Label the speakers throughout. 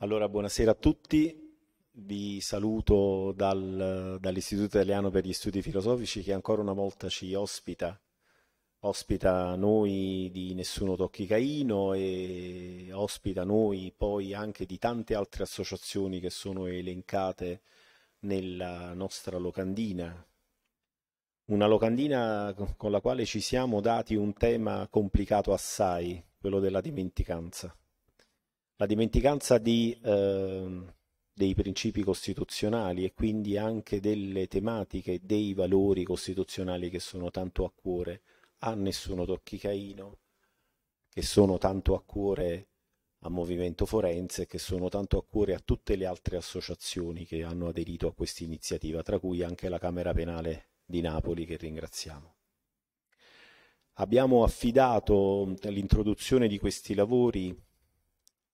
Speaker 1: Allora, buonasera a tutti. Vi saluto dal, dall'Istituto Italiano per gli Studi Filosofici che ancora una volta ci ospita. Ospita noi di Nessuno Tocchi Caino e ospita noi poi anche di tante altre associazioni che sono elencate nella nostra locandina. Una locandina con la quale ci siamo dati un tema complicato assai, quello della dimenticanza la dimenticanza di, eh, dei principi costituzionali e quindi anche delle tematiche, dei valori costituzionali che sono tanto a cuore a Nessuno Tocchi Caino, che sono tanto a cuore a Movimento Forense che sono tanto a cuore a tutte le altre associazioni che hanno aderito a questa iniziativa, tra cui anche la Camera Penale di Napoli che ringraziamo. Abbiamo affidato l'introduzione di questi lavori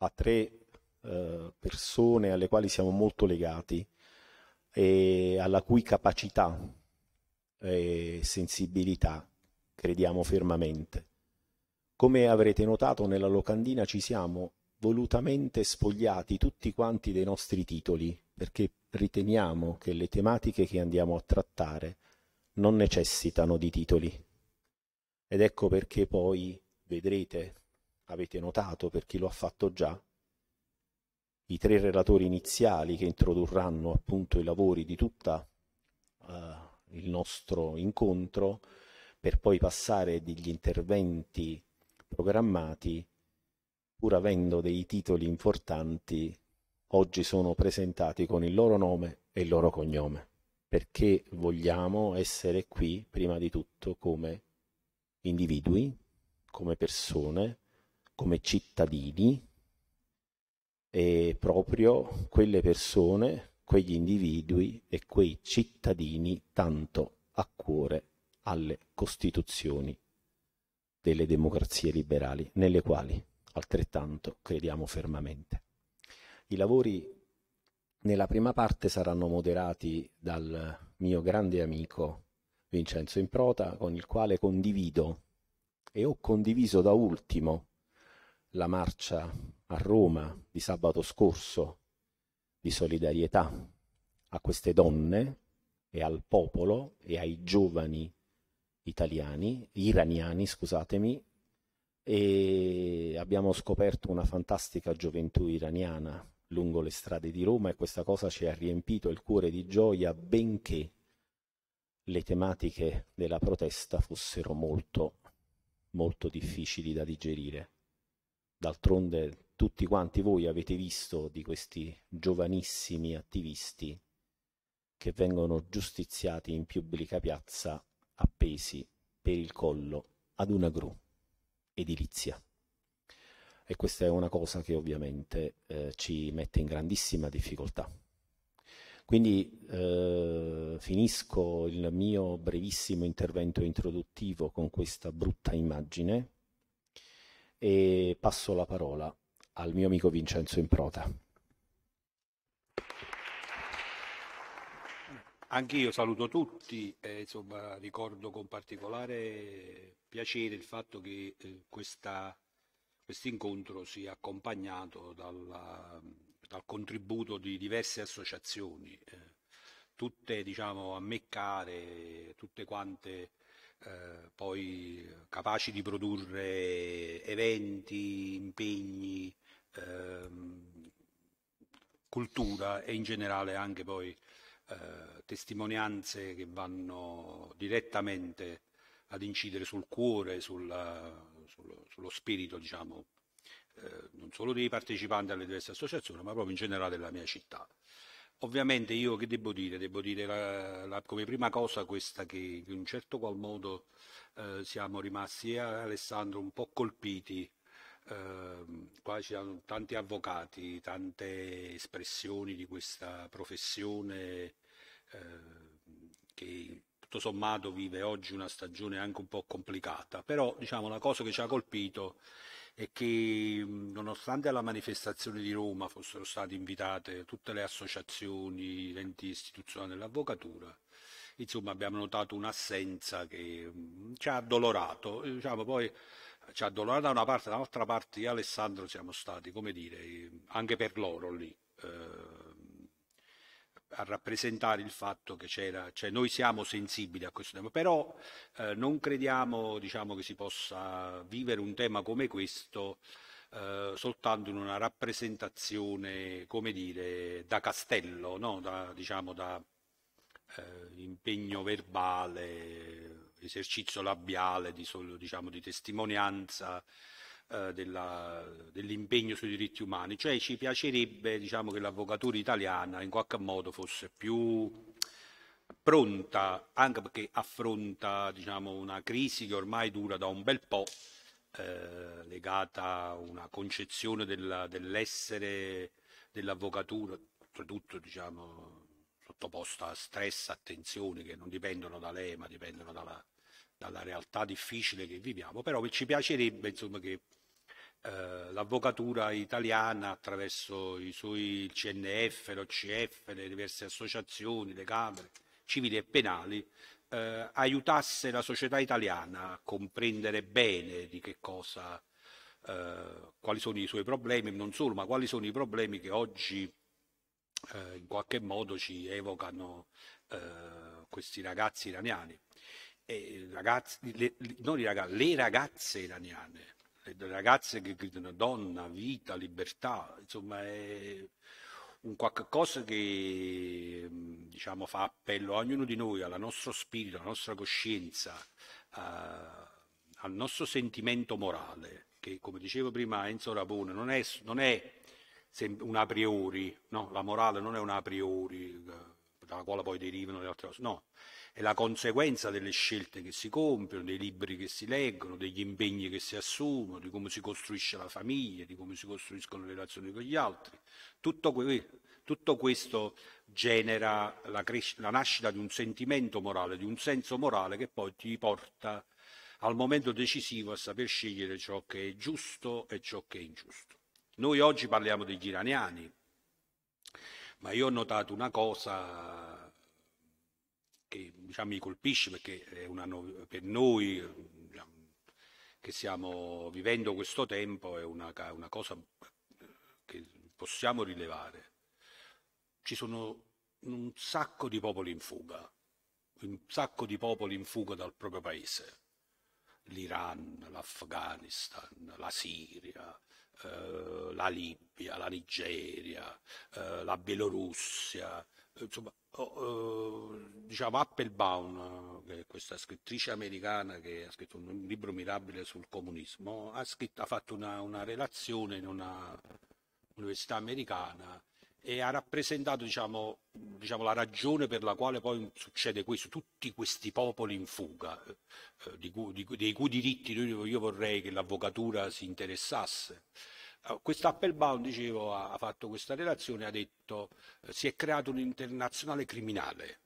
Speaker 1: a tre eh, persone alle quali siamo molto legati e alla cui capacità e sensibilità crediamo fermamente. Come avrete notato nella locandina ci siamo volutamente spogliati tutti quanti dei nostri titoli perché riteniamo che le tematiche che andiamo a trattare non necessitano di titoli. Ed ecco perché poi vedrete avete notato per chi lo ha fatto già, i tre relatori iniziali che introdurranno appunto i lavori di tutto uh, il nostro incontro per poi passare degli interventi programmati pur avendo dei titoli importanti oggi sono presentati con il loro nome e il loro cognome. Perché vogliamo essere qui prima di tutto come individui, come persone come cittadini e proprio quelle persone, quegli individui e quei cittadini tanto a cuore alle costituzioni delle democrazie liberali, nelle quali altrettanto crediamo fermamente. I lavori nella prima parte saranno moderati dal mio grande amico Vincenzo Improta, con il quale condivido e ho condiviso da ultimo la marcia a Roma di sabato scorso di solidarietà a queste donne e al popolo e ai giovani italiani, iraniani, scusatemi, e abbiamo scoperto una fantastica gioventù iraniana lungo le strade di Roma e questa cosa ci ha riempito il cuore di gioia benché le tematiche della protesta fossero molto molto difficili da digerire. D'altronde tutti quanti voi avete visto di questi giovanissimi attivisti che vengono giustiziati in pubblica piazza appesi per il collo ad una gru edilizia. E questa è una cosa che ovviamente eh, ci mette in grandissima difficoltà. Quindi eh, finisco il mio brevissimo intervento introduttivo con questa brutta immagine e passo la parola al mio amico Vincenzo Improta.
Speaker 2: Anch'io saluto tutti e insomma, ricordo con particolare piacere il fatto che eh, questo incontro sia accompagnato dalla, dal contributo di diverse associazioni, eh, tutte diciamo, a me care, tutte quante eh, poi capaci di produrre eventi, impegni, ehm, cultura e in generale anche poi eh, testimonianze che vanno direttamente ad incidere sul cuore, sulla, sullo, sullo, spirito, diciamo, eh, non solo dei partecipanti alle diverse associazioni, ma proprio in generale della mia città. Ovviamente io che devo dire? Devo dire la, la, come prima cosa questa che in un certo qual modo eh, siamo rimasti, io Alessandro, un po' colpiti. Eh, qua ci sono tanti avvocati, tante espressioni di questa professione eh, che tutto sommato vive oggi una stagione anche un po' complicata, però diciamo la cosa che ci ha colpito e che nonostante alla manifestazione di Roma fossero state invitate tutte le associazioni, enti istituzionali dell'avvocatura, insomma abbiamo notato un'assenza che ci ha addolorato. Diciamo, poi ci addolora da una parte, dall'altra parte io e Alessandro siamo stati, come dire, anche per loro lì, eh, a rappresentare il fatto che c'era, cioè noi siamo sensibili a questo tema, però eh, non crediamo diciamo, che si possa vivere un tema come questo eh, soltanto in una rappresentazione, come dire, da castello, no? da, diciamo, da eh, impegno verbale, esercizio labiale, di, diciamo, di testimonianza eh, dell'impegno sui diritti umani, cioè ci piacerebbe diciamo, che l'avvocatura italiana in qualche modo fosse più pronta, anche perché affronta diciamo, una crisi che ormai dura da un bel po', eh, legata a una concezione dell'essere dell'avvocatura, soprattutto diciamo, sottoposta a stress, a tensioni che non dipendono da lei ma dipendono dalla, dalla realtà difficile che viviamo, però ci piacerebbe insomma, che eh, l'avvocatura italiana attraverso i suoi CNF, l'OCF, le diverse associazioni, le camere civili e penali, eh, aiutasse la società italiana a comprendere bene di che cosa, eh, quali sono i suoi problemi, non solo, ma quali sono i problemi che oggi eh, in qualche modo ci evocano eh, questi ragazzi iraniani. Ragazzi, le, i ragazzi, le ragazze iraniane le ragazze che gridano donna, vita, libertà, insomma è un qualche cosa che diciamo, fa appello a ognuno di noi, al nostro spirito, alla nostra coscienza, a, al nostro sentimento morale, che come dicevo prima Enzo Rapone non è, non è un a priori, no? la morale non è un a priori eh, dalla quale poi derivano le altre cose, no, è la conseguenza delle scelte che si compiono, dei libri che si leggono, degli impegni che si assumono, di come si costruisce la famiglia, di come si costruiscono le relazioni con gli altri. Tutto, que- tutto questo genera la, cres- la nascita di un sentimento morale, di un senso morale che poi ti porta al momento decisivo a saper scegliere ciò che è giusto e ciò che è ingiusto. Noi oggi parliamo degli iraniani, ma io ho notato una cosa che diciamo, mi colpisce perché è una, per noi diciamo, che stiamo vivendo questo tempo è una, una cosa che possiamo rilevare. Ci sono un sacco di popoli in fuga, un sacco di popoli in fuga dal proprio paese. L'Iran, l'Afghanistan, la Siria, eh, la Libia, la Nigeria, eh, la Bielorussia, insomma, oh, eh, diciamo Applebaum, che è questa scrittrice americana che ha scritto un libro mirabile sul comunismo, ha, scritto, ha fatto una, una, relazione in una università americana e ha rappresentato diciamo, diciamo, la ragione per la quale poi succede questo, tutti questi popoli in fuga, eh, di cui, di, dei cui diritti io vorrei che l'avvocatura si interessasse. Questo Applebaum, dicevo, ha fatto questa relazione, ha detto eh, si è creato un internazionale criminale,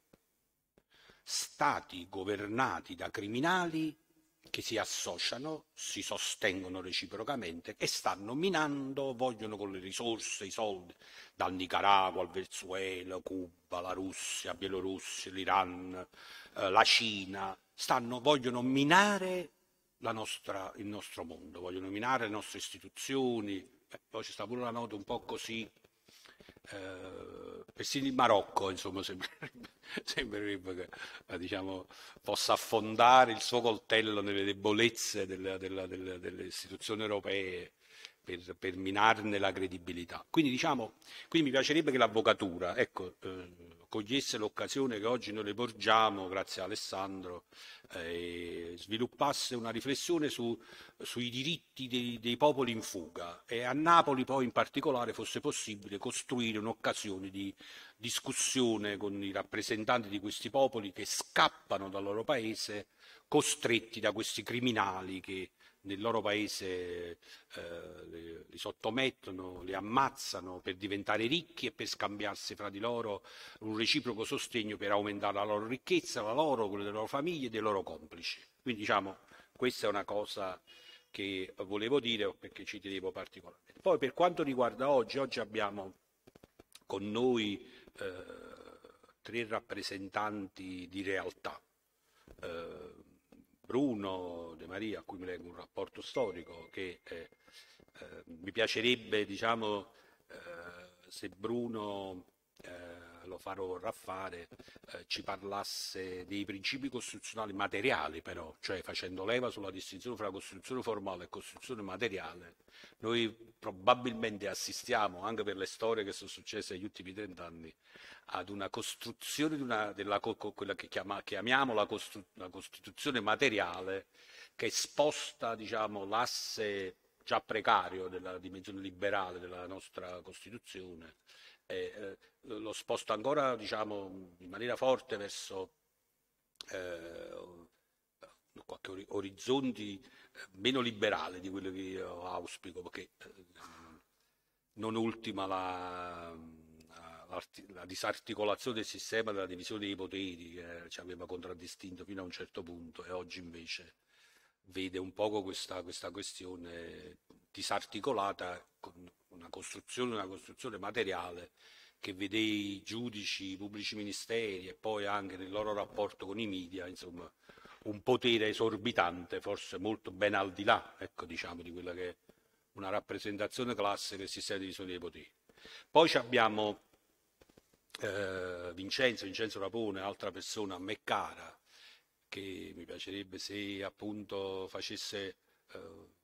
Speaker 2: stati governati da criminali che si associano, si sostengono reciprocamente e stanno minando, vogliono con le risorse, i soldi, dal Nicaragua al Venezuela, Cuba, la Russia, Bielorussia, l'Iran, eh, la Cina, stanno, vogliono minare nostra, il nostro mondo, vogliono minare le nostre istituzioni, eh, poi ci sta pure una nota un po' così, eh, persino il Marocco insomma, sembrerebbe, sembrerebbe che eh, diciamo, possa affondare il suo coltello nelle debolezze delle, delle, delle, delle istituzioni europee per, per, minarne la credibilità. Quindi, diciamo, quindi mi piacerebbe che l'avvocatura, ecco, eh, cogliesse l'occasione che oggi noi le porgiamo, grazie a Alessandro, eh, sviluppasse una riflessione su, sui diritti dei, dei, popoli in fuga. E a Napoli poi in particolare fosse possibile costruire un'occasione di discussione con i rappresentanti di questi popoli che scappano dal loro paese costretti da questi criminali che nel loro paese eh, li sottomettono, li ammazzano per diventare ricchi e per scambiarsi fra di loro un reciproco sostegno per aumentare la loro ricchezza, la loro, quella delle loro famiglie e dei loro complici. Quindi diciamo, questa è una cosa che volevo dire perché ci tenevo particolarmente. Poi per quanto riguarda oggi, oggi abbiamo con noi eh, tre rappresentanti di realtà. Eh, Bruno De Maria, a cui mi leggo un rapporto storico, che eh, eh, mi piacerebbe, diciamo, eh, se Bruno lo farò raffare, eh, ci parlasse dei principi costituzionali materiali però, cioè facendo leva sulla distinzione fra Costituzione formale e Costituzione materiale, noi probabilmente assistiamo, anche per le storie che sono successe negli ultimi trent'anni, ad una costruzione di una, della, quella che chiama, chiamiamo la, costru, la, Costituzione materiale, che sposta diciamo, l'asse già precario della dimensione liberale della nostra Costituzione eh, lo sposto ancora diciamo, in maniera forte verso eh, qualche orizzonti eh, meno liberali di quello che io auspico, perché eh, non ultima la, la, la, disarticolazione del sistema della divisione dei poteri che ci aveva contraddistinto fino a un certo punto e oggi invece vede un poco questa, questa questione disarticolata con una costruzione, una costruzione materiale che vede i giudici, i pubblici ministeri e poi anche nel loro rapporto con i media, insomma, un potere esorbitante, forse molto ben al di là, ecco, diciamo, di quella che è una rappresentazione classica del sistema di divisione dei poteri. Poi abbiamo eh, Vincenzo, Vincenzo Rapone, altra persona a me cara, che mi piacerebbe se appunto facesse eh,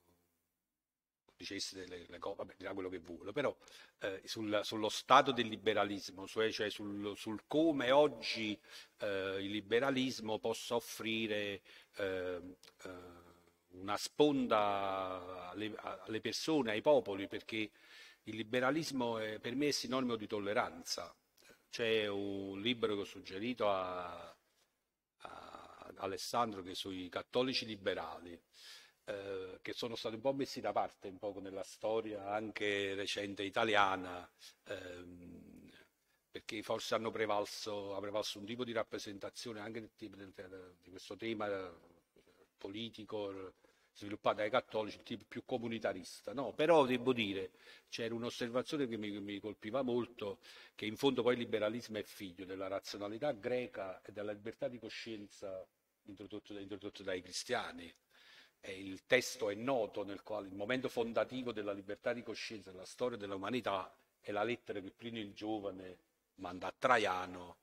Speaker 2: dicesse delle, le cose, vabbè, dirà quello che vuole, però eh, sul, sullo stato del liberalismo, cioè, cioè sul, sul, come oggi eh, il liberalismo possa offrire eh, eh una sponda alle, alle, persone, ai popoli, perché il liberalismo è, per me è sinonimo di tolleranza. C'è un libro che ho suggerito a, a Alessandro che è sui cattolici liberali, eh, che sono stati un po' messi da parte un po' nella storia anche recente italiana, ehm, perché forse hanno prevalso, ha prevalso un tipo di rappresentazione anche di, di, di questo tema eh, politico sviluppato dai cattolici, il tipo più comunitarista. No, però devo dire, c'era un'osservazione che mi, mi, colpiva molto, che in fondo poi il liberalismo è figlio della razionalità greca e della libertà di coscienza introdotto, introdotto dai cristiani il testo è noto nel quale il momento fondativo della libertà di coscienza della storia dell'umanità è la lettera che Plinio il Giovane manda a Traiano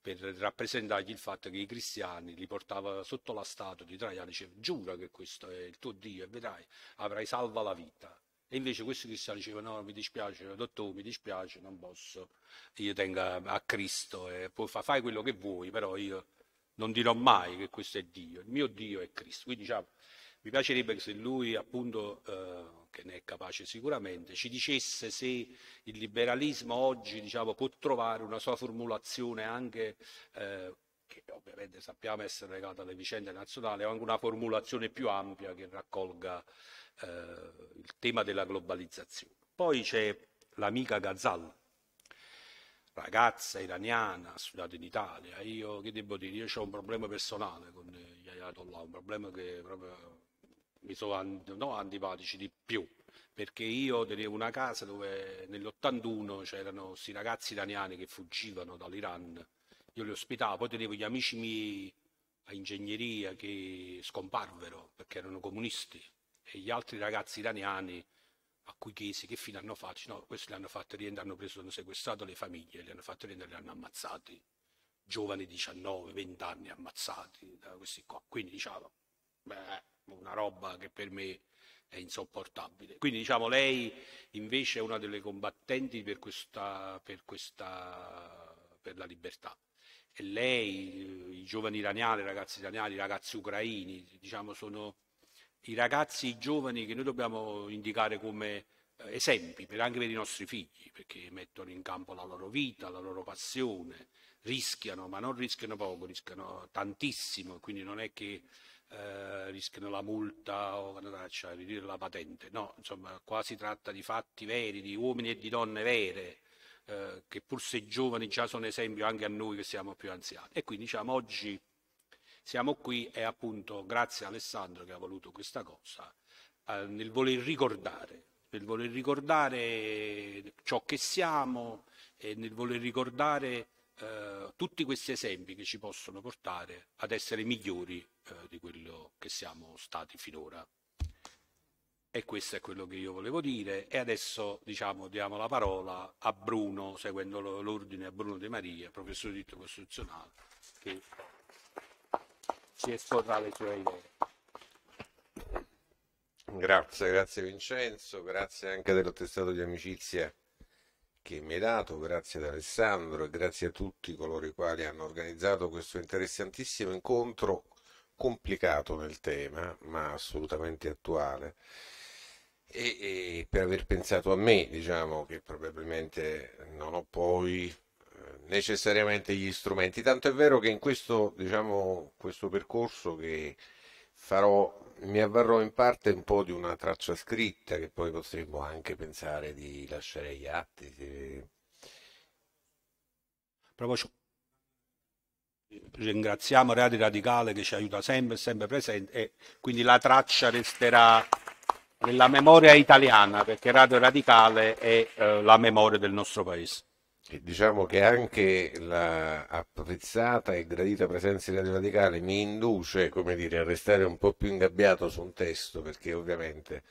Speaker 2: per rappresentargli il fatto che i cristiani li portava sotto la statua di Traiano diceva giura che questo è il tuo Dio e vedrai avrai salva la vita. E invece questi cristiani dicevano no, mi dispiace, dottore, mi dispiace, non posso, io tengo a Cristo e poi fai quello che vuoi, però io non dirò mai che questo è Dio, il mio Dio è Cristo. Quindi diciamo, mi piacerebbe che se lui, appunto, eh, che ne è capace sicuramente, ci dicesse se il liberalismo oggi diciamo, può trovare una sua formulazione anche, eh, che ovviamente sappiamo essere legata alle vicende nazionali, anche una formulazione più ampia che raccolga eh, il tema della globalizzazione. Poi c'è l'amica Ghazal, ragazza iraniana, studiata in Italia. Io che devo dire? Io ho un problema personale con gli Ayatollah, un problema che proprio mi sono no, antipatici di più, perché io tenevo una casa dove nell'81 c'erano questi ragazzi iraniani che fuggivano dall'Iran, io li ospitavo, poi tenevo gli amici miei a ingegneria che scomparvero perché erano comunisti e gli altri ragazzi iraniani a cui chiesi che fine hanno fatto, no, questi li hanno fatti rientrare, hanno preso, hanno sequestrato le famiglie, li hanno fatti rientrare, li hanno ammazzati, giovani 19, 20 anni ammazzati da questi qua, quindi diciamo, beh, una roba che per me è insopportabile. Quindi diciamo lei invece è una delle combattenti per, questa, per, questa, per la libertà. E lei, i giovani iraniani, i ragazzi iraniani, i ragazzi ucraini, diciamo sono i ragazzi i giovani che noi dobbiamo indicare come eh, esempi per, anche per i nostri figli, perché mettono in campo la loro vita, la loro passione, rischiano, ma non rischiano poco, rischiano tantissimo, quindi non è che eh, rischiano la multa o cioè, la patente. No, insomma, qua si tratta di fatti veri, di uomini e di donne vere, eh, che pur se giovani già sono esempio anche a noi che siamo più anziani. E quindi diciamo oggi siamo qui e appunto grazie a Alessandro che ha voluto questa cosa, eh, nel voler ricordare, nel voler ricordare ciò che siamo e nel voler ricordare eh, tutti questi esempi che ci possono portare ad essere migliori eh, di quello che siamo stati finora. E questo è quello che io volevo dire. E adesso diciamo, diamo la parola a Bruno, seguendo l'ordine a Bruno De Maria, professore di diritto costituzionale, che ci esporrà le sue idee.
Speaker 3: Grazie, grazie Vincenzo, grazie anche dell'attestato di amicizia che mi hai dato, grazie ad Alessandro e grazie a tutti coloro i quali hanno organizzato questo interessantissimo incontro complicato nel tema, ma assolutamente attuale. E, e per aver pensato a me, diciamo che probabilmente non ho poi eh, necessariamente gli strumenti, tanto è vero che in questo, diciamo, questo percorso che farò mi avvarrò in parte un po' di una traccia scritta che poi potremmo anche pensare di lasciare agli atti. Se...
Speaker 2: Ringraziamo Radio Radicale che ci aiuta sempre, sempre presente e quindi la traccia resterà nella memoria italiana perché Radio Radicale è eh, la memoria del nostro paese.
Speaker 3: Diciamo che anche l'apprezzata e gradita presenza di Radio Radicale mi induce, come dire, a restare un po' più ingabbiato su un testo, perché ovviamente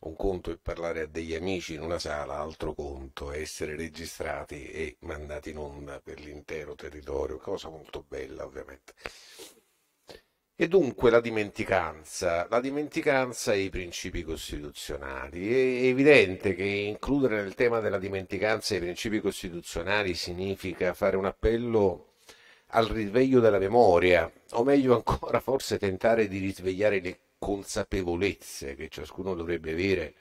Speaker 3: un conto è parlare a degli amici in una sala, altro conto è essere registrati e mandati in onda per l'intero territorio, cosa molto bella ovviamente. E dunque la dimenticanza, la dimenticanza e i principi costituzionali. È evidente che includere nel tema della dimenticanza i principi costituzionali significa fare un appello al risveglio della memoria, o meglio ancora forse tentare di risvegliare le consapevolezze che ciascuno dovrebbe avere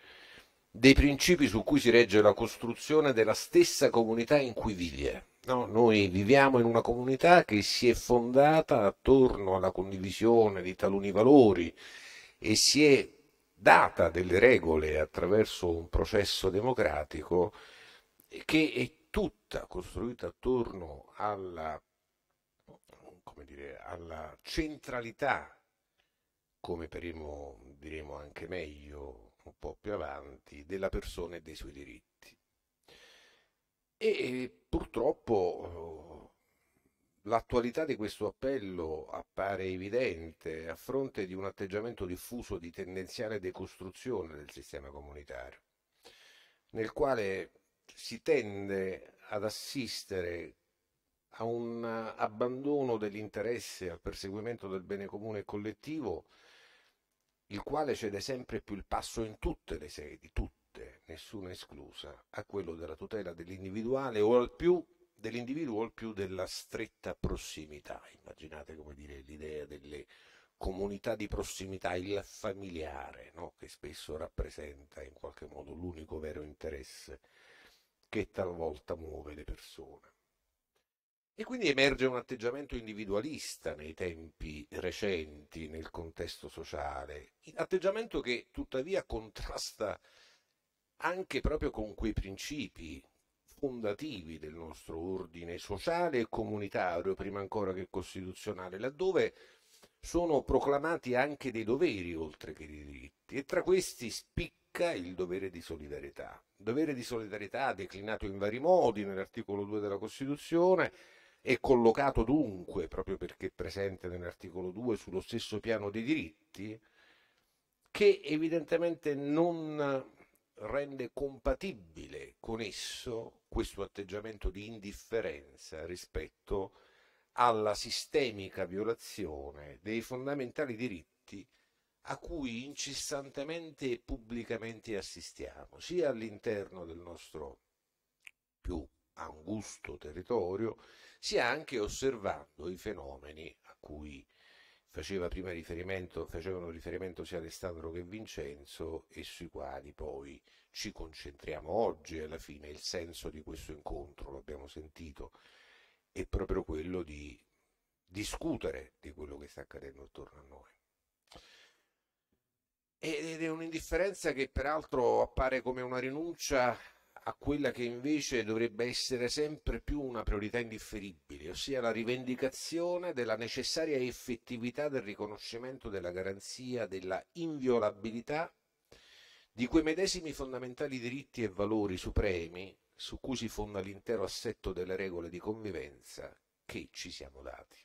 Speaker 3: dei principi su cui si regge la costruzione della stessa comunità in cui vive. No, noi viviamo in una comunità che si è fondata attorno alla condivisione di taluni valori e si è data delle regole attraverso un processo democratico che è tutta costruita attorno alla, dire, alla centralità, come diremo, diremo anche meglio un po' più avanti, della persona e dei suoi diritti. E purtroppo l'attualità di questo appello appare evidente a fronte di un atteggiamento diffuso di tendenziale decostruzione del sistema comunitario, nel quale si tende ad assistere a un abbandono dell'interesse al perseguimento del bene comune collettivo, il quale cede sempre più il passo in tutte le sedi, tutte tutte, nessuna esclusa, a quello della tutela dell'individuale o al più dell'individuo o al più della stretta prossimità. Immaginate come dire l'idea delle comunità di prossimità, il familiare, no? che spesso rappresenta in qualche modo l'unico vero interesse che talvolta muove le persone. E quindi emerge un atteggiamento individualista nei tempi recenti, nel contesto sociale, atteggiamento che tuttavia contrasta anche proprio con quei principi fondativi del nostro ordine sociale e comunitario, prima ancora che costituzionale, laddove sono proclamati anche dei doveri oltre che dei diritti e tra questi spicca il dovere di solidarietà. Dovere di solidarietà declinato in vari modi nell'articolo 2 della Costituzione e collocato dunque, proprio perché è presente nell'articolo 2, sullo stesso piano dei diritti, che evidentemente non rende compatibile con esso questo atteggiamento di indifferenza rispetto alla sistemica violazione dei fondamentali diritti a cui incessantemente e pubblicamente assistiamo, sia all'interno del nostro più angusto territorio, sia anche osservando i fenomeni a cui faceva prima riferimento, facevano riferimento sia Alessandro che Vincenzo e sui quali poi ci concentriamo oggi alla fine il senso di questo incontro, l'abbiamo sentito, è proprio quello di discutere di quello che sta accadendo attorno a noi. Ed è un'indifferenza che peraltro appare come una rinuncia a quella che invece dovrebbe essere sempre più una priorità indifferibile, ossia la rivendicazione della necessaria effettività del riconoscimento della garanzia della inviolabilità di quei medesimi fondamentali diritti e valori supremi su cui si fonda l'intero assetto delle regole di convivenza che ci siamo dati.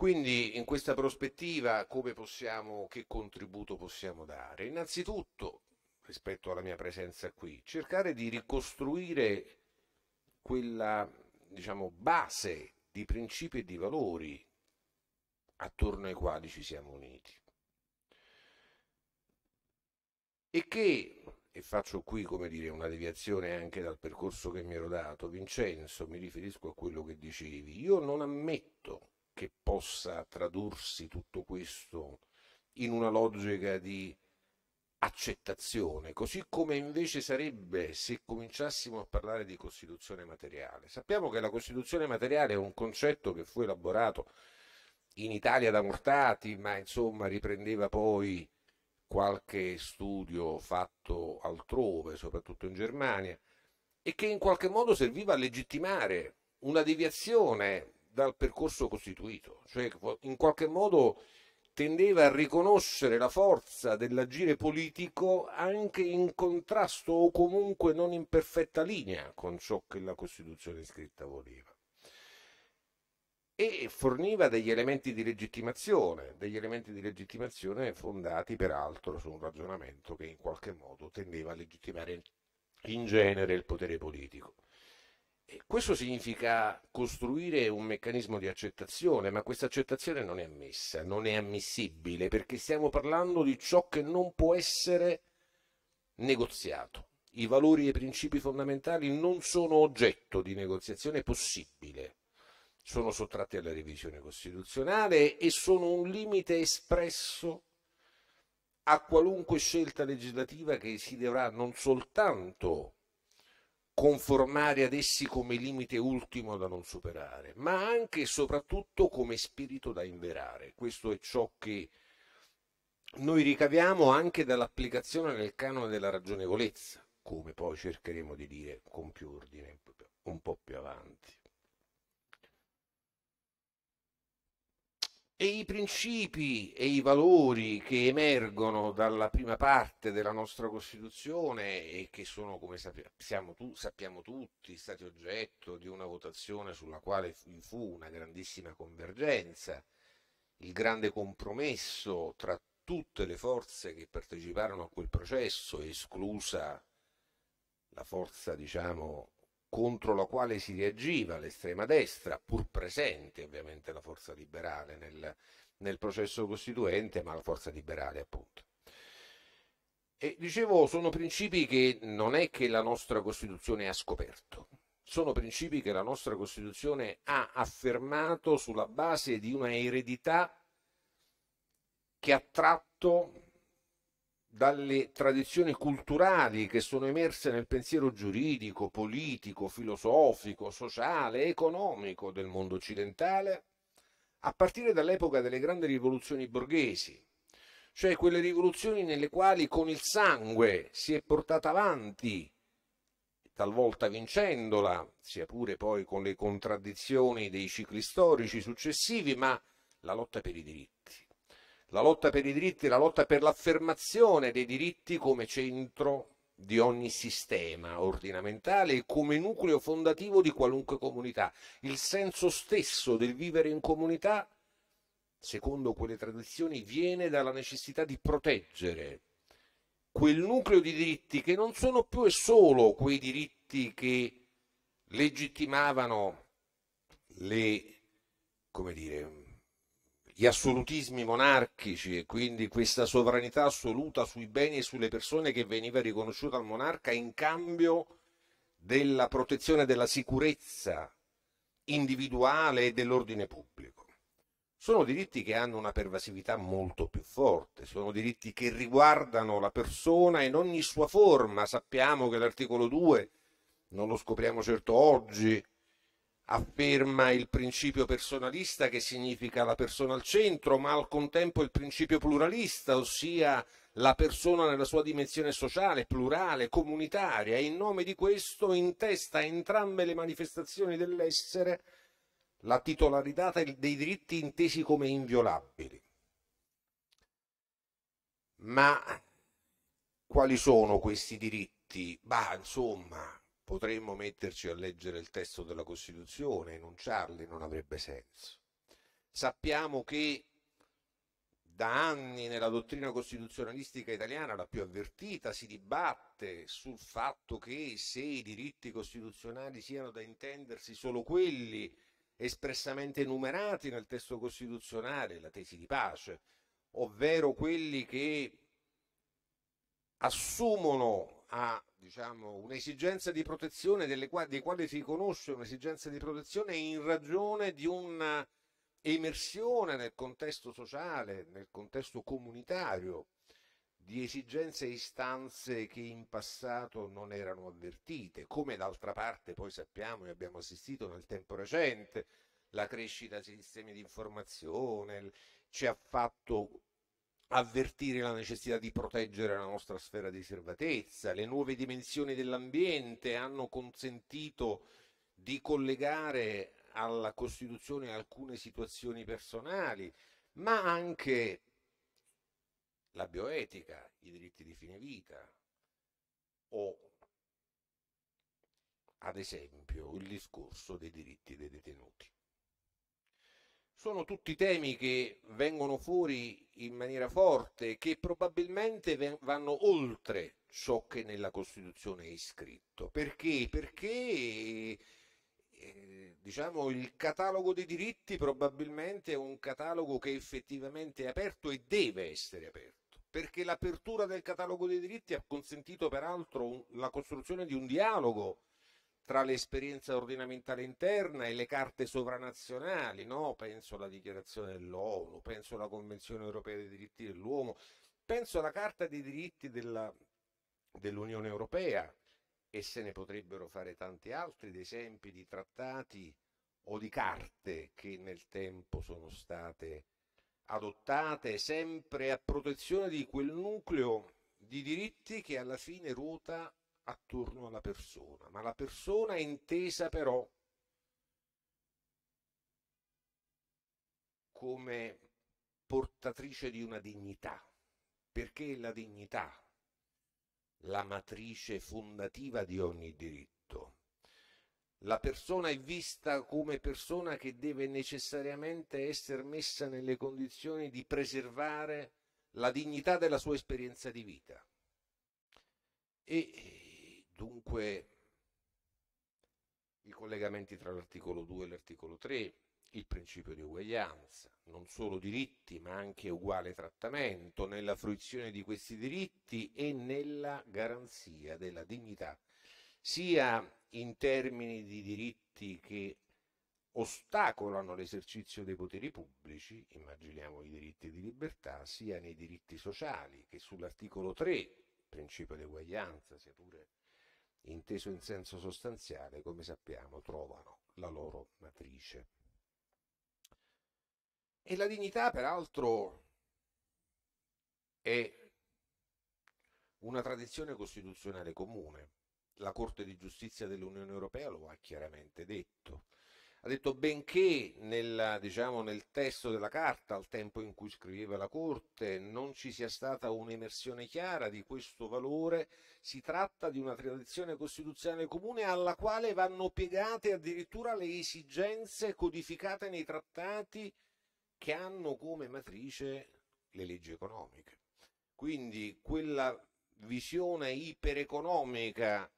Speaker 3: Quindi in questa prospettiva come possiamo, che contributo possiamo dare? Innanzitutto, rispetto alla mia presenza qui, cercare di ricostruire quella diciamo, base di principi e di valori attorno ai quali ci siamo uniti. E che, e faccio qui come dire una deviazione anche dal percorso che mi ero dato, Vincenzo, mi riferisco a quello che dicevi, io non ammetto che possa tradursi tutto questo in una logica di accettazione, così come invece sarebbe se cominciassimo a parlare di Costituzione materiale. Sappiamo che la Costituzione materiale è un concetto che fu elaborato in Italia da Mortati, ma insomma riprendeva poi qualche studio fatto altrove, soprattutto in Germania, e che in qualche modo serviva a legittimare una deviazione dal percorso costituito, cioè in qualche modo tendeva a riconoscere la forza dell'agire politico anche in contrasto o comunque non in perfetta linea con ciò che la Costituzione scritta voleva. E forniva degli elementi di legittimazione, degli elementi di legittimazione fondati peraltro su un ragionamento che in qualche modo tendeva a legittimare in genere il potere politico. Questo significa costruire un meccanismo di accettazione, ma questa accettazione non è ammessa, non è ammissibile, perché stiamo parlando di ciò che non può essere negoziato. I valori e i principi fondamentali non sono oggetto di negoziazione possibile, sono sottratti alla revisione costituzionale e sono un limite espresso a qualunque scelta legislativa che si dovrà non soltanto conformare ad essi come limite ultimo da non superare, ma anche e soprattutto come spirito da inverare. Questo è ciò che noi ricaviamo anche dall'applicazione del canone della ragionevolezza, come poi cercheremo di dire con più ordine un po' più avanti. E i principi e i valori che emergono dalla prima parte della nostra Costituzione e che sono, come sappiamo, sappiamo tutti, stati oggetto di una votazione sulla quale fu una grandissima convergenza, il grande compromesso tra tutte le forze che parteciparono a quel processo, esclusa la forza, diciamo, contro la quale si reagiva l'estrema destra, pur presente ovviamente la forza liberale nel, nel processo costituente, ma la forza liberale appunto. E dicevo, sono principi che non è che la nostra Costituzione ha scoperto, sono principi che la nostra Costituzione ha affermato sulla base di una eredità che ha tratto dalle tradizioni culturali che sono emerse nel pensiero giuridico, politico, filosofico, sociale, economico del mondo occidentale, a partire dall'epoca delle grandi rivoluzioni borghesi, cioè quelle rivoluzioni nelle quali con il sangue si è portata avanti, talvolta vincendola, sia pure poi con le contraddizioni dei cicli storici successivi, ma la lotta per i diritti la lotta per i diritti, la lotta per l'affermazione dei diritti come centro di ogni sistema ordinamentale e come nucleo fondativo di qualunque comunità. Il senso stesso del vivere in comunità, secondo quelle tradizioni, viene dalla necessità di proteggere quel nucleo di diritti che non sono più e solo quei diritti che legittimavano le, come dire, gli assolutismi monarchici e quindi questa sovranità assoluta sui beni e sulle persone che veniva riconosciuta al monarca in cambio della protezione della sicurezza individuale e dell'ordine pubblico. Sono diritti che hanno una pervasività molto più forte, sono diritti che riguardano la persona in ogni sua forma. Sappiamo che l'articolo 2, non lo scopriamo certo oggi, afferma il principio personalista che significa la persona al centro, ma al contempo il principio pluralista, ossia la persona nella sua dimensione sociale, plurale, comunitaria e in nome di questo intesta entrambe le manifestazioni dell'essere la titolarità dei diritti intesi come inviolabili. Ma quali sono questi diritti, bah, insomma, potremmo metterci a leggere il testo della Costituzione, enunciarli, non avrebbe senso. Sappiamo che da anni nella dottrina costituzionalistica italiana, la più avvertita, si dibatte sul fatto che se i diritti costituzionali siano da intendersi solo quelli espressamente enumerati nel testo costituzionale, la tesi di pace, ovvero quelli che assumono a diciamo, un'esigenza di protezione delle quali, dei quali si riconosce un'esigenza di protezione in ragione di una emersione nel contesto sociale, nel contesto comunitario, di esigenze e istanze che in passato non erano avvertite, come d'altra parte poi sappiamo e abbiamo assistito nel tempo recente, la crescita dei sistemi di informazione ci ha fatto avvertire la necessità di proteggere la nostra sfera di riservatezza, le nuove dimensioni dell'ambiente hanno consentito di collegare alla Costituzione alcune situazioni personali, ma anche la bioetica, i diritti di fine vita o ad esempio il discorso dei diritti dei detenuti. Sono tutti temi che vengono fuori in maniera forte, che probabilmente vanno oltre ciò che nella Costituzione è iscritto. Perché? Perché eh, diciamo, il catalogo dei diritti probabilmente è un catalogo che effettivamente è aperto e deve essere aperto, perché l'apertura del catalogo dei diritti ha consentito peraltro la costruzione di un dialogo tra l'esperienza ordinamentale interna e le carte sovranazionali, no? penso alla dichiarazione dell'ONU, penso alla Convenzione europea dei diritti dell'uomo, penso alla Carta dei diritti dell'Unione Europea e se ne potrebbero fare tanti altri esempi di trattati o di carte che nel tempo sono state adottate sempre a protezione di quel nucleo di diritti che alla fine ruota attorno alla persona, ma la persona è intesa però come portatrice di una dignità, perché la dignità, la matrice fondativa di ogni diritto. La persona è vista come persona che deve necessariamente essere messa nelle condizioni di preservare la dignità della sua esperienza di vita. E Dunque i collegamenti tra l'articolo 2 e l'articolo 3, il principio di uguaglianza, non solo diritti ma anche uguale trattamento nella fruizione di questi diritti e nella garanzia della dignità, sia in termini di diritti che ostacolano l'esercizio dei poteri pubblici, immaginiamo i diritti di libertà, sia nei diritti sociali che sull'articolo 3, principio di uguaglianza, sia pure inteso in senso sostanziale, come sappiamo, trovano la loro matrice. E la dignità, peraltro, è una tradizione costituzionale comune. La Corte di giustizia dell'Unione Europea lo ha chiaramente detto ha detto benché nella, diciamo, nel testo della carta, al tempo in cui scriveva la Corte, non ci sia stata un'emersione chiara di questo valore, si tratta di una tradizione costituzionale comune alla quale vanno piegate addirittura le esigenze codificate nei trattati che hanno come matrice le leggi economiche. Quindi quella visione ipereconomica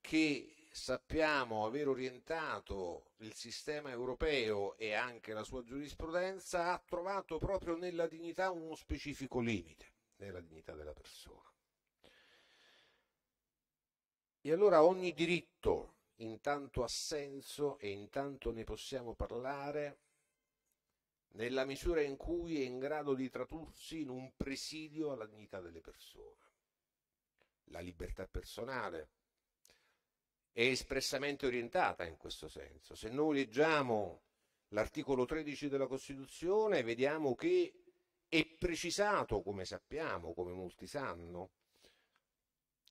Speaker 3: che sappiamo aver orientato il sistema europeo e anche la sua giurisprudenza, ha trovato proprio nella dignità uno specifico limite, nella dignità della persona. E allora ogni diritto intanto ha senso e intanto ne possiamo parlare nella misura in cui è in grado di tradursi in un presidio alla dignità delle persone. La libertà personale, è espressamente orientata in questo senso. Se noi leggiamo l'articolo 13 della Costituzione, vediamo che è precisato, come sappiamo, come molti sanno,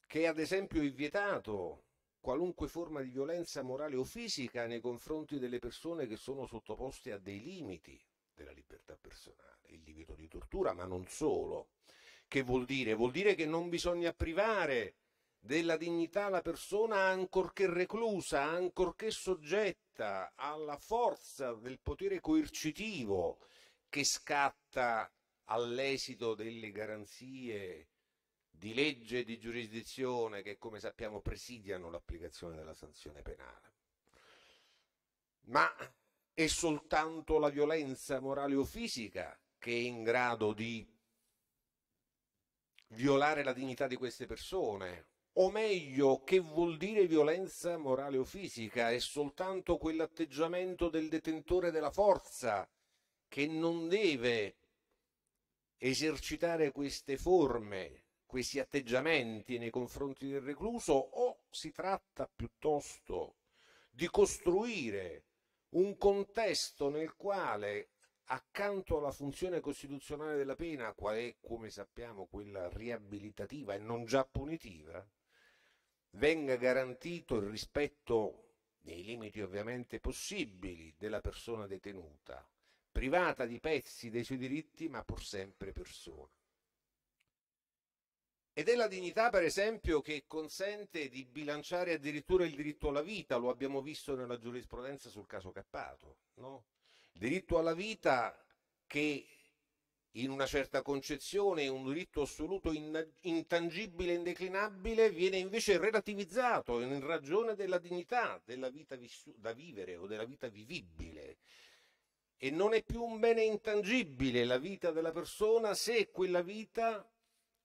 Speaker 3: che ad esempio è vietato qualunque forma di violenza morale o fisica nei confronti delle persone che sono sottoposte a dei limiti della libertà personale, il divieto di tortura, ma non solo. Che vuol dire? Vuol dire che non bisogna privare della dignità la persona ancorché reclusa, ancorché soggetta alla forza del potere coercitivo che scatta all'esito delle garanzie di legge e di giurisdizione che, come sappiamo, presidiano l'applicazione della sanzione penale. Ma è soltanto la violenza morale o fisica che è in grado di violare la dignità di queste persone o meglio, che vuol dire violenza morale o fisica? È soltanto quell'atteggiamento del detentore della forza che non deve esercitare queste forme, questi atteggiamenti nei confronti del recluso o si tratta piuttosto di costruire un contesto nel quale accanto alla funzione costituzionale della pena, qual è, come sappiamo, quella riabilitativa e non già punitiva, venga garantito il rispetto, nei limiti ovviamente possibili, della persona detenuta, privata di pezzi dei suoi diritti, ma pur sempre persona. Ed è la dignità, per esempio, che consente di bilanciare addirittura il diritto alla vita, lo abbiamo visto nella giurisprudenza sul caso Cappato. No? Il diritto alla vita che in una certa concezione un diritto assoluto intangibile e indeclinabile viene invece relativizzato in ragione della dignità della vita da vivere o della vita vivibile. E non è più un bene intangibile la vita della persona se quella vita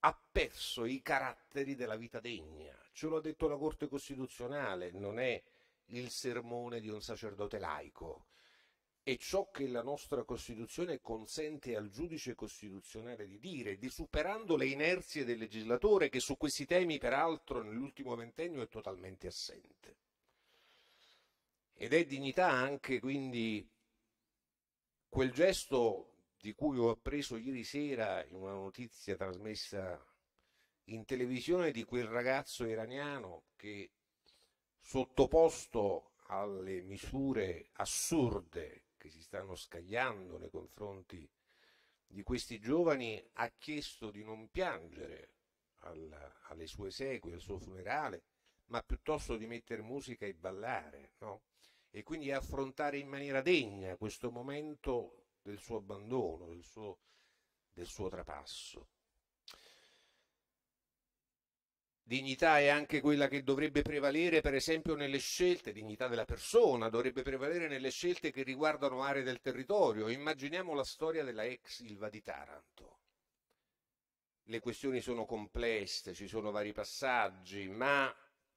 Speaker 3: ha perso i caratteri della vita degna. Ce lo ha detto la Corte Costituzionale, non è il sermone di un sacerdote laico è ciò che la nostra Costituzione consente al giudice costituzionale di dire, di superando le inerzie del legislatore che su questi temi peraltro nell'ultimo ventennio è totalmente assente. Ed è dignità anche quindi quel gesto di cui ho appreso ieri sera in una notizia trasmessa in televisione di quel ragazzo iraniano che sottoposto alle misure assurde che si stanno scagliando nei confronti di questi giovani, ha chiesto di non piangere al, alle sue esequie, al suo funerale, ma piuttosto di mettere musica e ballare, no? e quindi affrontare in maniera degna questo momento del suo abbandono, del suo, del suo trapasso. Dignità è anche quella che dovrebbe prevalere, per esempio, nelle scelte, dignità della persona, dovrebbe prevalere nelle scelte che riguardano aree del territorio. Immaginiamo la storia della ex Ilva di Taranto. Le questioni sono complesse, ci sono vari passaggi, ma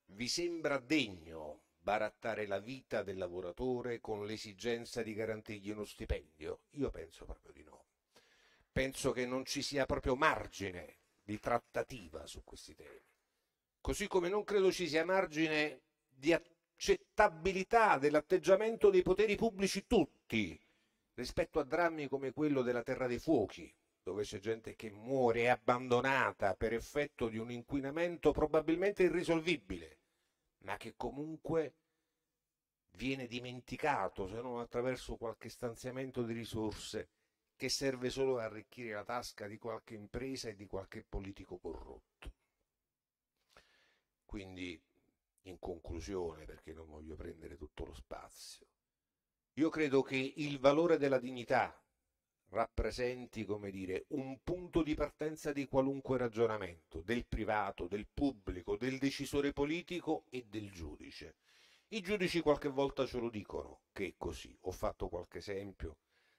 Speaker 3: vi sembra degno barattare la vita del lavoratore con l'esigenza di garantirgli uno stipendio? Io penso proprio di no. Penso che non ci sia proprio margine di trattativa su questi temi. Così come non credo ci sia margine di accettabilità dell'atteggiamento dei poteri pubblici tutti rispetto a drammi come quello della Terra dei Fuochi, dove c'è gente che muore abbandonata per effetto di un inquinamento probabilmente irrisolvibile, ma che comunque viene dimenticato se non attraverso qualche stanziamento di risorse che serve solo a arricchire la tasca di qualche impresa e di qualche politico corrotto. Quindi, in conclusione, perché non voglio prendere tutto lo spazio, io credo che il valore della dignità rappresenti, come dire, un punto di partenza di qualunque ragionamento, del privato, del pubblico, del decisore politico e del giudice. I giudici qualche volta ce lo dicono che è così. Ho fatto qualche esempio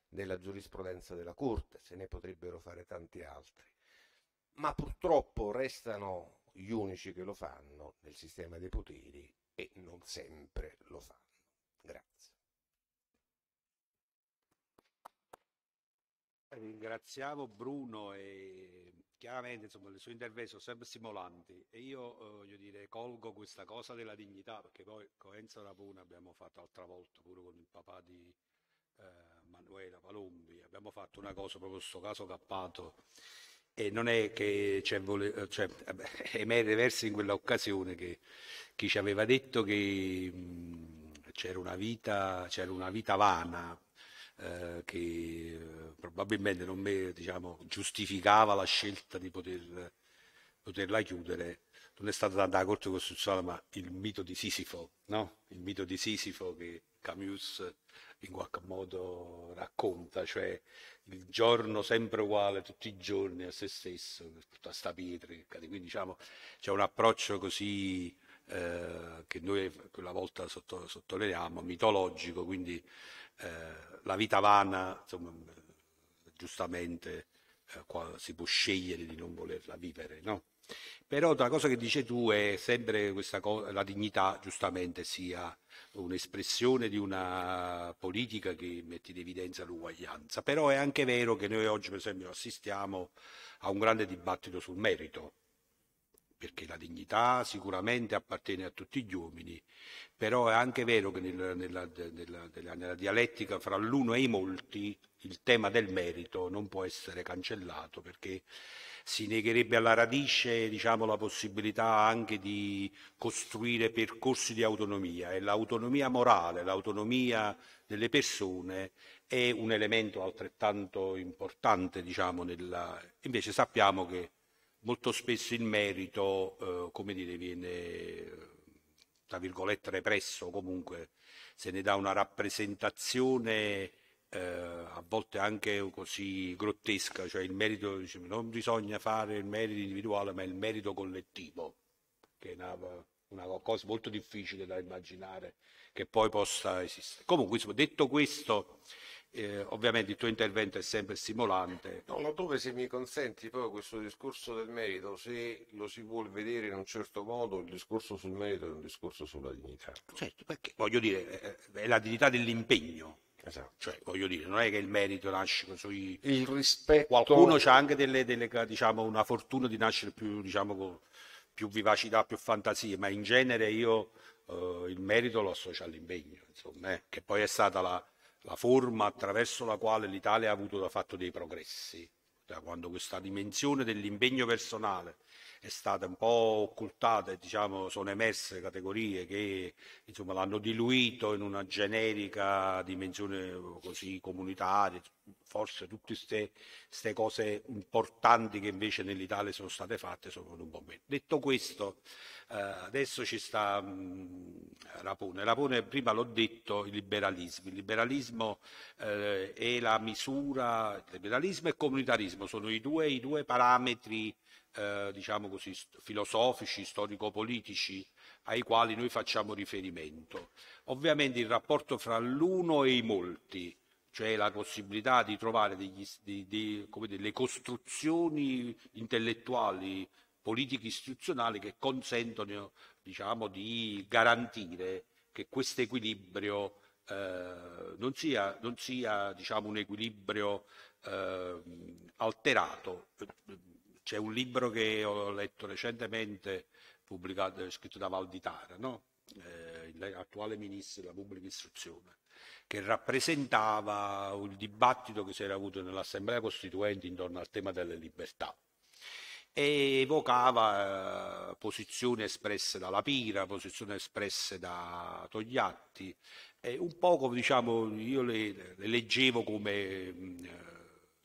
Speaker 3: della giurisprudenza della Corte, se ne potrebbero fare tanti altri. Ma purtroppo restano gli unici che lo fanno nel sistema dei poteri e non sempre lo fanno. Grazie.
Speaker 2: Ringraziamo Bruno e chiaramente insomma, le sue interventi sono sempre stimolanti e io eh, voglio dire colgo questa cosa della dignità perché poi con Enzo Rapuna abbiamo fatto l'altra volta pure con il papà di eh, Manuela Palombi abbiamo fatto una cosa proprio questo caso cappato e non è che cioè, vole, cioè, emerge verso in quell'occasione che chi ci aveva detto che mh, c'era, una vita, c'era una vita vana eh, che eh, probabilmente non me, diciamo, giustificava la scelta di poter, poterla chiudere, non è stata tanta la Corte Costituzionale, ma il mito di Sisifo, no? Il mito di Sisifo che Camus in qualche modo racconta, cioè il giorno sempre uguale tutti i giorni a se stesso, tutta sta pietra Quindi diciamo c'è un approccio così eh, che noi quella volta sotto, sottolineiamo, mitologico, quindi eh, la vita vana, insomma, giustamente eh, si può scegliere di non volerla vivere, no? Però la cosa che dici tu è sempre questa cosa, la dignità giustamente sia un'espressione di una politica che mette in evidenza l'uguaglianza, però è anche vero che noi oggi per esempio assistiamo a un grande dibattito sul merito, perché la dignità sicuramente appartiene a tutti gli uomini, però è anche vero che nel, nella, nella, nella, nella, dialettica fra l'uno e i molti il tema del merito non può essere cancellato perché si negherebbe alla radice diciamo, la possibilità anche di costruire percorsi di autonomia e l'autonomia morale, l'autonomia delle persone è un elemento altrettanto importante. Diciamo, nella... Invece sappiamo che molto spesso il merito eh, dire, viene tra virgolette represso, comunque se ne dà una rappresentazione eh, a volte anche così grottesca, cioè il merito, non bisogna fare il merito individuale, ma il merito collettivo, che è una, una cosa molto difficile da immaginare che poi possa esistere. Comunque, insomma, detto questo, eh, ovviamente il tuo intervento è sempre stimolante.
Speaker 3: No, laddove se mi consenti poi questo discorso del merito, se lo si vuole vedere in un certo modo, il discorso sul merito è un discorso sulla dignità.
Speaker 2: Certo, perché voglio dire, è la dignità dell'impegno.
Speaker 3: Esatto.
Speaker 2: Cioè, voglio dire, non è che il merito nasce così.
Speaker 3: Il rispetto.
Speaker 2: Qualcuno ha anche delle, delle, diciamo, una fortuna di nascere più, diciamo, con più vivacità, più fantasia, ma in genere io eh, il merito lo associo all'impegno, insomma, eh, che poi è stata la, la forma attraverso la quale l'Italia ha avuto fatto dei progressi, da quando questa dimensione dell'impegno personale è stata un po' occultata diciamo, sono emerse categorie che insomma, l'hanno diluito in una generica dimensione così comunitaria, forse tutte queste cose importanti che invece nell'Italia sono state fatte sono un po' meno. Detto questo, eh, adesso ci sta mh, mm, Rapone. Rapone, prima l'ho detto, il liberalismo. Il liberalismo eh, è la misura, liberalismo e comunitarismo sono i due, i due parametri eh, diciamo così, filosofici, storico-politici ai quali noi facciamo riferimento. Ovviamente il rapporto fra l'uno e i molti, cioè la possibilità di trovare degli, di, di, delle costruzioni intellettuali, politiche, istituzionali che consentono diciamo, di garantire che questo equilibrio eh, non sia, non sia diciamo, un equilibrio eh, alterato c'è un libro che ho letto recentemente, pubblicato, scritto da Valditara, no? eh, l'attuale ministro della pubblica istruzione, che rappresentava il dibattito che si era avuto nell'Assemblea Costituente intorno al tema delle libertà e evocava eh, posizioni espresse da Lapira, posizioni espresse da Togliatti, e un po' diciamo, io le, le leggevo come mh,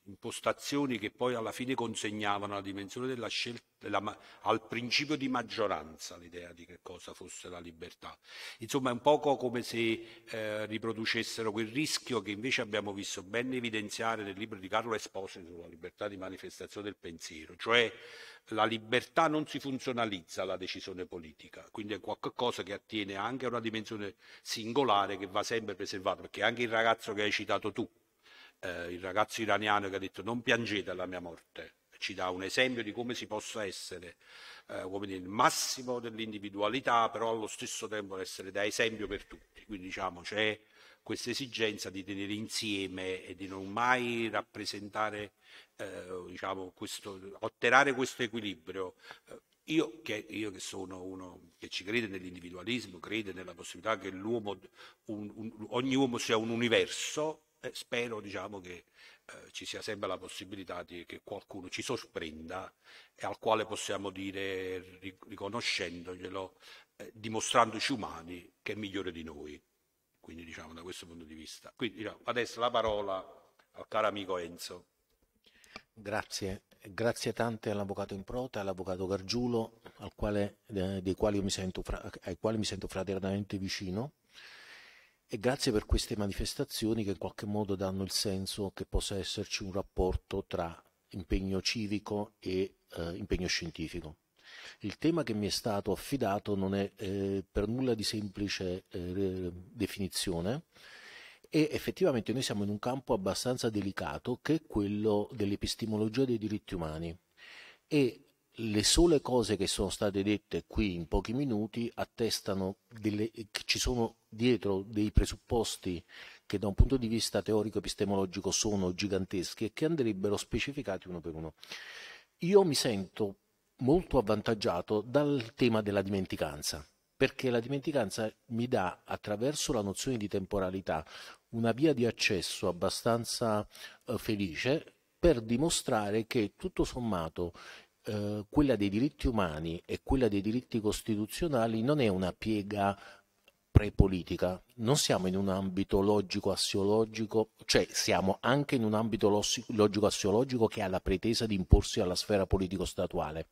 Speaker 2: impostazioni che poi alla fine consegnavano la dimensione della scelta della, al principio di maggioranza l'idea di che cosa fosse la libertà. Insomma, è un poco come se eh, riproducessero quel rischio che invece abbiamo visto ben evidenziare nel libro di Carlo Esposito sulla libertà di manifestazione del pensiero, cioè la libertà non si funzionalizza alla decisione politica, quindi è qualcosa che attiene anche a una dimensione singolare che va sempre preservata, perché anche il ragazzo che hai citato tu, eh, il ragazzo iraniano che ha detto non piangete alla mia morte, ci dà un esempio di come si possa essere eh, come il massimo dell'individualità, però allo stesso tempo essere da esempio per tutti. Quindi diciamo c'è questa esigenza di tenere insieme e di non mai rappresentare, eh, diciamo, questo, ottenere questo equilibrio. Eh, io che, io che, sono uno che ci crede nell'individualismo, crede nella possibilità che un, un, ogni uomo sia un universo, eh, spero diciamo, che eh, ci sia sempre la possibilità di, che qualcuno ci sorprenda e al quale possiamo dire, riconoscendoglielo, eh, dimostrandoci umani, che è migliore di noi. Quindi diciamo da questo punto di vista. Quindi diciamo, adesso la parola al caro amico Enzo.
Speaker 4: Grazie, grazie tante all'Avvocato Improta, all'Avvocato Gargiulo, al quale, eh, quali fra, ai quali mi sento fraternamente vicino e grazie per queste manifestazioni che in qualche modo danno il senso che possa esserci un rapporto tra impegno civico e eh, impegno scientifico. Il tema che mi è stato affidato non è eh, per nulla di semplice eh, definizione e effettivamente noi siamo in un campo abbastanza delicato che è quello dell'epistemologia dei diritti umani e le sole cose che sono state dette qui in pochi minuti attestano delle, che ci sono dietro dei presupposti che da un punto di vista teorico-epistemologico sono giganteschi e che andrebbero specificati uno per uno. Io mi sento molto avvantaggiato dal tema della dimenticanza, perché la dimenticanza mi dà, attraverso la nozione di temporalità, una via di accesso abbastanza eh, felice per dimostrare che tutto sommato eh, quella dei diritti umani e quella dei diritti costituzionali non è una piega pre-politica, non siamo in un ambito logico-assiologico, cioè siamo anche in un ambito logico-assiologico che ha la pretesa di imporsi alla sfera politico-statuale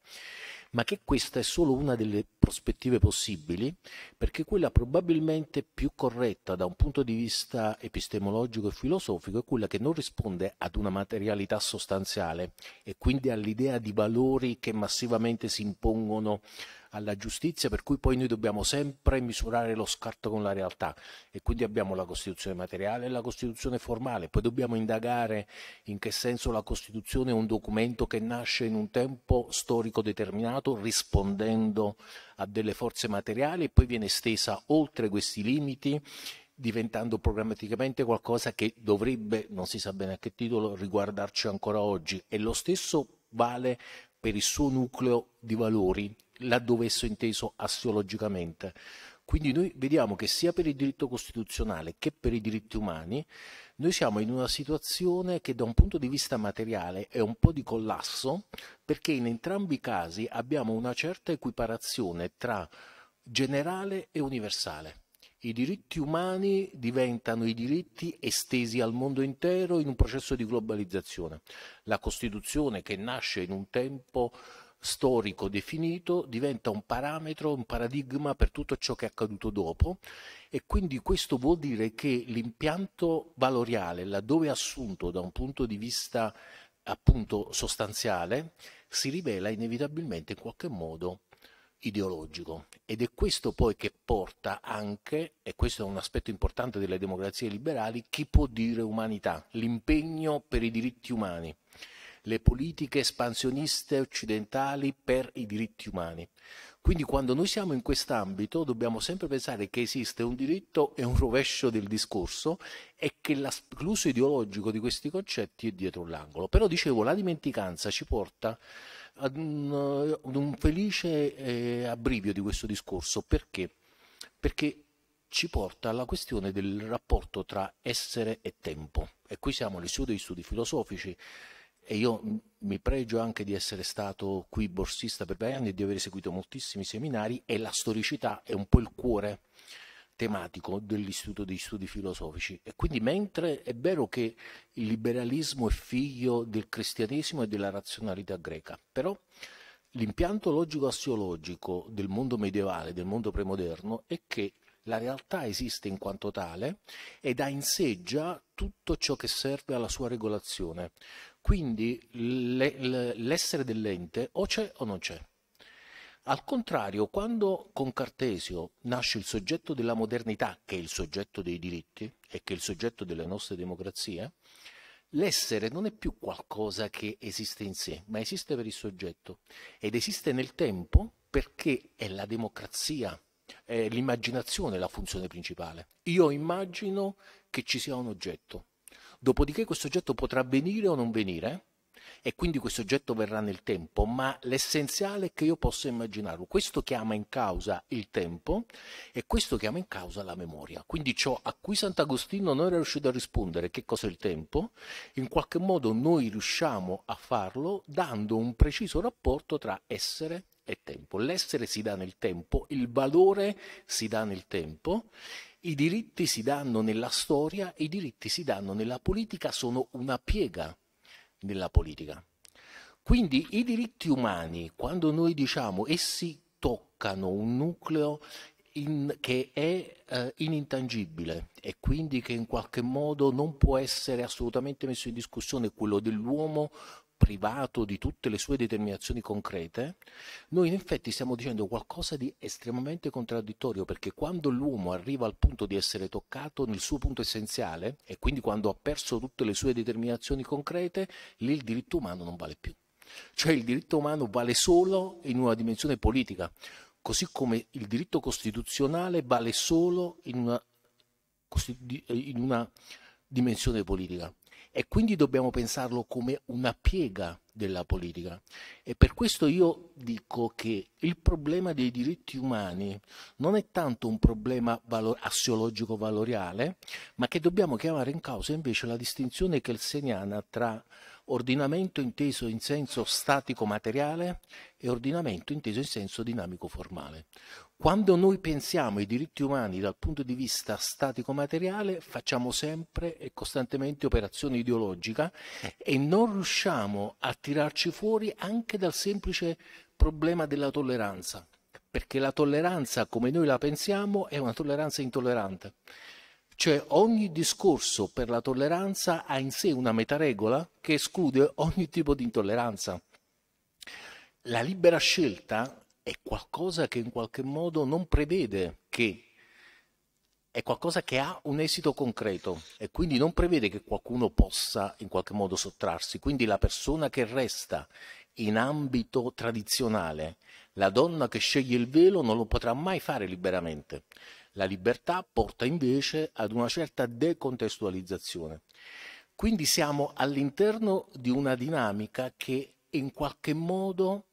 Speaker 4: ma che questa è solo una delle prospettive possibili, perché quella probabilmente più corretta da un punto di vista epistemologico e filosofico è quella che non risponde ad una materialità sostanziale e quindi all'idea di valori che massivamente si impongono alla giustizia, per cui poi noi dobbiamo sempre misurare lo scarto con la realtà. E quindi abbiamo la Costituzione materiale e la Costituzione formale, poi dobbiamo indagare in che senso la Costituzione è un documento che nasce in un tempo storico determinato rispondendo a delle forze materiali e poi viene estesa oltre questi limiti diventando programmaticamente qualcosa che dovrebbe, non si sa bene a che titolo, riguardarci ancora oggi. E lo stesso vale per il suo nucleo di valori laddove esso è inteso assiologicamente. Quindi noi vediamo che sia per il diritto costituzionale che per i diritti umani noi siamo in una situazione che da un punto di vista materiale è un po' di collasso perché in entrambi i casi abbiamo una certa equiparazione tra generale e universale. I diritti umani diventano i diritti estesi al mondo intero in un processo di globalizzazione. La Costituzione che nasce in un tempo storico definito diventa un parametro, un paradigma per tutto ciò che è accaduto dopo. E quindi questo vuol dire che l'impianto valoriale, laddove assunto da un punto di vista appunto sostanziale, si rivela inevitabilmente in qualche modo ideologico. Ed è questo poi che porta anche, e questo è un aspetto importante delle democrazie liberali, chi può dire umanità, l'impegno per i diritti umani le politiche espansioniste occidentali per i diritti umani. Quindi quando noi siamo in quest'ambito dobbiamo sempre pensare che esiste un diritto e un rovescio del discorso e che l'uso ideologico di questi concetti è dietro l'angolo. Però dicevo, la dimenticanza ci porta ad un, ad un felice eh, abbrivio di questo discorso. Perché? Perché ci porta alla questione del rapporto tra essere e tempo. E qui siamo all'istituto degli studi filosofici e io mi pregio anche di essere stato qui borsista per vari anni e di aver seguito moltissimi seminari e la storicità è un po' il cuore tematico dell'Istituto degli Studi Filosofici. E quindi mentre è vero che il liberalismo è figlio del cristianesimo e della razionalità greca, però l'impianto logico-assiologico del mondo medievale, del mondo premoderno, è che la realtà esiste in quanto tale ed ha in sé già tutto ciò che serve alla sua regolazione. Quindi l'essere dell'ente o c'è o non c'è. Al contrario, quando con Cartesio nasce il soggetto della modernità, che è il soggetto dei diritti e che è il soggetto delle nostre democrazie, l'essere non è più qualcosa che esiste in sé, ma esiste per il soggetto ed esiste nel tempo perché è la democrazia, è l'immaginazione la funzione principale. Io immagino che ci sia un oggetto, Dopodiché questo oggetto potrà venire o non venire e quindi questo oggetto verrà nel tempo, ma l'essenziale è che io possa immaginarlo. Questo chiama in causa il tempo e questo chiama in causa la memoria. Quindi ciò a cui Sant'Agostino non era riuscito a rispondere, che cos'è il tempo, in qualche modo noi riusciamo a farlo dando un preciso rapporto tra essere e tempo. L'essere si dà nel tempo, il valore si dà nel tempo i diritti si danno nella storia, i diritti si danno nella politica, sono una piega nella politica. Quindi i diritti umani, quando noi diciamo essi toccano un nucleo in, che è eh, inintangibile e quindi che in qualche modo non può essere assolutamente messo in discussione quello dell'uomo privato di tutte le sue determinazioni concrete, noi in effetti stiamo dicendo qualcosa di estremamente contraddittorio perché quando l'uomo arriva al punto di essere toccato nel suo punto essenziale e quindi quando ha perso tutte le sue determinazioni concrete, lì il diritto umano non vale più. Cioè il diritto umano vale solo in una dimensione politica, così come il diritto costituzionale vale solo in una, in una dimensione politica e quindi dobbiamo pensarlo come una piega della politica. E per questo io dico che il problema dei diritti umani non è tanto un problema valor- assiologico-valoriale, ma che dobbiamo chiamare in causa invece la distinzione kelseniana tra ordinamento inteso in senso statico materiale e ordinamento inteso in senso dinamico formale. Quando noi pensiamo ai diritti umani dal punto di vista statico-materiale, facciamo sempre e costantemente operazione ideologica e non riusciamo a tirarci fuori anche dal semplice problema della tolleranza, perché la tolleranza, come noi la pensiamo, è una tolleranza intollerante. Cioè ogni discorso per la tolleranza ha in sé una metaregola che esclude ogni tipo di intolleranza. La libera scelta è qualcosa che in qualche modo non prevede che è qualcosa che ha un esito concreto e quindi non prevede che qualcuno possa in qualche modo sottrarsi. Quindi la persona che resta in ambito tradizionale, la donna che sceglie il velo non lo potrà mai fare liberamente. La libertà porta invece ad una certa decontestualizzazione. Quindi siamo all'interno di una dinamica che in qualche modo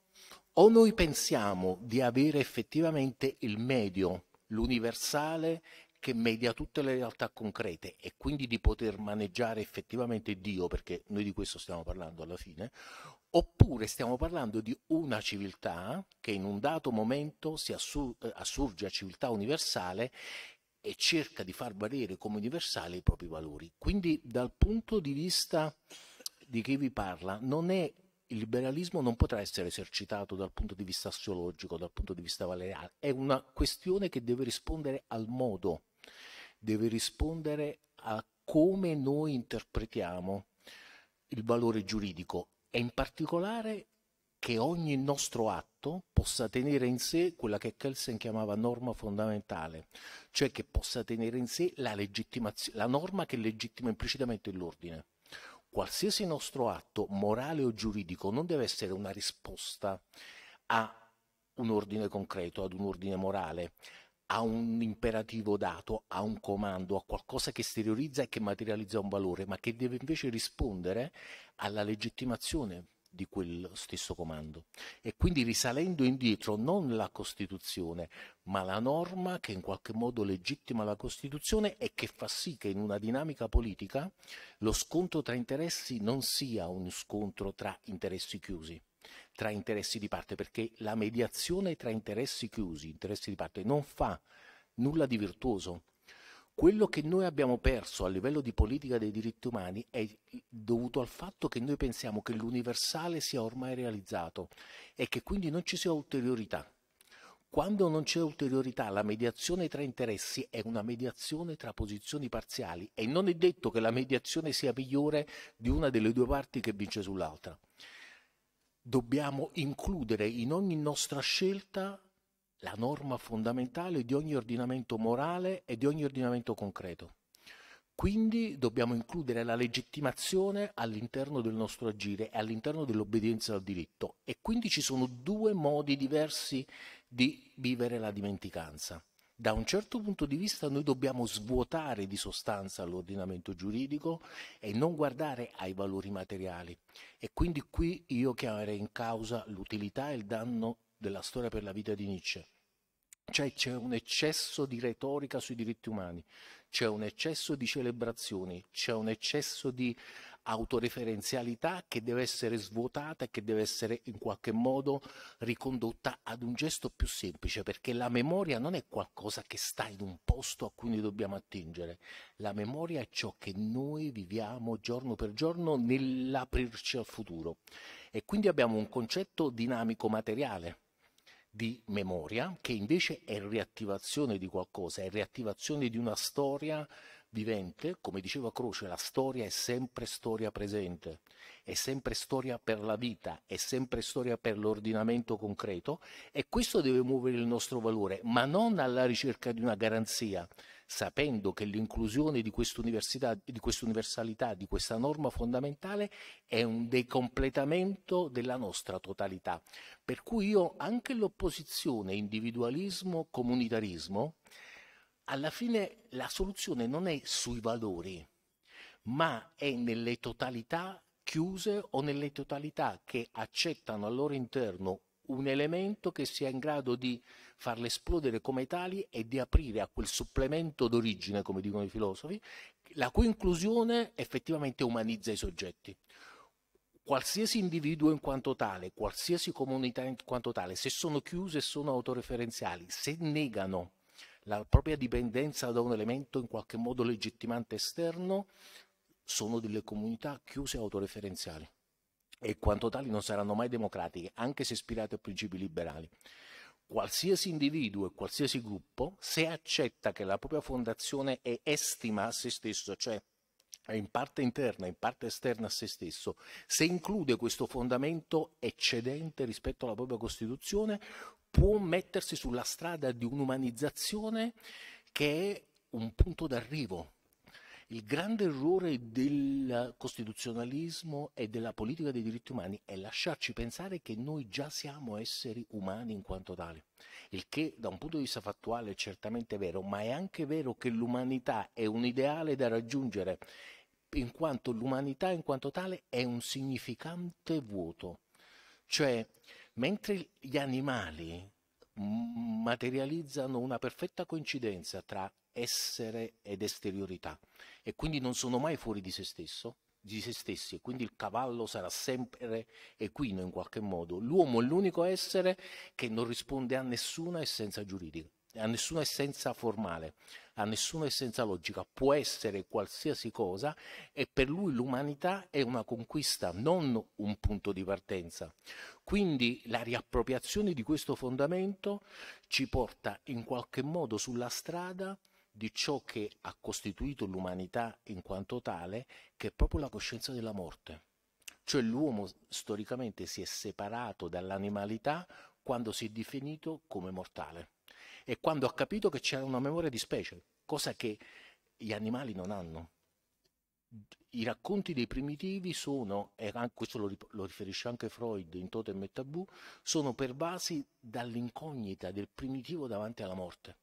Speaker 4: o noi pensiamo di avere effettivamente il medio, l'universale che media tutte le realtà concrete e quindi di poter maneggiare effettivamente Dio, perché noi di questo stiamo parlando alla fine, oppure stiamo parlando di una civiltà che in un dato momento si assur- eh, assurge a civiltà universale e cerca di far valere come universale i propri valori. Quindi dal punto di vista di chi vi parla, non è il liberalismo non potrà essere esercitato dal punto di vista assiologico, dal punto di vista valeriale, è una questione che deve rispondere al modo, deve rispondere a come noi interpretiamo il valore giuridico e in particolare che ogni nostro atto possa tenere in sé quella che Kelsen chiamava norma fondamentale, cioè che possa tenere in sé la, la norma che legittima implicitamente l'ordine qualsiasi nostro atto morale o giuridico non deve essere una risposta a un ordine concreto, ad un ordine morale, a un imperativo dato, a un comando, a qualcosa che esteriorizza e che materializza un valore, ma che deve invece rispondere alla legittimazione di quel stesso comando. E quindi risalendo indietro non la Costituzione, ma la norma che in qualche modo legittima la Costituzione e che fa sì che in una dinamica politica lo scontro tra interessi non sia un scontro tra interessi chiusi tra interessi di parte, perché la mediazione tra interessi chiusi, interessi di parte, non fa nulla di virtuoso, quello che noi abbiamo perso a livello di politica dei diritti umani è dovuto al fatto che noi pensiamo che l'universale sia ormai realizzato e che quindi non ci sia ulteriorità. Quando non c'è ulteriorità, la mediazione tra interessi è una mediazione tra posizioni parziali e non è detto che la mediazione sia migliore di una delle due parti che vince sull'altra. Dobbiamo includere in ogni nostra scelta la norma fondamentale di ogni ordinamento morale e di ogni ordinamento concreto. Quindi dobbiamo includere la legittimazione all'interno del nostro agire e all'interno dell'obbedienza al diritto. E quindi ci sono due modi diversi di vivere la dimenticanza. Da un certo punto di vista noi dobbiamo svuotare di sostanza l'ordinamento giuridico e non guardare ai valori materiali. E quindi qui io chiamerei in causa l'utilità e il danno della storia per la vita di Nietzsche. Cioè c'è un eccesso di retorica sui diritti umani, c'è un eccesso di celebrazioni, c'è un eccesso di autoreferenzialità che deve essere svuotata e che deve essere in qualche modo ricondotta ad un gesto più semplice, perché la memoria non è qualcosa che sta in un posto a cui noi dobbiamo attingere, la memoria è ciò che noi viviamo giorno per giorno nell'aprirci al futuro. E quindi abbiamo un concetto dinamico materiale di memoria che invece è riattivazione di qualcosa, è riattivazione di una storia vivente, come diceva Croce, la storia è sempre storia presente, è sempre storia per la vita, è sempre storia per l'ordinamento concreto e questo deve muovere il nostro valore, ma non alla ricerca di una garanzia, sapendo che l'inclusione di questa di questa universalità, di questa norma fondamentale è un decompletamento della nostra totalità. Per cui io anche l'opposizione individualismo-comunitarismo alla fine la soluzione non è sui valori, ma è nelle totalità chiuse o nelle totalità che accettano al loro interno un elemento che sia in grado di farle esplodere come tali e di aprire a quel supplemento d'origine, come dicono i filosofi, la cui inclusione effettivamente umanizza i soggetti. Qualsiasi individuo in quanto tale, qualsiasi comunità in quanto tale, se sono chiuse e sono autoreferenziali, se negano la propria dipendenza da un elemento in qualche modo legittimante esterno, sono delle comunità chiuse e autoreferenziali e quanto tali non saranno mai democratiche, anche se ispirate a principi liberali. Qualsiasi individuo e qualsiasi gruppo, se accetta che la propria fondazione è estima a se stesso, cioè è in parte interna, in parte esterna a se stesso, se include questo fondamento eccedente rispetto alla propria Costituzione, può mettersi sulla strada di un'umanizzazione che è un punto d'arrivo. Il grande errore del costituzionalismo e della politica dei diritti umani è lasciarci pensare che noi già siamo esseri umani in quanto tali, il che da un punto di vista fattuale è certamente vero, ma è anche vero che l'umanità è un ideale da raggiungere, in quanto l'umanità in quanto tale è un significante vuoto. Cioè, mentre gli animali materializzano una perfetta coincidenza tra essere ed esteriorità e quindi non sono mai fuori di se stesso, di se stessi e quindi il cavallo sarà sempre equino in qualche modo. L'uomo è l'unico essere che non risponde a nessuna essenza giuridica, a nessuna essenza formale, a nessuna essenza logica, può essere qualsiasi cosa e per lui l'umanità è una conquista, non un punto di partenza. Quindi la riappropriazione di questo fondamento ci porta in qualche modo sulla strada di ciò che ha costituito l'umanità in quanto tale, che è proprio la coscienza della morte. Cioè l'uomo storicamente si è separato dall'animalità quando si è definito come mortale e quando ha capito che c'era una memoria di specie, cosa che gli animali non hanno i racconti dei primitivi sono, e questo lo, lo, riferisce anche Freud in Totem e Tabù, sono pervasi dall'incognita del primitivo davanti alla morte.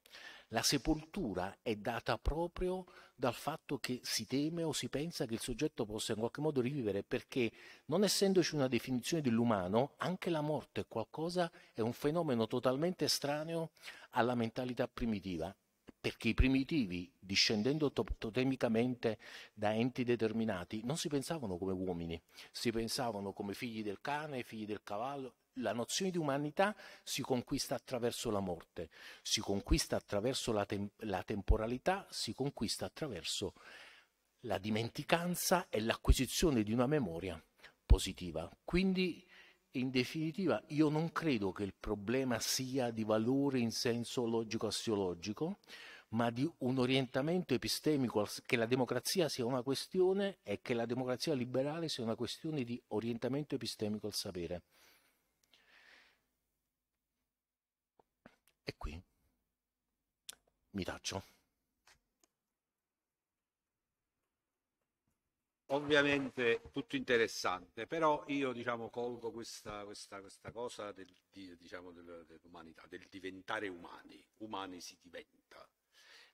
Speaker 4: La sepoltura è data proprio dal fatto che si teme o si pensa che il soggetto possa in qualche modo rivivere, perché non essendoci una definizione dell'umano, anche la morte è qualcosa, è un fenomeno totalmente estraneo alla mentalità primitiva perché i primitivi, discendendo totemicamente da enti determinati, non si pensavano come uomini, si pensavano come figli del cane, figli del cavallo. La nozione di umanità si conquista attraverso la morte, si conquista attraverso la, tem- la temporalità, si conquista attraverso la dimenticanza e l'acquisizione di una memoria positiva. Quindi in definitiva, io non credo che il problema sia di valore in senso logico-assiologico, ma di un orientamento epistemico, che la democrazia sia una questione e che la democrazia liberale sia una questione di orientamento epistemico al sapere. E qui mi taccio.
Speaker 2: Ovviamente tutto interessante, però io diciamo, colgo questa, questa, questa cosa del, diciamo, dell'umanità, del diventare umani. Umani si diventa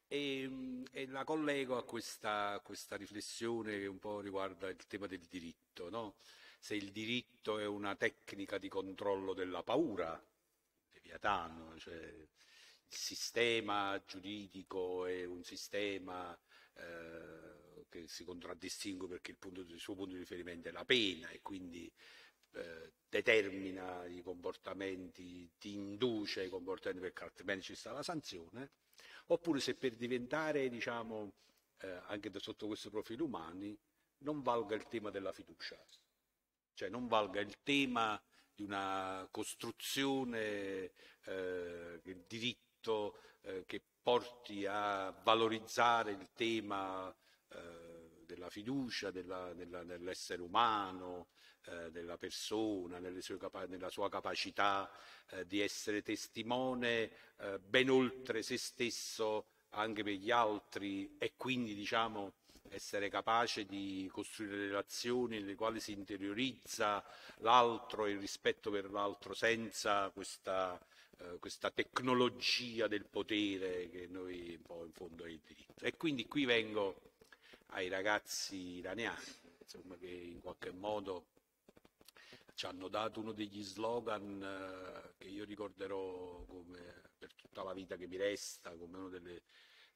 Speaker 2: e, e, la collego a questa, questa, riflessione che un po' riguarda il tema del diritto, no? se il diritto è una tecnica di controllo della paura, Leviatano, cioè il sistema giuridico è un sistema eh, che si contraddistingue perché il, punto, il, suo punto di riferimento è la pena e quindi eh, determina i comportamenti, ti induce ai comportamenti perché altrimenti ci sta la sanzione, oppure se per diventare, diciamo, eh, anche sotto questo profilo umani, non valga il tema della fiducia, cioè non valga il tema di una costruzione, eh, il diritto eh, che porti a valorizzare il tema eh, della fiducia, della, della, dell'essere umano, eh, della persona, capa- nella sua capacità eh, di essere testimone eh, ben oltre se stesso anche per gli altri e quindi diciamo essere capace di costruire relazioni nelle quali si interiorizza l'altro e il rispetto per l'altro senza questa, eh, questa tecnologia del potere che noi un po' in fondo è il diritto. E quindi qui vengo ai ragazzi iraniani, insomma, che in qualche modo ci hanno dato uno degli slogan eh, che io ricorderò come, per tutta la vita che mi resta, come uno delle,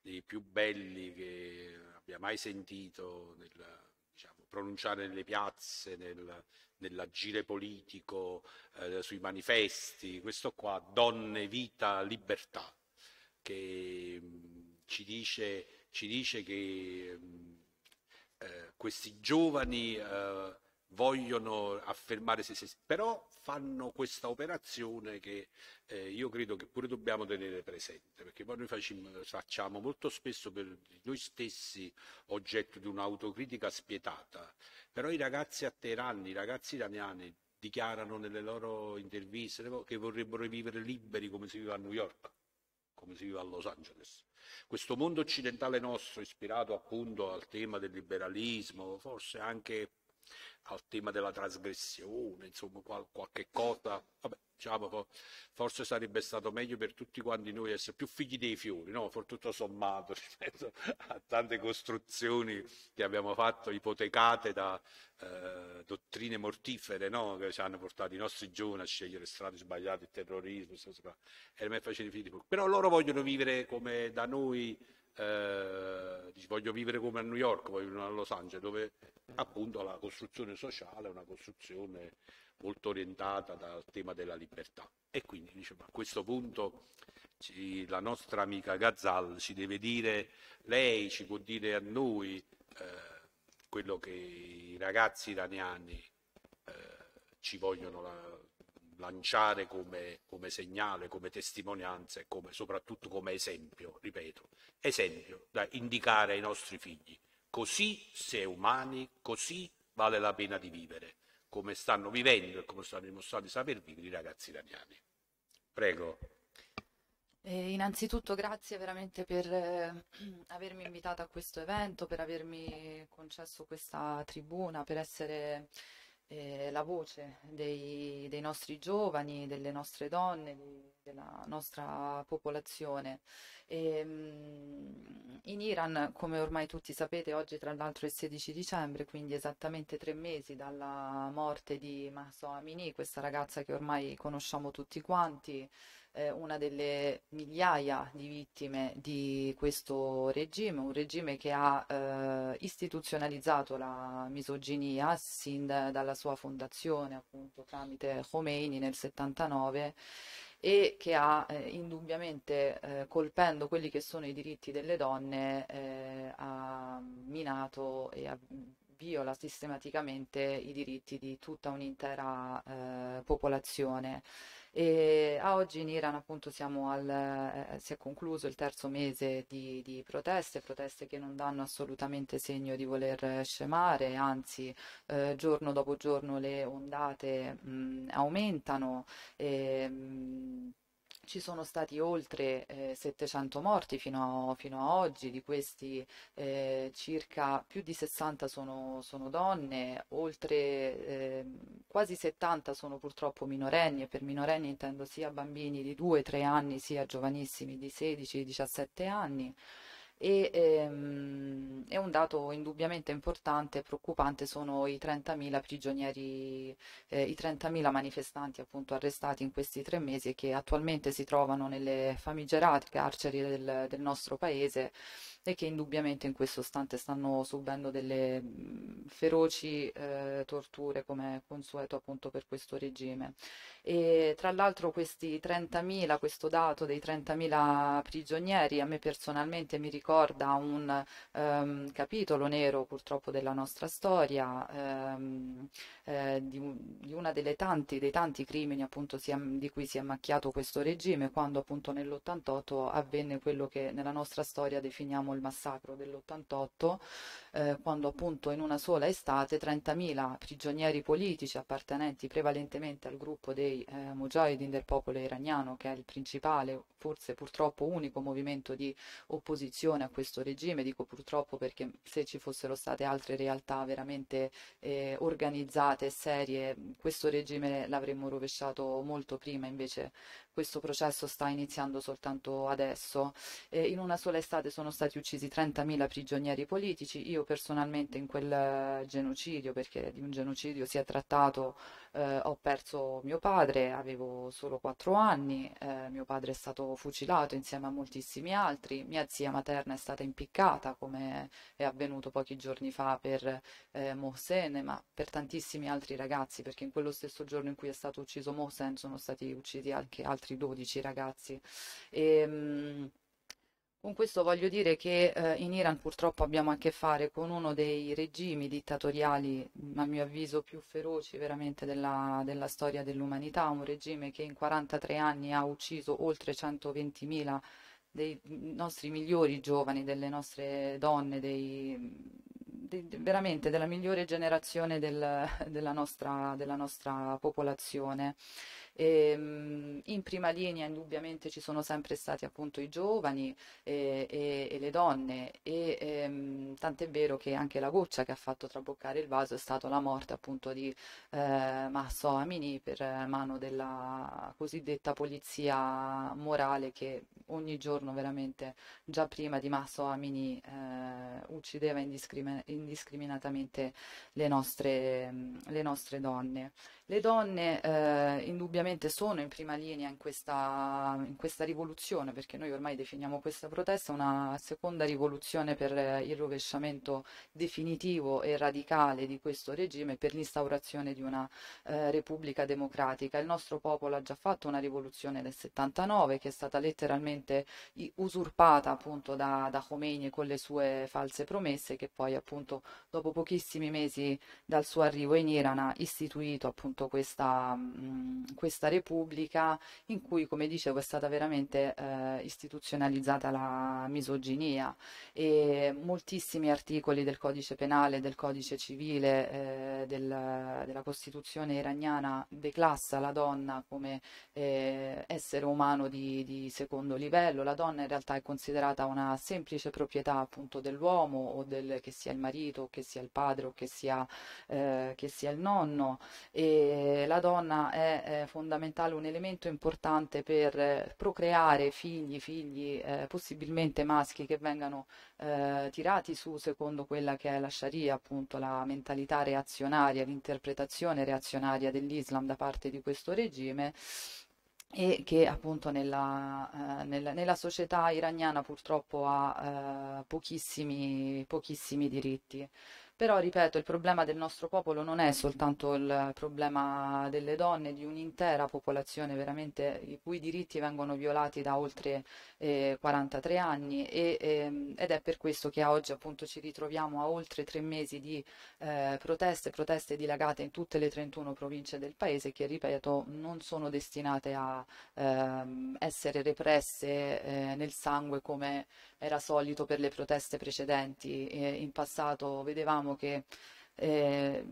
Speaker 2: dei più belli che abbia mai sentito nel, diciamo, pronunciare nelle piazze, nel, nell'agire politico, eh, sui manifesti. Questo qua, Donne, Vita, Libertà, che mh, mm, ci, dice, ci, dice, che mh, mm, eh, questi giovani eh, vogliono affermare se stessi, però fanno questa operazione che eh, io credo che pure dobbiamo tenere presente, perché poi noi facciamo, facciamo molto spesso per noi stessi oggetto di un'autocritica spietata, però i ragazzi a Teheran, i ragazzi iraniani dichiarano nelle loro interviste che vorrebbero vivere liberi come si vive a New York, come si vive a Los Angeles. Questo mondo occidentale nostro, ispirato appunto al tema del liberalismo, forse anche al tema della trasgressione, insomma qual- qualche cosa, vabbè, diciamo, forse sarebbe stato meglio per tutti quanti noi essere più figli dei fiori, no? Tutto sommato, rispetto a tante costruzioni che abbiamo fatto ipotecate da eh, dottrine mortifere, no? Che ci hanno portato i nostri giovani a scegliere strade sbagliate, il terrorismo, e me facili figli di Però loro vogliono vivere come da noi eh, voglio vivere come a New York, voglio vivere a Los Angeles, dove appunto la costruzione sociale è una costruzione molto orientata dal tema della libertà. E quindi diciamo, a questo punto ci, la nostra amica Gazzal ci deve dire, lei ci può dire a noi eh, quello che i ragazzi iraniani eh, ci vogliono la, lanciare come, come, segnale, come testimonianza e come, soprattutto come esempio, ripeto, esempio da indicare ai nostri figli. Così si è umani, così vale la pena di vivere, come stanno vivendo e come stanno dimostrando di saper vivere i ragazzi iraniani. Prego.
Speaker 5: Eh, innanzitutto grazie veramente per eh, avermi invitato a questo evento, per avermi concesso questa tribuna, per essere eh, la voce dei, dei, nostri giovani, delle nostre donne, di, della nostra popolazione. E, ehm, in Iran, come ormai tutti sapete, oggi tra l'altro è il 16 dicembre, quindi esattamente tre mesi dalla morte di Mahsa Amini, questa ragazza che ormai conosciamo tutti quanti, eh, una delle migliaia di vittime di questo regime, un regime che ha eh, istituzionalizzato la misoginia sin dalla sua fondazione, appunto tramite Khomeini nel 79 e che ha eh, indubbiamente, eh, colpendo quelli che sono i diritti delle donne, eh, ha minato e ha viola sistematicamente i diritti di tutta un'intera eh, popolazione. E a oggi in Iran appunto al, eh, si è concluso il terzo mese di, di, proteste, proteste che non danno assolutamente segno di voler scemare, anzi eh, giorno dopo giorno le ondate mh, aumentano. E, mh, ci sono stati oltre eh, 700 morti fino a, fino a, oggi, di questi eh, circa più di 60 sono, sono donne, oltre eh, quasi 70 sono purtroppo minorenni e per minorenni intendo sia bambini di 2-3 anni sia giovanissimi di 16-17 anni e ehm, è un dato indubbiamente importante e preoccupante sono i 30.000 prigionieri, eh, i 30.000 manifestanti appunto arrestati in questi tre mesi che attualmente si trovano nelle famigerate carceri del, del nostro paese e che indubbiamente in questo istante stanno subendo delle mh, feroci eh, torture come consueto appunto per questo regime. E tra l'altro questi 30.000, questo dato dei 30.000 prigionieri a me personalmente mi ricorda un um, capitolo nero purtroppo della nostra storia, um, eh, di, di, una dei tanti crimini appunto è, di cui si è macchiato questo regime quando appunto nell'88 avvenne quello che nella nostra storia definiamo il massacro dell'88 eh, quando appunto in una sola estate 30.000 prigionieri politici appartenenti prevalentemente al gruppo dei eh, Mujahideen del popolo iraniano, che è il principale, forse purtroppo unico movimento di opposizione a questo regime, dico purtroppo perché se ci fossero state altre realtà veramente eh, organizzate serie, questo regime l'avremmo rovesciato molto prima, invece questo processo sta iniziando soltanto adesso. Eh, in una sola estate sono stati uccisi 30.000 prigionieri politici, io personalmente in quel genocidio, perché di un genocidio si è trattato, eh, ho perso mio padre, avevo solo 4 anni, eh, mio padre è stato fucilato insieme a moltissimi altri, mia zia materna è stata impiccata come è avvenuto pochi giorni fa per eh, Mohsen, ma per tantissimi altri ragazzi, perché in quello stesso giorno in cui è stato ucciso Mohsen sono stati uccisi anche altri altri 12 ragazzi. E, ehm, con questo voglio dire che eh, in Iran purtroppo abbiamo a che fare con uno dei regimi dittatoriali, a mio avviso, più feroci veramente della, della storia dell'umanità, un regime che in 43 anni ha ucciso oltre 120.000 dei nostri migliori giovani, delle nostre donne, dei, de, veramente della migliore generazione del, della, nostra, della nostra popolazione. Ehm, in prima linea indubbiamente ci sono sempre stati appunto i giovani e, e, e le donne e ehm, tant'è vero che anche la goccia che ha fatto traboccare il vaso è stata la morte appunto di eh, Masso Amini per mano della cosiddetta polizia morale che ogni giorno veramente già prima di Masso Amini eh, uccideva indiscrimin- indiscriminatamente le nostre, le nostre donne. Le donne eh, indubbiamente sono in prima linea in questa, in questa, rivoluzione, perché noi ormai definiamo questa protesta una seconda rivoluzione per il rovesciamento definitivo e radicale di questo regime per l'instaurazione di una eh, repubblica democratica. Il nostro popolo ha già fatto una rivoluzione del 79 che è stata letteralmente usurpata appunto da, da Khomeini con le sue false promesse che poi appunto dopo pochissimi mesi dal suo arrivo in Iran ha istituito appunto questa, mh, questa repubblica in cui, come dicevo, è stata veramente eh, istituzionalizzata la misoginia e moltissimi articoli del codice penale, del codice civile, eh, del, della Costituzione iraniana declassa la donna come eh, essere umano di, di, secondo livello. La donna in realtà è considerata una semplice proprietà appunto dell'uomo o del, che sia il marito, che sia il padre o che sia, eh, che sia il nonno. E, la donna è, è, fondamentale, un elemento importante per procreare figli, figli eh, possibilmente maschi che vengano eh, tirati su secondo quella che è la Sharia, appunto la mentalità reazionaria, l'interpretazione reazionaria dell'Islam da parte di questo regime e che appunto nella, eh, nella, nella, società iraniana purtroppo ha eh, pochissimi, pochissimi diritti. Però, ripeto, il problema del nostro popolo non è soltanto il problema delle donne, di un'intera popolazione veramente i cui diritti vengono violati da oltre eh, 43 anni e, ehm, ed è per questo che oggi appunto ci ritroviamo a oltre tre mesi di eh, proteste, proteste dilagate in tutte le 31 province del paese che, ripeto, non sono destinate a ehm, essere represse eh, nel sangue come era solito per le proteste precedenti. in passato vedevamo che eh,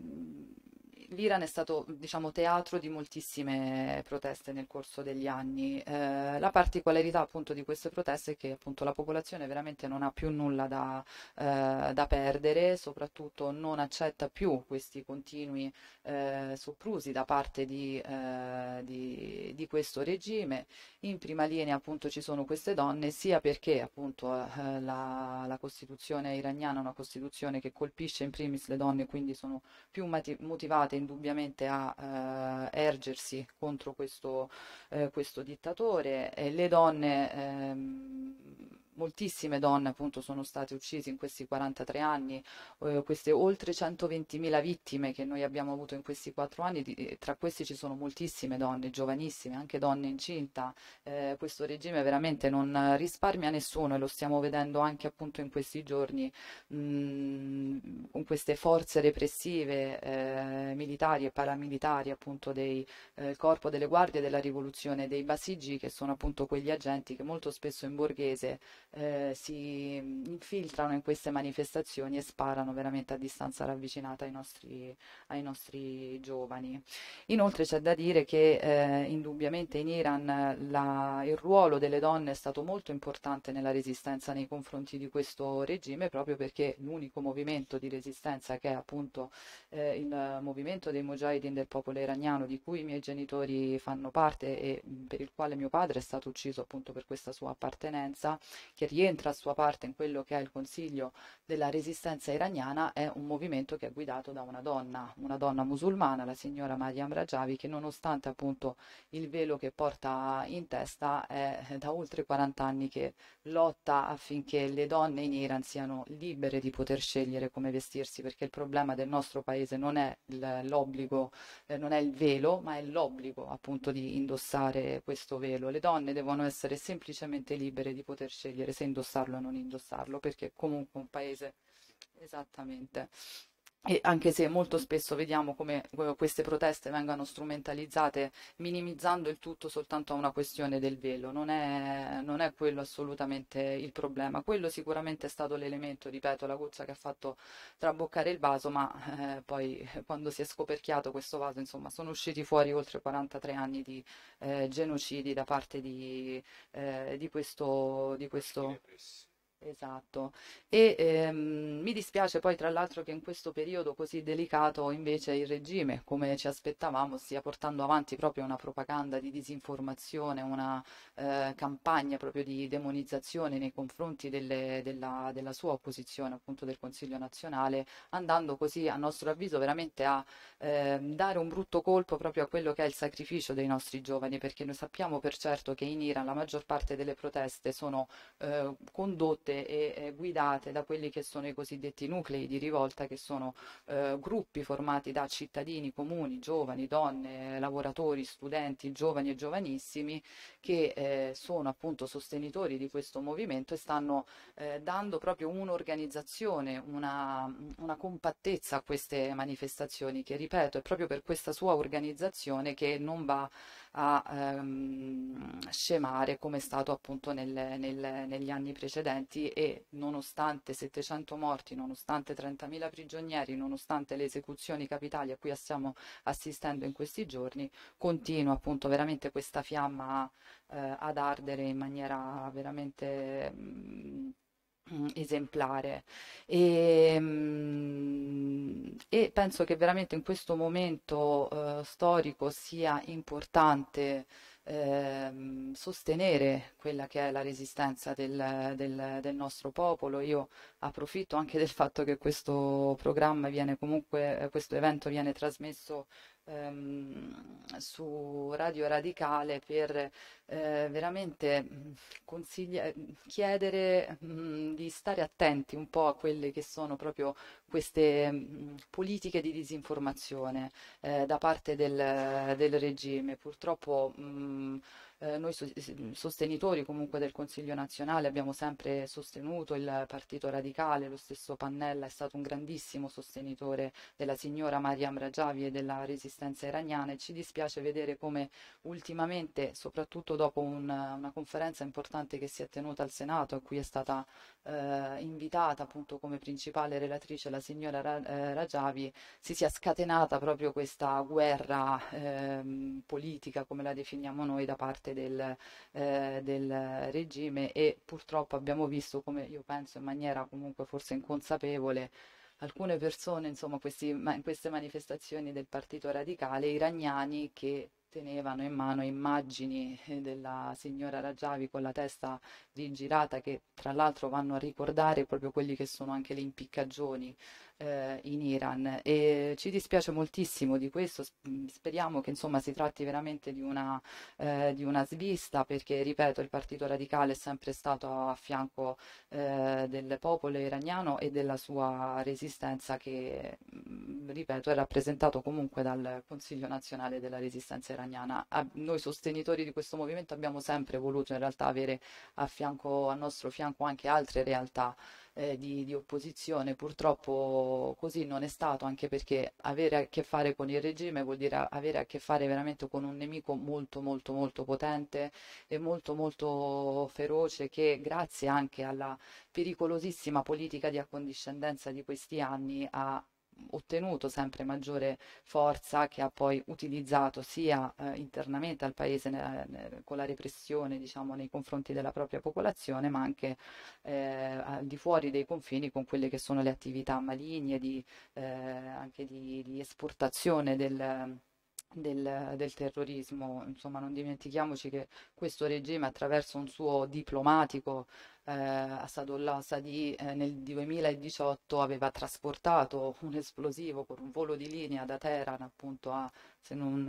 Speaker 5: l'Iran è stato diciamo, teatro di moltissime proteste nel corso degli anni. Eh, la particolarità appunto di queste proteste è che appunto la popolazione veramente non ha più nulla da, eh, da perdere, soprattutto non accetta più questi continui eh, soprusi da parte di, eh, di, di, questo regime. In prima linea appunto ci sono queste donne sia perché eh, la, la Costituzione iraniana è una Costituzione che colpisce in primis le donne, quindi sono più motivate indubbiamente a eh, ergersi contro questo, eh, questo dittatore. E le donne ehm, moltissime donne appunto sono state uccise in questi 43 anni, eh, queste oltre 120.000 vittime che noi abbiamo avuto in questi 4 anni, di, tra questi ci sono moltissime donne, giovanissime, anche donne incinta, eh, questo regime veramente non risparmia nessuno e lo stiamo vedendo anche appunto in questi giorni mh, mm, con queste forze repressive eh, militari e paramilitari appunto del eh, corpo delle guardie della rivoluzione dei Basigi che sono appunto quegli agenti che molto spesso in borghese eh, si infiltrano in queste manifestazioni e sparano veramente a distanza ravvicinata ai nostri, ai nostri giovani. Inoltre c'è da dire che eh, indubbiamente in Iran la, il ruolo delle donne è stato molto importante nella resistenza nei confronti di questo regime proprio perché l'unico movimento di resistenza che è appunto eh, il movimento dei mujahideen del popolo iraniano di cui i miei genitori fanno parte e per il quale mio padre è stato ucciso appunto per questa sua appartenenza che rientra a sua parte in quello che è il Consiglio della Resistenza iraniana, è un movimento che è guidato da una donna, una donna musulmana, la signora Mariam Rajavi, che nonostante appunto il velo che porta in testa è da oltre 40 anni che lotta affinché le donne in Iran siano libere di poter scegliere come vestirsi, perché il problema del nostro paese non è l'obbligo, eh, non è il velo, ma è l'obbligo appunto di indossare questo velo. Le donne devono essere semplicemente libere di poter scegliere scegliere se indossarlo o non indossarlo, perché comunque un paese esattamente. E anche se molto spesso vediamo come queste proteste vengano strumentalizzate minimizzando il tutto soltanto a una questione del velo, non è, non è quello assolutamente il problema. Quello sicuramente è stato l'elemento, ripeto, la goccia che ha fatto traboccare il vaso, ma eh, poi quando si è scoperchiato questo vaso, insomma, sono usciti fuori oltre 43 anni di eh, genocidi da parte di, eh, di questo... Di questo Esatto, e ehm, mi dispiace poi tra l'altro che in questo periodo così delicato invece il regime, come ci aspettavamo, stia portando avanti proprio una propaganda di disinformazione, una eh, campagna proprio di demonizzazione nei confronti delle, della, della, sua opposizione, appunto del Consiglio nazionale, andando così a nostro avviso veramente a eh, dare un brutto colpo proprio a quello che è il sacrificio dei nostri giovani, perché noi sappiamo per certo che in Iran la maggior parte delle proteste sono eh, condotte gestite e eh, guidate da quelli che sono i cosiddetti nuclei di rivolta, che sono eh, gruppi formati da cittadini comuni, giovani, donne, lavoratori, studenti, giovani e giovanissimi, che eh, sono appunto sostenitori di questo movimento e stanno eh, dando proprio un'organizzazione, una, una compattezza a queste manifestazioni, che ripeto è proprio per questa sua organizzazione che non va a ehm, scemare come è stato appunto nel, nel, negli anni precedenti e nonostante 700 morti, nonostante 30.000 prigionieri, nonostante le esecuzioni capitali a cui stiamo assistendo in questi giorni, continua appunto veramente questa fiamma eh, ad ardere in maniera veramente... Mh, mm, esemplare e, mm, e, penso che veramente in questo momento uh, storico sia importante uh, sostenere quella che è la resistenza del, del, del, nostro popolo. Io approfitto anche del fatto che questo programma viene comunque, questo evento viene trasmesso ehm, su Radio Radicale per eh, veramente consiglia- chiedere mh, di stare attenti un po' a quelle che sono proprio queste mh, politiche di disinformazione eh, da parte del, del regime. Purtroppo mh, eh, noi sostenitori comunque del Consiglio nazionale abbiamo sempre sostenuto il Partito Radicale, lo stesso Pannella è stato un grandissimo sostenitore della signora Mariam Rajavi e della resistenza iraniana e ci dispiace vedere come ultimamente, soprattutto dopo un, una conferenza importante che si è tenuta al Senato a cui è stata eh, invitata appunto come principale relatrice la signora Ra- eh, Rajavi, si sia scatenata proprio questa guerra eh, politica, come la definiamo noi, da parte del, eh, del regime e purtroppo abbiamo visto, come io penso in maniera comunque forse inconsapevole, alcune persone, insomma, questi, in queste manifestazioni del Partito Radicale iraniani che tenevano in mano immagini eh, della signora Rajavi con la testa rigirata che tra l'altro vanno a ricordare proprio quelli che sono anche le impiccagioni eh, in Iran e ci dispiace moltissimo di questo, mm, speriamo che insomma si tratti veramente di una, eh, di una svista perché ripeto il Partito Radicale è sempre stato a fianco eh, del popolo iraniano e della sua resistenza che mm, ripeto è rappresentato comunque dal Consiglio nazionale della resistenza iraniana. A, noi sostenitori di questo movimento abbiamo sempre voluto in realtà avere a, fianco, a nostro fianco anche altre realtà eh, di, di, opposizione. Purtroppo così non è stato, anche perché avere a che fare con il regime vuol dire avere a che fare veramente con un nemico molto molto molto potente e molto molto feroce che grazie anche alla pericolosissima politica di accondiscendenza di questi anni ha ottenuto sempre maggiore forza che ha poi utilizzato sia eh, internamente al paese ne, ne, con la repressione diciamo, nei confronti della propria popolazione ma anche eh, al di fuori dei confini con quelle che sono le attività maligne di, eh, anche di, di esportazione del del, del, terrorismo. Insomma, non dimentichiamoci che questo regime, attraverso un suo diplomatico eh, Asadollah Sadi eh, nel 2018 aveva trasportato un esplosivo con un volo di linea da Teheran appunto a se non,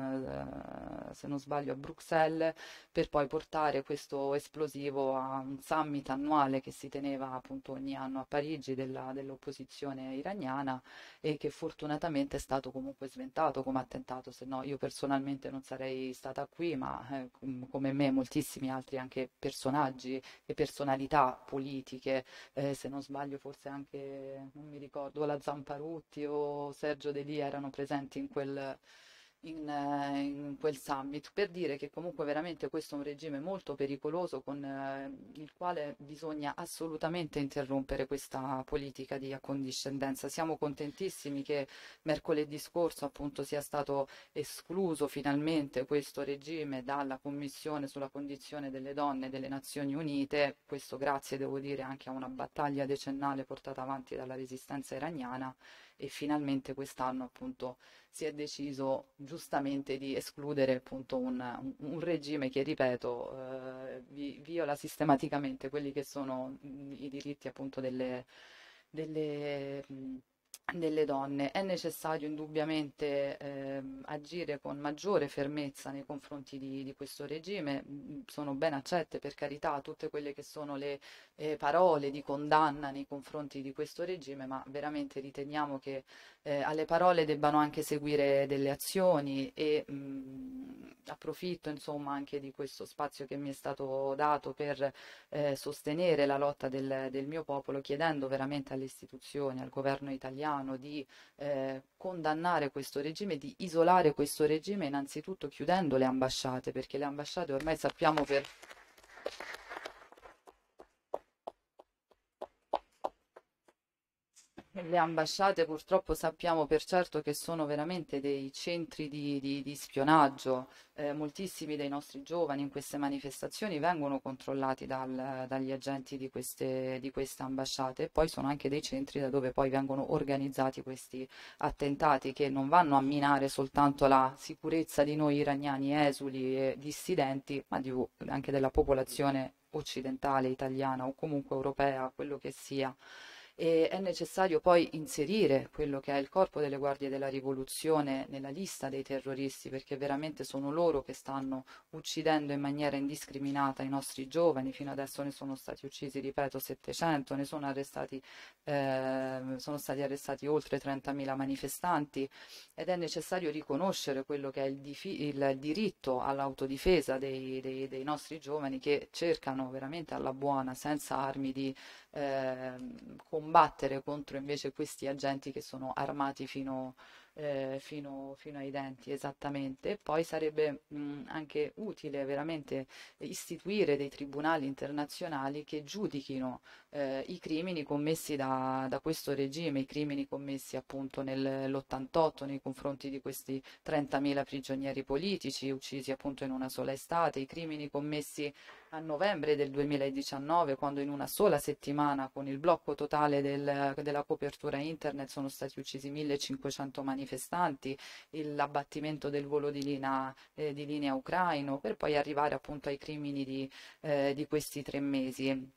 Speaker 5: eh, se non sbaglio a Bruxelles, per poi portare questo esplosivo a un summit annuale che si teneva appunto ogni anno a Parigi della, dell'opposizione iraniana e che fortunatamente è stato comunque sventato come attentato, se no io personalmente non sarei stata qui, ma eh, come me moltissimi altri anche personaggi e personalità politiche, eh, se non sbaglio forse anche, non mi ricordo, la Zamparutti o Sergio De Lì erano presenti in quel in, eh, in, quel summit per dire che comunque veramente questo è un regime molto pericoloso con eh, il quale bisogna assolutamente interrompere questa politica di accondiscendenza. Siamo contentissimi che mercoledì scorso appunto sia stato escluso finalmente questo regime dalla Commissione sulla condizione delle donne delle Nazioni Unite, questo grazie devo dire anche a una battaglia decennale portata avanti dalla resistenza iraniana e finalmente quest'anno appunto si è deciso giustamente di escludere appunto un, un regime che, ripeto, eh, viola sistematicamente quelli che sono i diritti appunto delle, delle delle donne. È necessario indubbiamente eh, agire con maggiore fermezza nei confronti di, di, questo regime. Mm, sono ben accette per carità tutte quelle che sono le eh, parole di condanna nei confronti di questo regime, ma veramente riteniamo che eh, alle parole debbano anche seguire delle azioni e mh, mm, approfitto insomma anche di questo spazio che mi è stato dato per eh, sostenere la lotta del, del mio popolo chiedendo veramente alle istituzioni, al governo italiano, di eh, condannare questo regime, di isolare questo regime innanzitutto chiudendo le ambasciate, perché le ambasciate ormai sappiamo per Le ambasciate purtroppo sappiamo per certo che sono veramente dei centri di, di, di spionaggio, eh, moltissimi dei nostri giovani in queste manifestazioni vengono controllati dal, dagli agenti di queste, di queste ambasciate e poi sono anche dei centri da dove poi vengono organizzati questi attentati che non vanno a minare soltanto la sicurezza di noi iraniani esuli e dissidenti, ma di, anche della popolazione occidentale, italiana o comunque europea, quello che sia e è necessario poi inserire quello che è il corpo delle guardie della rivoluzione nella lista dei terroristi perché veramente sono loro che stanno uccidendo in maniera indiscriminata i nostri giovani, fino adesso ne sono stati uccisi, ripeto, 700, ne sono arrestati, eh, sono stati arrestati oltre 30.000 manifestanti. Ed è necessario riconoscere quello che è il, il diritto all'autodifesa dei, dei, dei nostri giovani che cercano veramente alla buona, senza armi di eh, combattere contro invece questi agenti che sono armati fino, eh, fino, fino ai denti esattamente. Poi sarebbe mh, anche utile veramente istituire dei tribunali internazionali che giudichino eh, i crimini commessi da, da, questo regime, i crimini commessi appunto nell'88 nei confronti di questi 30.000 prigionieri politici uccisi appunto in una sola estate, i crimini commessi a novembre del 2019, quando in una sola settimana, con il blocco totale del, della copertura internet, sono stati uccisi 1500 manifestanti, l'abbattimento del volo di linea, eh, di linea ucraino, per poi arrivare appunto ai crimini di, eh, di questi tre mesi.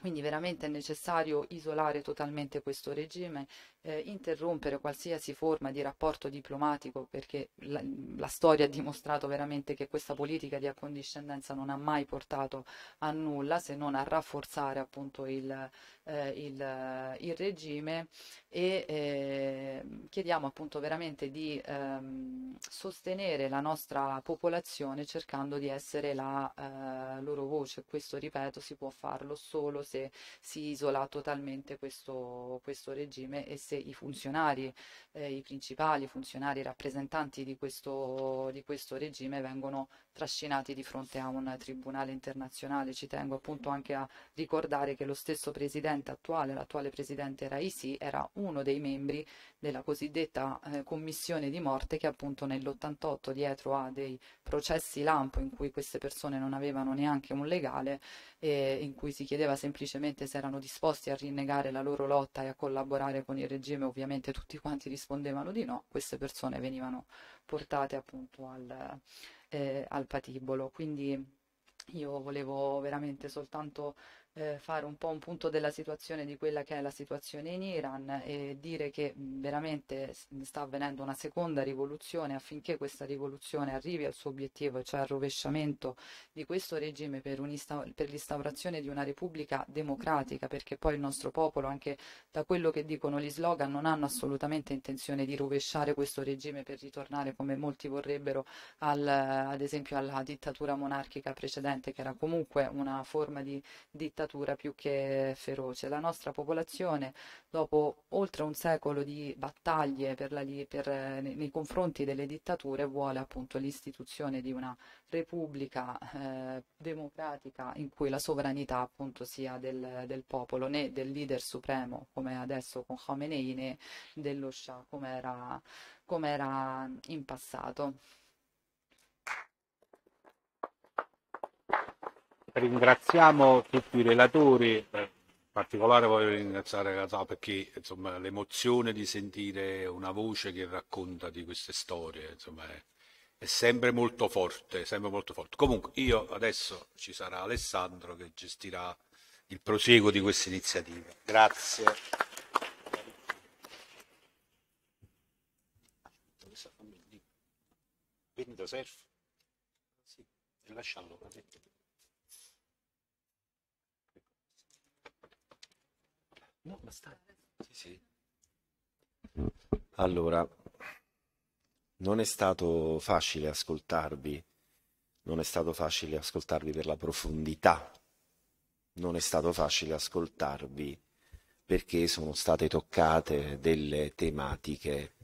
Speaker 5: Quindi veramente è necessario isolare totalmente questo regime eh, interrompere qualsiasi forma di rapporto diplomatico perché la, la, storia ha dimostrato veramente che questa politica di accondiscendenza non ha mai portato a nulla se non a rafforzare appunto il, eh, il, il regime e eh, chiediamo appunto veramente di ehm, sostenere la nostra popolazione cercando di essere la eh, loro voce. Questo, ripeto, si può farlo solo se si isola totalmente questo, questo regime e se se i funzionari, eh, i principali funzionari rappresentanti di questo, di questo regime vengono trascinati di fronte a un tribunale internazionale. Ci tengo appunto anche a ricordare che lo stesso presidente attuale, l'attuale presidente Raisi, era uno dei membri della cosiddetta eh, commissione di morte che appunto nell'88 dietro a dei processi lampo in cui queste persone non avevano neanche un legale e in cui si chiedeva semplicemente se erano disposti a rinnegare la loro lotta e a collaborare con il regime, ovviamente tutti quanti rispondevano di no, queste persone venivano portate appunto al, eh, al patibolo. Quindi io volevo veramente soltanto eh, fare un po' un punto della situazione di quella che è la situazione in Iran e dire che veramente sta avvenendo una seconda rivoluzione affinché questa rivoluzione arrivi al suo obiettivo, cioè al rovesciamento di questo regime per, per l'instaurazione di una repubblica democratica, perché poi il nostro popolo, anche da quello che dicono gli slogan, non hanno assolutamente intenzione di rovesciare questo regime per ritornare come molti vorrebbero al, ad esempio alla dittatura monarchica precedente, che era comunque una forma di dittatura dittatura più che feroce. La nostra popolazione, dopo oltre un secolo di battaglie per la, per, nei, nei, confronti delle dittature, vuole appunto l'istituzione di una repubblica eh, democratica in cui la sovranità appunto sia del, del, popolo, né del leader supremo come adesso con Khomeini, né dello Shah come era in passato.
Speaker 2: Ringraziamo tutti i relatori, eh, in particolare voglio ringraziare Casà perché insomma, l'emozione di sentire una voce che racconta di queste storie insomma, è, è, sempre molto forte, sempre molto forte. Comunque io adesso ci sarà Alessandro che gestirà il proseguo di questa iniziativa. Grazie. Vendita surf? Sì, lascialo.
Speaker 1: No, basta. Sì, sì. Allora, non è stato facile ascoltarvi, non è stato facile ascoltarvi per la profondità, non è stato facile ascoltarvi perché sono state toccate delle tematiche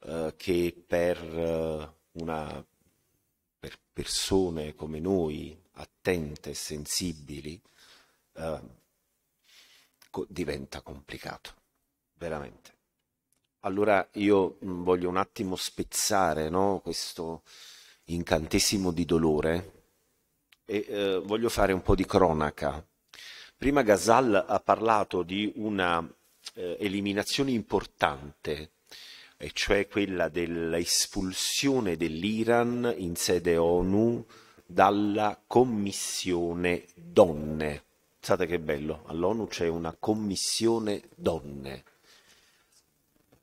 Speaker 1: eh, che per, uh, una, per persone come noi, attente e sensibili, eh, diventa complicato, veramente. Allora io mm, voglio un attimo spezzare no, questo incantesimo di dolore e eh, voglio fare un po' di cronaca. Prima Gazal ha parlato di una eh, eliminazione importante, e cioè quella dell'espulsione dell'Iran in sede ONU dalla Commissione Donne Pensate che bello, all'ONU c'è una commissione donne.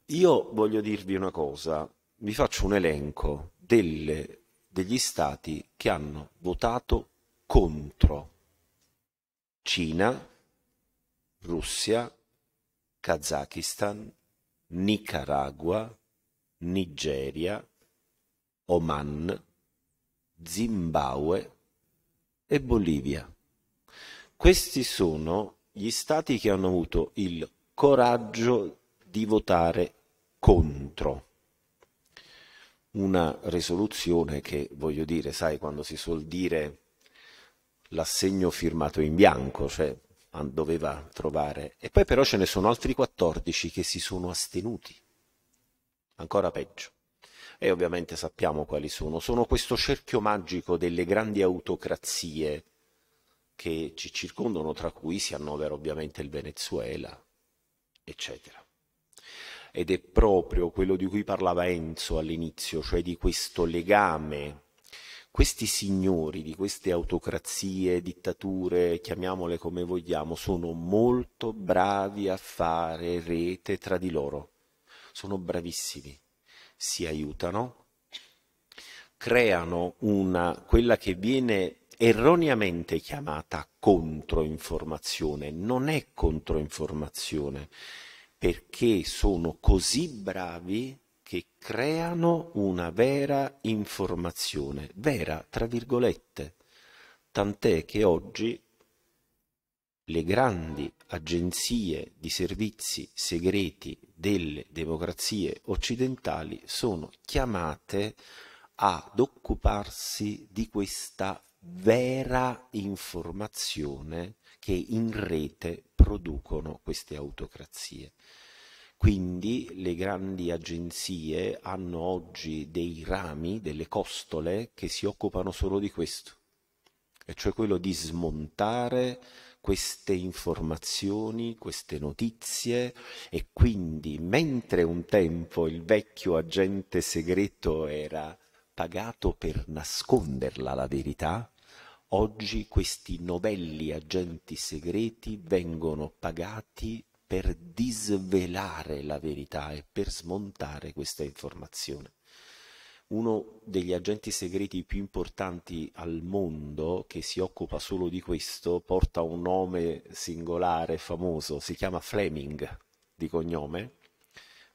Speaker 1: Io voglio dirvi una cosa, vi faccio un elenco delle, degli stati che hanno votato contro Cina, Russia, Kazakistan, Nicaragua, Nigeria, Oman, Zimbabwe e Bolivia. Questi sono gli stati che hanno avuto il coraggio di votare contro una risoluzione che, voglio dire, sai, quando si suol dire l'assegno firmato in bianco, cioè doveva trovare. E poi però ce ne sono altri 14 che si sono astenuti. Ancora peggio. E ovviamente sappiamo quali sono. Sono questo cerchio magico delle grandi autocrazie che ci circondano, tra cui si annovera ovviamente il Venezuela, eccetera. Ed è proprio quello di cui parlava Enzo all'inizio, cioè di questo legame. Questi signori di queste autocrazie, dittature, chiamiamole come vogliamo, sono molto bravi a fare rete tra di loro. Sono bravissimi. Si aiutano, creano una, quella che viene erroneamente chiamata controinformazione, non è controinformazione, perché sono così bravi che creano una vera informazione, vera tra virgolette, tant'è che oggi le grandi agenzie di servizi segreti delle democrazie occidentali sono chiamate ad occuparsi di questa vera informazione che in rete producono queste autocrazie. Quindi le grandi agenzie hanno oggi dei rami, delle costole che si occupano solo di questo, e cioè quello di smontare queste informazioni, queste notizie e quindi mentre un tempo il vecchio agente segreto era pagato per nasconderla la verità, oggi questi novelli agenti segreti vengono pagati per disvelare la verità e per smontare questa informazione. Uno degli agenti segreti più importanti al mondo, che si occupa solo di questo, porta un nome singolare, famoso, si chiama Fleming di cognome,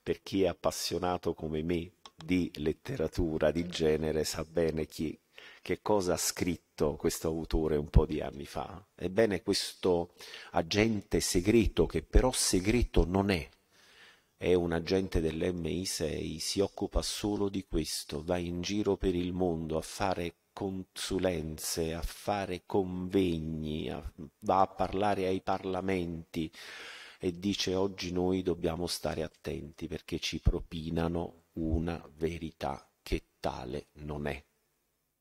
Speaker 1: per chi è appassionato come me di letteratura di genere sa bene chi, che cosa ha scritto questo autore un po' di anni fa. Ebbene, questo agente segreto, che però segreto non è, è un agente dell'MI6, si occupa solo di questo, va in giro per il mondo a fare consulenze, a fare convegni, a, va a parlare ai parlamenti e dice oggi noi dobbiamo stare attenti perché ci propinano una verità che tale non è.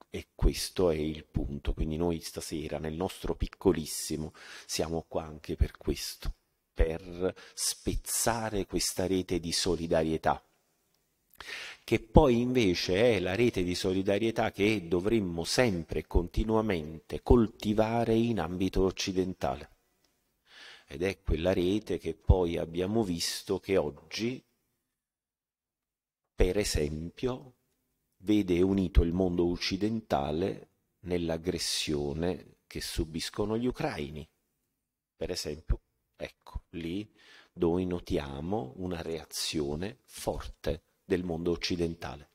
Speaker 1: E questo è il punto. Quindi noi stasera nel nostro piccolissimo siamo qua anche per questo, per spezzare questa rete di solidarietà che poi invece è la rete di solidarietà che dovremmo sempre e continuamente coltivare in ambito occidentale. Ed è quella rete che poi abbiamo visto che oggi per esempio, vede unito il mondo occidentale nell'aggressione che subiscono gli ucraini. Per esempio, ecco, lì noi notiamo una reazione forte del mondo occidentale.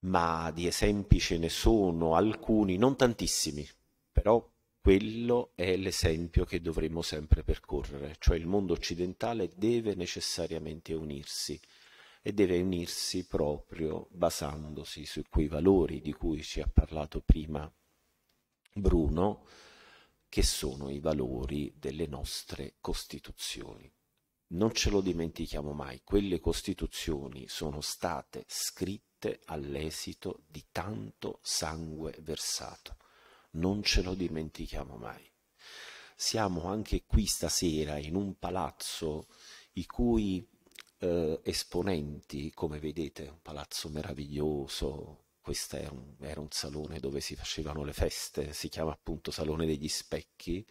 Speaker 1: Ma di esempi ce ne sono alcuni, non tantissimi, però quello è l'esempio che dovremmo sempre percorrere, cioè il mondo occidentale deve necessariamente unirsi e deve unirsi proprio basandosi su quei valori di cui ci ha parlato prima Bruno, che sono i valori delle nostre Costituzioni. Non ce lo dimentichiamo mai, quelle Costituzioni sono state scritte all'esito di tanto sangue versato. Non ce lo dimentichiamo mai. Siamo anche qui stasera in un palazzo i cui eh, esponenti, come vedete, un palazzo meraviglioso, questo era un, era un salone dove si facevano le feste, si chiama appunto Salone degli Specchi.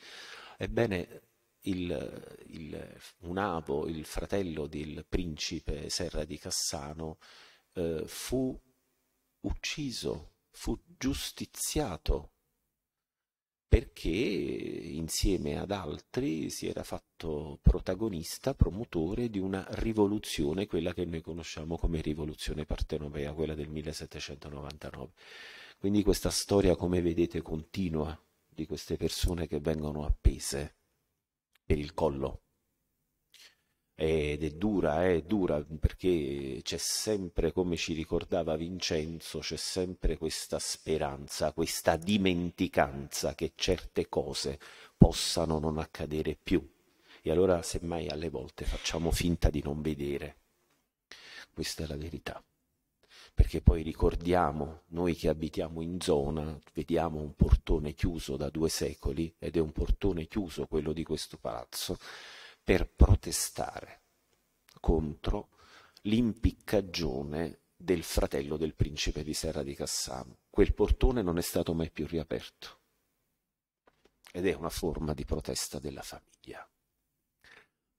Speaker 1: Ebbene, il, il, un avo, il fratello del principe Serra di Cassano, eh, fu ucciso, fu giustiziato perché insieme ad altri si era fatto protagonista, promotore di una rivoluzione, quella che noi conosciamo come rivoluzione partenopea, quella del 1799. Quindi questa storia, come vedete, continua di queste persone che vengono appese per il collo ed è dura, è dura perché c'è sempre, come ci ricordava Vincenzo, c'è sempre questa speranza, questa dimenticanza che certe cose possano non accadere più. E allora semmai alle volte facciamo finta di non vedere. Questa è la verità. Perché poi ricordiamo, noi che abitiamo in zona, vediamo un portone chiuso da due secoli, ed è un portone chiuso quello di questo palazzo, per protestare contro l'impiccagione del fratello del principe di Serra di Cassano. Quel portone non è stato mai più riaperto ed è una forma di protesta della famiglia.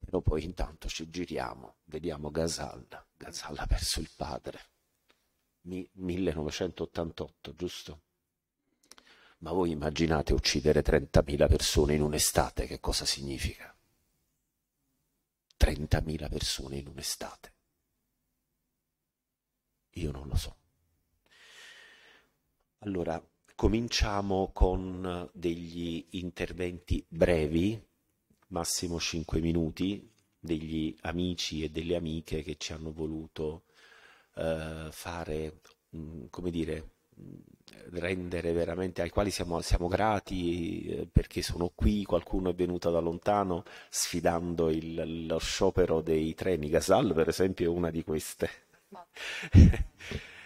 Speaker 1: Però poi intanto ci giriamo, vediamo Gasalla, Gasalla verso il padre, 1988, giusto? Ma voi immaginate uccidere 30.000 persone in un'estate, che cosa significa? 30.000 persone in un'estate. Io non lo so. Allora, cominciamo con degli interventi brevi, massimo 5 minuti, degli amici e delle amiche che ci hanno voluto eh, fare, mh, mm, come dire, rendere veramente ai quali siamo, siamo grati eh, perché sono qui, qualcuno è venuto da lontano sfidando il, lo sciopero dei treni, Gasal per esempio è una di queste.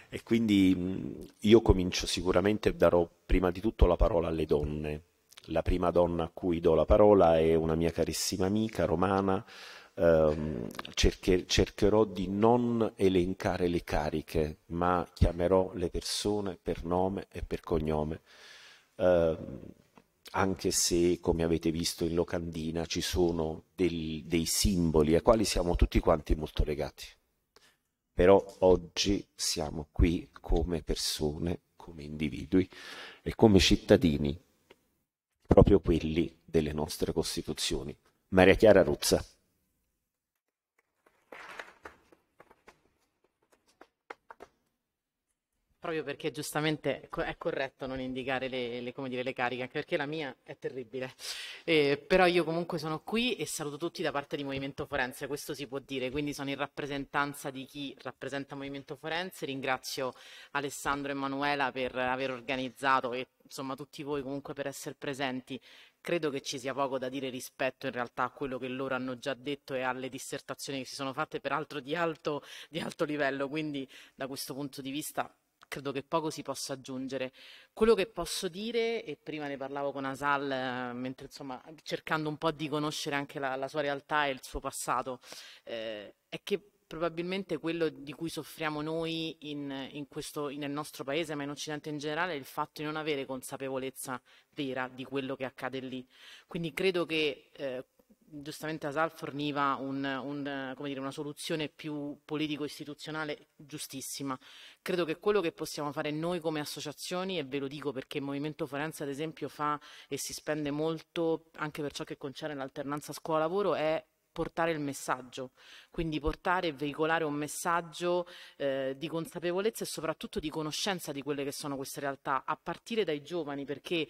Speaker 1: e quindi io comincio sicuramente, darò prima di tutto la parola alle donne. La prima donna a cui do la parola è una mia carissima amica romana, ehm, cercher, cercherò di non elencare le cariche, ma chiamerò le persone per nome e per cognome. Eh, anche se, come avete visto in locandina, ci sono del, dei simboli ai quali siamo tutti quanti molto legati. Però oggi siamo qui come persone, come individui e come cittadini, proprio quelli delle nostre Costituzioni. Maria Chiara Ruzza.
Speaker 6: Proprio perché giustamente è corretto non indicare le, le, dire, le cariche, anche perché la mia è terribile. Eh, però io comunque sono qui e saluto tutti da parte di Movimento Forense, questo si può dire, quindi sono in rappresentanza di chi rappresenta Movimento Forense, ringrazio Alessandro e Manuela per aver organizzato e insomma tutti voi comunque per essere presenti. Credo che ci sia poco da dire rispetto in realtà a quello che loro hanno già detto e alle dissertazioni che si sono fatte, peraltro di alto, di alto livello, quindi da questo punto di vista credo che poco si possa aggiungere. Quello che posso dire, e prima ne parlavo con Asal, eh, mentre insomma cercando un po' di conoscere anche la, la sua realtà e il suo passato, eh, è che probabilmente quello di cui soffriamo noi in, in questo, nel nostro paese, ma in Occidente in generale, è il fatto di non avere consapevolezza vera di quello che accade lì. Quindi credo che eh, giustamente Asal forniva un, un, dire, una soluzione più politico-istituzionale giustissima. Credo che quello che possiamo fare noi come associazioni, e ve lo dico perché il Movimento Forense ad esempio fa e si spende molto anche per ciò che concerne l'alternanza scuola-lavoro, è portare il messaggio, quindi portare e veicolare un messaggio eh, di consapevolezza e soprattutto di conoscenza di quelle che sono queste realtà, a partire dai giovani, perché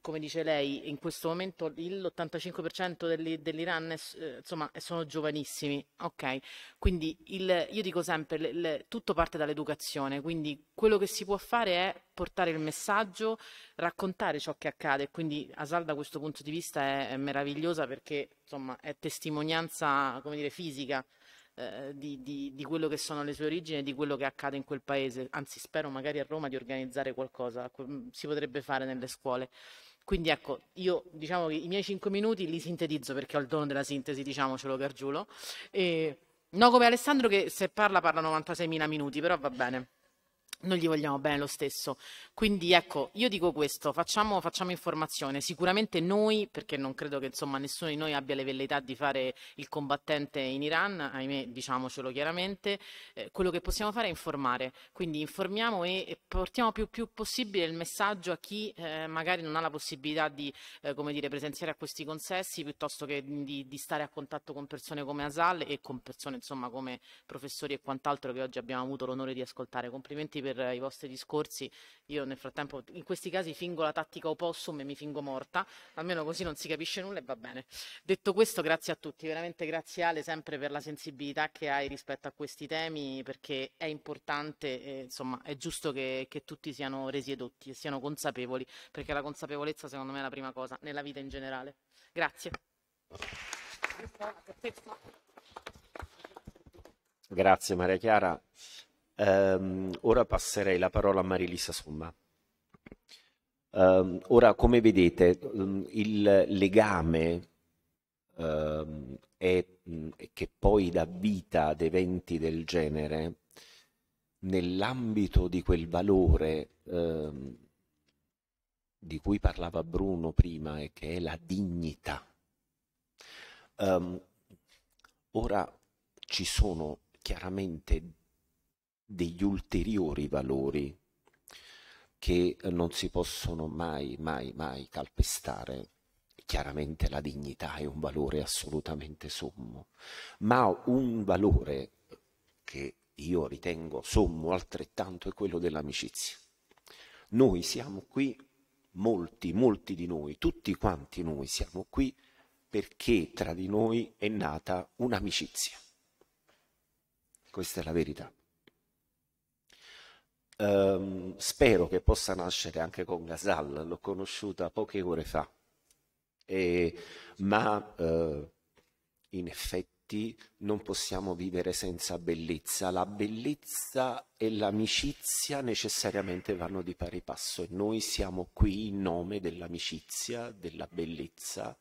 Speaker 6: come dice lei, in questo momento l'85% dell'Iran è, eh, insomma, sono giovanissimi, ok? Quindi il, io dico sempre, le, le, tutto parte dall'educazione, quindi quello che si può fare è portare il messaggio, raccontare ciò che accade, quindi Asal da questo punto di vista è, è meravigliosa perché insomma, è testimonianza, dire, fisica eh, di, di, di, quello che sono le sue origini e di quello che accade in quel paese. Anzi, spero magari a Roma di organizzare qualcosa, si potrebbe fare nelle scuole. Quindi ecco, io diciamo che i miei cinque minuti li sintetizzo perché ho il dono della sintesi, diciamocelo Gargiulo. E, no come Alessandro che se parla parla 96.000 minuti, però va bene. Non gli vogliamo bene lo stesso. Quindi ecco, io dico questo, facciamo, facciamo, informazione. Sicuramente noi, perché non credo che insomma nessuno di noi abbia le velleità di fare il combattente in Iran, ahimè diciamocelo chiaramente, eh, quello che possiamo fare è informare. Quindi informiamo e, e portiamo più, più, possibile il messaggio a chi eh, magari non ha la possibilità di eh, come dire, presenziare a questi consessi piuttosto che di, di, stare a contatto con persone come Asal e con persone insomma come professori e quant'altro che oggi abbiamo avuto l'onore di ascoltare. Complimenti per per i vostri discorsi. Io nel frattempo in questi casi fingo la tattica opossum e mi fingo morta, almeno così non si capisce nulla e va bene. Detto questo, grazie a tutti, veramente grazie Ale sempre per la sensibilità che hai rispetto a questi temi perché è importante, e, insomma è giusto che, che tutti siano resi edotti e siano consapevoli, perché la consapevolezza secondo me è la prima cosa nella vita in generale. Grazie.
Speaker 1: Grazie Maria Chiara. Um, ora passerei la parola a Marilisa Somma. Um, ora, come vedete, um, il legame è, che poi dà vita ad eventi del genere nell'ambito di quel valore di cui parlava Bruno prima e che è la dignità. ora ci sono chiaramente degli ulteriori valori che non si possono mai, mai, mai calpestare. Chiaramente la dignità è un valore assolutamente sommo, ma un valore che io ritengo sommo altrettanto è quello dell'amicizia. Noi siamo qui, molti, molti di noi, tutti quanti noi siamo qui perché tra di noi è nata un'amicizia. Questa è la verità. Um, spero che possa nascere anche con Gasal, l'ho conosciuta poche ore fa, e, ma uh, in effetti non possiamo vivere senza bellezza. La bellezza e l'amicizia necessariamente vanno di pari passo e noi siamo qui in nome dell'amicizia, della bellezza,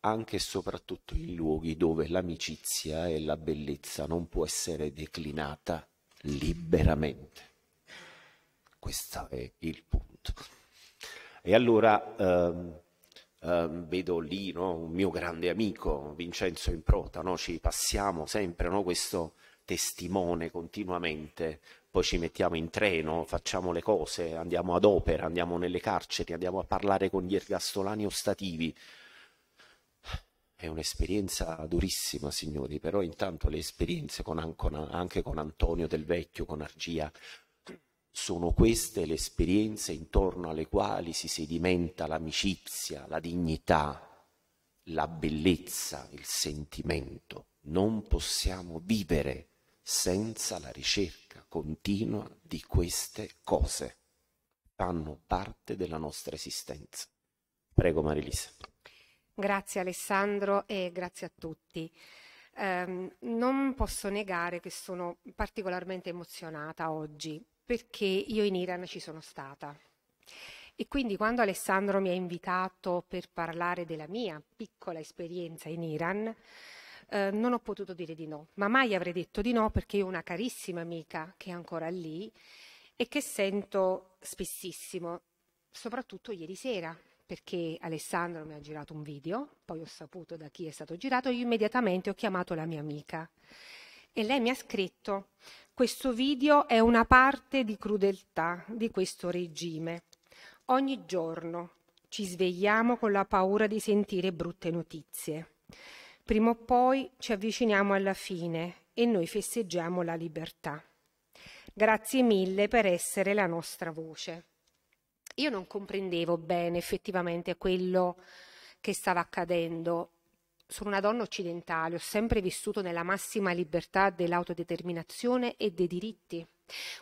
Speaker 1: anche e soprattutto in luoghi dove l'amicizia e la bellezza non può essere declinata liberamente. Questo è il punto. E allora ehm, ehm, vedo lì no, un mio grande amico, Vincenzo Improta, no? ci passiamo sempre no, questo testimone continuamente, poi ci mettiamo in treno, facciamo le cose, andiamo ad opera, andiamo nelle carceri, andiamo a parlare con gli ergastolani ostativi. È un'esperienza durissima, signori, però intanto le esperienze con, anche con Antonio Del Vecchio, con Argia, sono queste le esperienze intorno alle quali si sedimenta l'amicizia, la dignità, la bellezza, il sentimento. Non possiamo vivere senza la ricerca continua di queste cose. Fanno parte della nostra esistenza. Prego Marilisa.
Speaker 7: Grazie Alessandro e grazie a tutti. Um, non posso negare che sono particolarmente emozionata oggi perché io in Iran ci sono stata. E quindi quando Alessandro mi ha invitato per parlare della mia piccola esperienza in Iran, eh, non ho potuto dire di no, ma mai avrei detto di no perché ho una carissima amica che è ancora lì e che sento spessissimo, soprattutto ieri sera, perché Alessandro mi ha girato un video, poi ho saputo da chi è stato girato, io immediatamente ho chiamato la mia amica e lei mi ha scritto questo video è una parte di crudeltà di questo regime. Ogni giorno ci svegliamo con la paura di sentire brutte notizie. Prima o poi ci avviciniamo alla fine e noi festeggiamo la libertà. Grazie mille per essere la nostra voce. Io non comprendevo bene effettivamente quello che stava accadendo sono una donna occidentale, ho sempre vissuto nella massima libertà dell'autodeterminazione e dei diritti.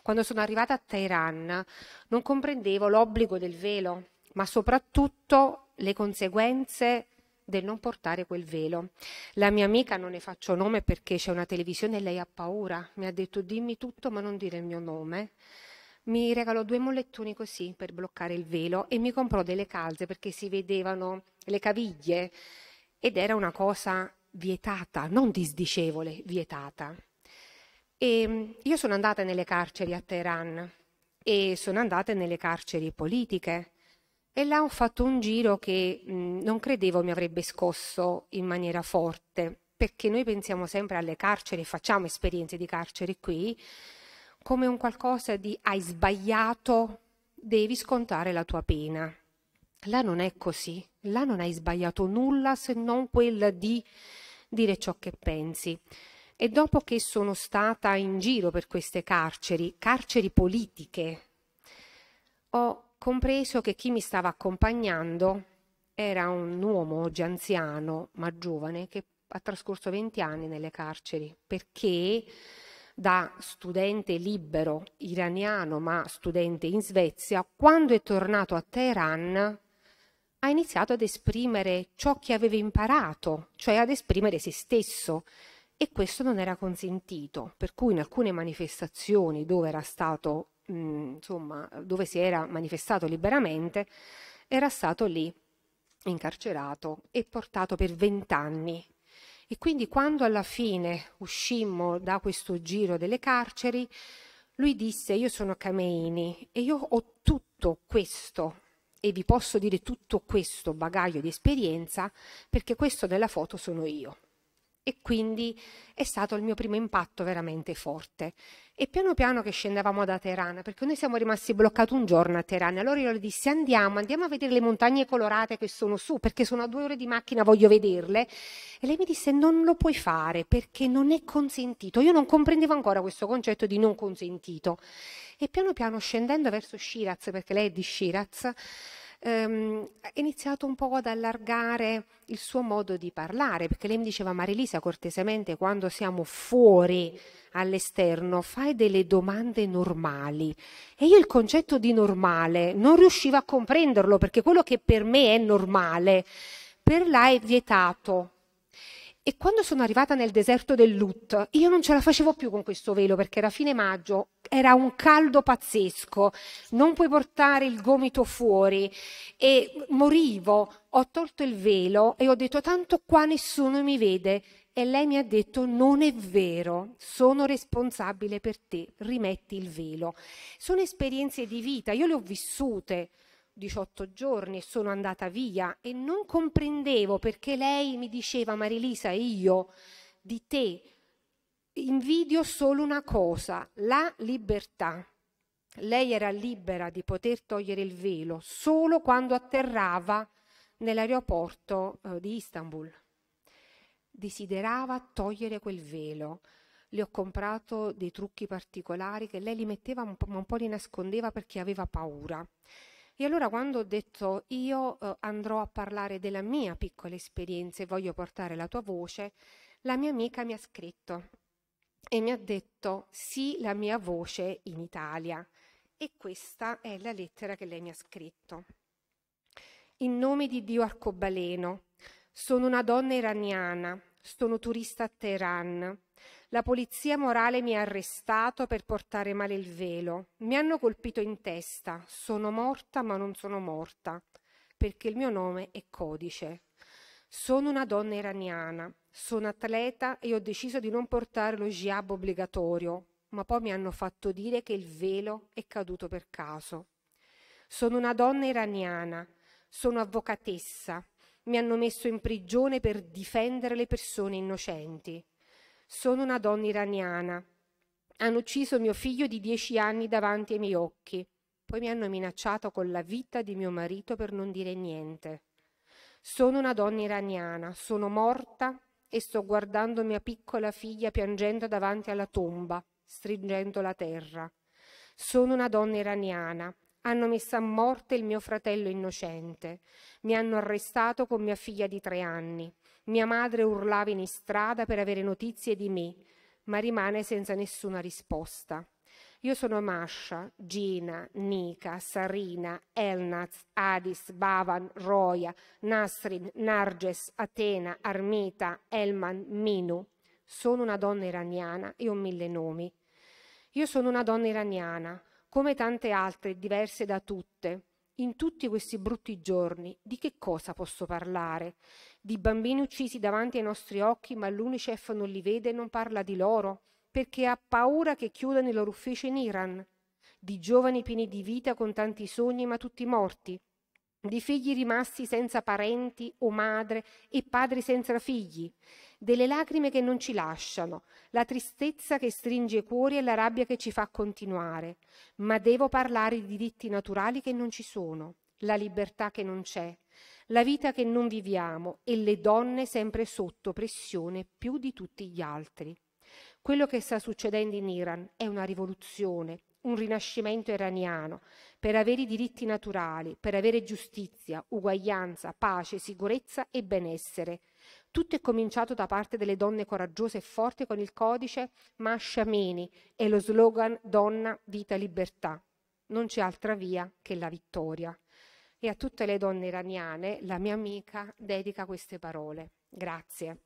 Speaker 7: Quando sono arrivata a Teheran non comprendevo l'obbligo del velo, ma soprattutto le conseguenze del non portare quel velo. La mia amica, non ne faccio nome perché c'è una televisione e lei ha paura, mi ha detto dimmi tutto ma non dire il mio nome. Mi regalò due mollettoni così per bloccare il velo e mi comprò delle calze perché si vedevano le caviglie ed era una cosa vietata, non disdicevole, vietata. E mm, io sono andata nelle carceri a Teheran e sono andata nelle carceri politiche e là ho fatto un giro che mh, mm, non credevo mi avrebbe scosso in maniera forte, perché noi pensiamo sempre alle carceri, facciamo esperienze di carceri qui, come un qualcosa di hai sbagliato, devi scontare la tua pena. Là non è così, là non hai sbagliato nulla se non quella di dire ciò che pensi. E dopo che sono stata in giro per queste carceri, carceri politiche, ho compreso che chi mi stava accompagnando era un uomo oggi anziano, ma giovane, che ha trascorso 20 anni nelle carceri, perché da studente libero iraniano, ma studente in Svezia, quando è tornato a Teheran ha iniziato ad esprimere ciò che aveva imparato, cioè ad esprimere se stesso e questo non era consentito, per cui in alcune manifestazioni dove era stato, mh, insomma, dove si era manifestato liberamente, era stato lì incarcerato e portato per vent'anni. E quindi quando alla fine uscimmo da questo giro delle carceri, lui disse io sono Cameini e io ho tutto questo e vi posso dire tutto questo bagaglio di esperienza perché questo nella foto sono io e quindi è stato il mio primo impatto veramente forte. E piano piano che scendevamo da Teheran, perché noi siamo rimasti bloccati un giorno a Teheran, allora io le dissi andiamo, andiamo a vedere le montagne colorate che sono su, perché sono a due ore di macchina, voglio vederle. E lei mi disse non lo puoi fare perché non è consentito. Io non comprendevo ancora questo concetto di non consentito. E piano piano scendendo verso Shiraz, perché lei è di Shiraz, ehm, ha iniziato un po' ad allargare il suo modo di parlare, perché lei mi diceva Marilisa cortesemente quando siamo fuori all'esterno fai delle domande normali. E io il concetto di normale non riuscivo a comprenderlo perché quello che per me è normale per lei è vietato. E quando sono arrivata nel deserto del Lut, io non ce la facevo più con questo velo perché era fine maggio, era un caldo pazzesco, non puoi portare il gomito fuori e morivo. Ho tolto il velo e ho detto tanto qua nessuno mi vede e lei mi ha detto non è vero, sono responsabile per te, rimetti il velo. Sono esperienze di vita, io le ho vissute. 18 giorni e sono andata via e non comprendevo perché lei mi diceva Marilisa io di te invidio solo una cosa, la libertà. Lei era libera di poter togliere il velo solo quando atterrava nell'aeroporto eh, di Istanbul. Desiderava togliere quel velo. Le ho comprato dei trucchi particolari che lei li metteva un po', un po' li nascondeva perché aveva paura. E allora quando ho detto io eh, andrò a parlare della mia piccola esperienza e voglio portare la tua voce, la mia amica mi ha scritto e mi ha detto sì, la mia voce in Italia. E questa è la lettera che lei mi ha scritto. In nome di Dio arcobaleno, sono una donna iraniana, sono turista a Teheran. La polizia morale mi ha arrestato per portare male il velo. Mi hanno colpito in testa. Sono morta ma non sono morta, perché il mio nome è codice. Sono una donna iraniana, sono atleta e ho deciso di non portare lo jihab obbligatorio, ma poi mi hanno fatto dire che il velo è caduto per caso. Sono una donna iraniana, sono avvocatessa, mi hanno messo in prigione per difendere le persone innocenti. Sono una donna iraniana. Hanno ucciso mio figlio di dieci anni davanti ai miei occhi. Poi mi hanno minacciato con la vita di mio marito per non dire niente. Sono una donna iraniana. Sono morta e sto guardando mia piccola figlia piangendo davanti alla tomba, stringendo la terra. Sono una donna iraniana. Hanno messo a morte il mio fratello innocente. Mi hanno arrestato con mia figlia di tre anni. Mia madre urlava in strada per avere notizie di me, ma rimane senza nessuna risposta. Io sono Masha, Gina, Nika, Sarina, Elnaz, Adis, Bavan, Roya, Nasrin, Narges, Atena, Armita, Elman, Minu. Sono una donna iraniana e ho mille nomi. Io sono una donna iraniana, come tante altre, diverse da tutte. In tutti questi brutti giorni, di che cosa posso parlare? di bambini uccisi davanti ai nostri occhi, ma l'UNICEF non li vede e non parla di loro, perché ha paura che chiudano il loro ufficio in Iran, di giovani pieni di vita con tanti sogni ma tutti morti, di figli rimasti senza parenti o madre e padri senza figli, delle lacrime che non ci lasciano, la tristezza che stringe i cuori e la rabbia che ci fa continuare. Ma devo parlare di diritti naturali che non ci sono, la libertà che non c'è, la vita che non viviamo. E le donne sempre sotto pressione più di tutti gli altri. Quello che sta succedendo in Iran è una rivoluzione, un rinascimento iraniano, per avere i diritti naturali, per avere giustizia, uguaglianza, pace, sicurezza e benessere. Tutto è cominciato da parte delle donne coraggiose e forti con il codice Mashameni e lo slogan Donna, vita, libertà. Non c'è altra via che la vittoria. E a tutte le donne iraniane la mia amica dedica queste parole. Grazie.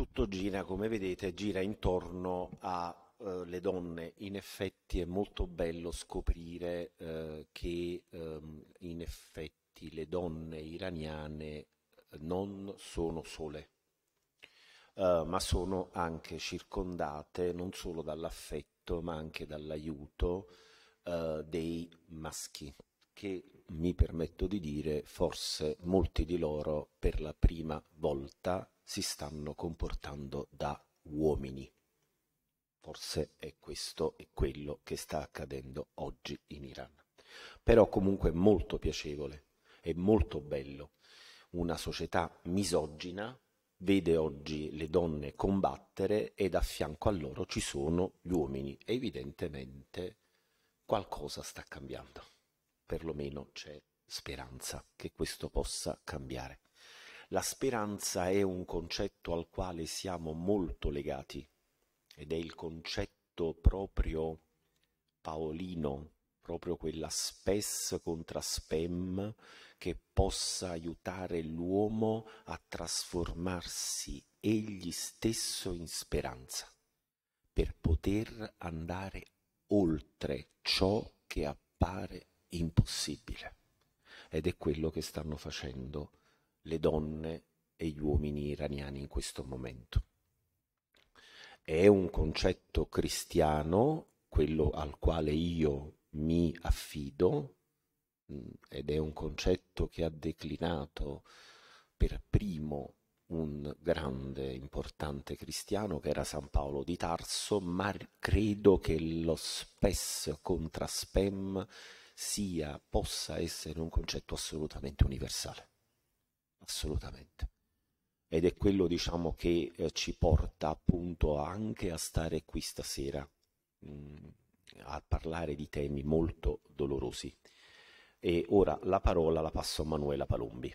Speaker 1: Tutto gira, come vedete, gira intorno alle uh, donne. In effetti è molto bello scoprire uh, che um, in effetti le donne iraniane non sono sole, uh, ma sono anche circondate non solo dall'affetto, ma anche dall'aiuto dei maschi, che mi permetto di dire, forse molti di loro per la prima volta si stanno comportando da uomini. Forse è questo e quello che sta accadendo oggi in Iran. Però comunque molto piacevole, è molto bello. Una società misogina vede oggi le donne combattere ed a fianco a loro ci sono gli uomini. Evidentemente qualcosa sta cambiando. Perlomeno c'è speranza che questo possa cambiare. La speranza è un concetto al quale siamo molto legati ed è il concetto proprio paolino, proprio quella spes contra spem che possa aiutare l'uomo a trasformarsi egli stesso in speranza per poter andare oltre ciò che appare impossibile. Ed è quello che stanno facendo le donne e gli uomini iraniani in questo momento. È un concetto cristiano, quello al quale io mi affido, mm, ed è un concetto che ha declinato per primo un grande, importante cristiano che era San Paolo di Tarso, ma credo che lo spes contra spem sia, possa essere un concetto assolutamente universale assolutamente. Ed è quello, diciamo, che eh, ci porta appunto anche a stare qui stasera mh, mm, a parlare di temi molto dolorosi. E ora la parola la passo a Manuela Palombi.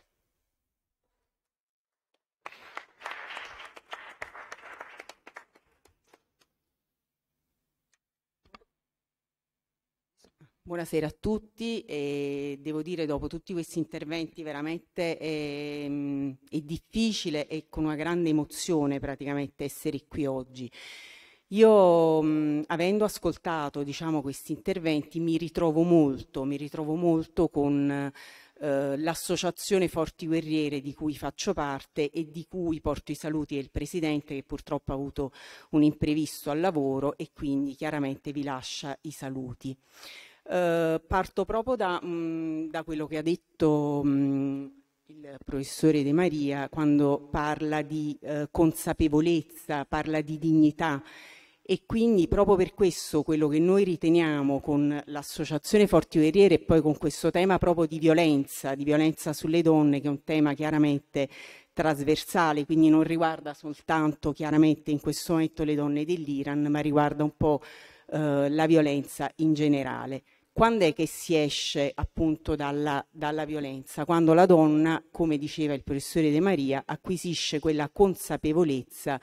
Speaker 8: Buonasera a tutti e devo dire dopo tutti questi interventi veramente è, ehm, è, difficile e con una grande emozione praticamente essere qui oggi. Io mh, avendo ascoltato diciamo, questi interventi mi ritrovo molto, mi ritrovo molto con eh, l'associazione Forti Guerriere di cui faccio parte e di cui porto i saluti al Presidente che purtroppo ha avuto un imprevisto al lavoro e quindi chiaramente vi lascia i saluti. Eh, parto proprio da, mh, mm, da, quello che ha detto mh, mm, il professore De Maria quando parla di eh, consapevolezza, parla di dignità. E quindi proprio per questo quello che noi riteniamo con l'associazione Forti Guerriere e poi con questo tema proprio di violenza, di violenza sulle donne, che è un tema chiaramente trasversale, quindi non riguarda soltanto chiaramente in questo momento le donne dell'Iran, ma riguarda un po' eh, la violenza in generale quando è che si esce appunto dalla, dalla, violenza? Quando la donna, come diceva il professore De Maria, acquisisce quella consapevolezza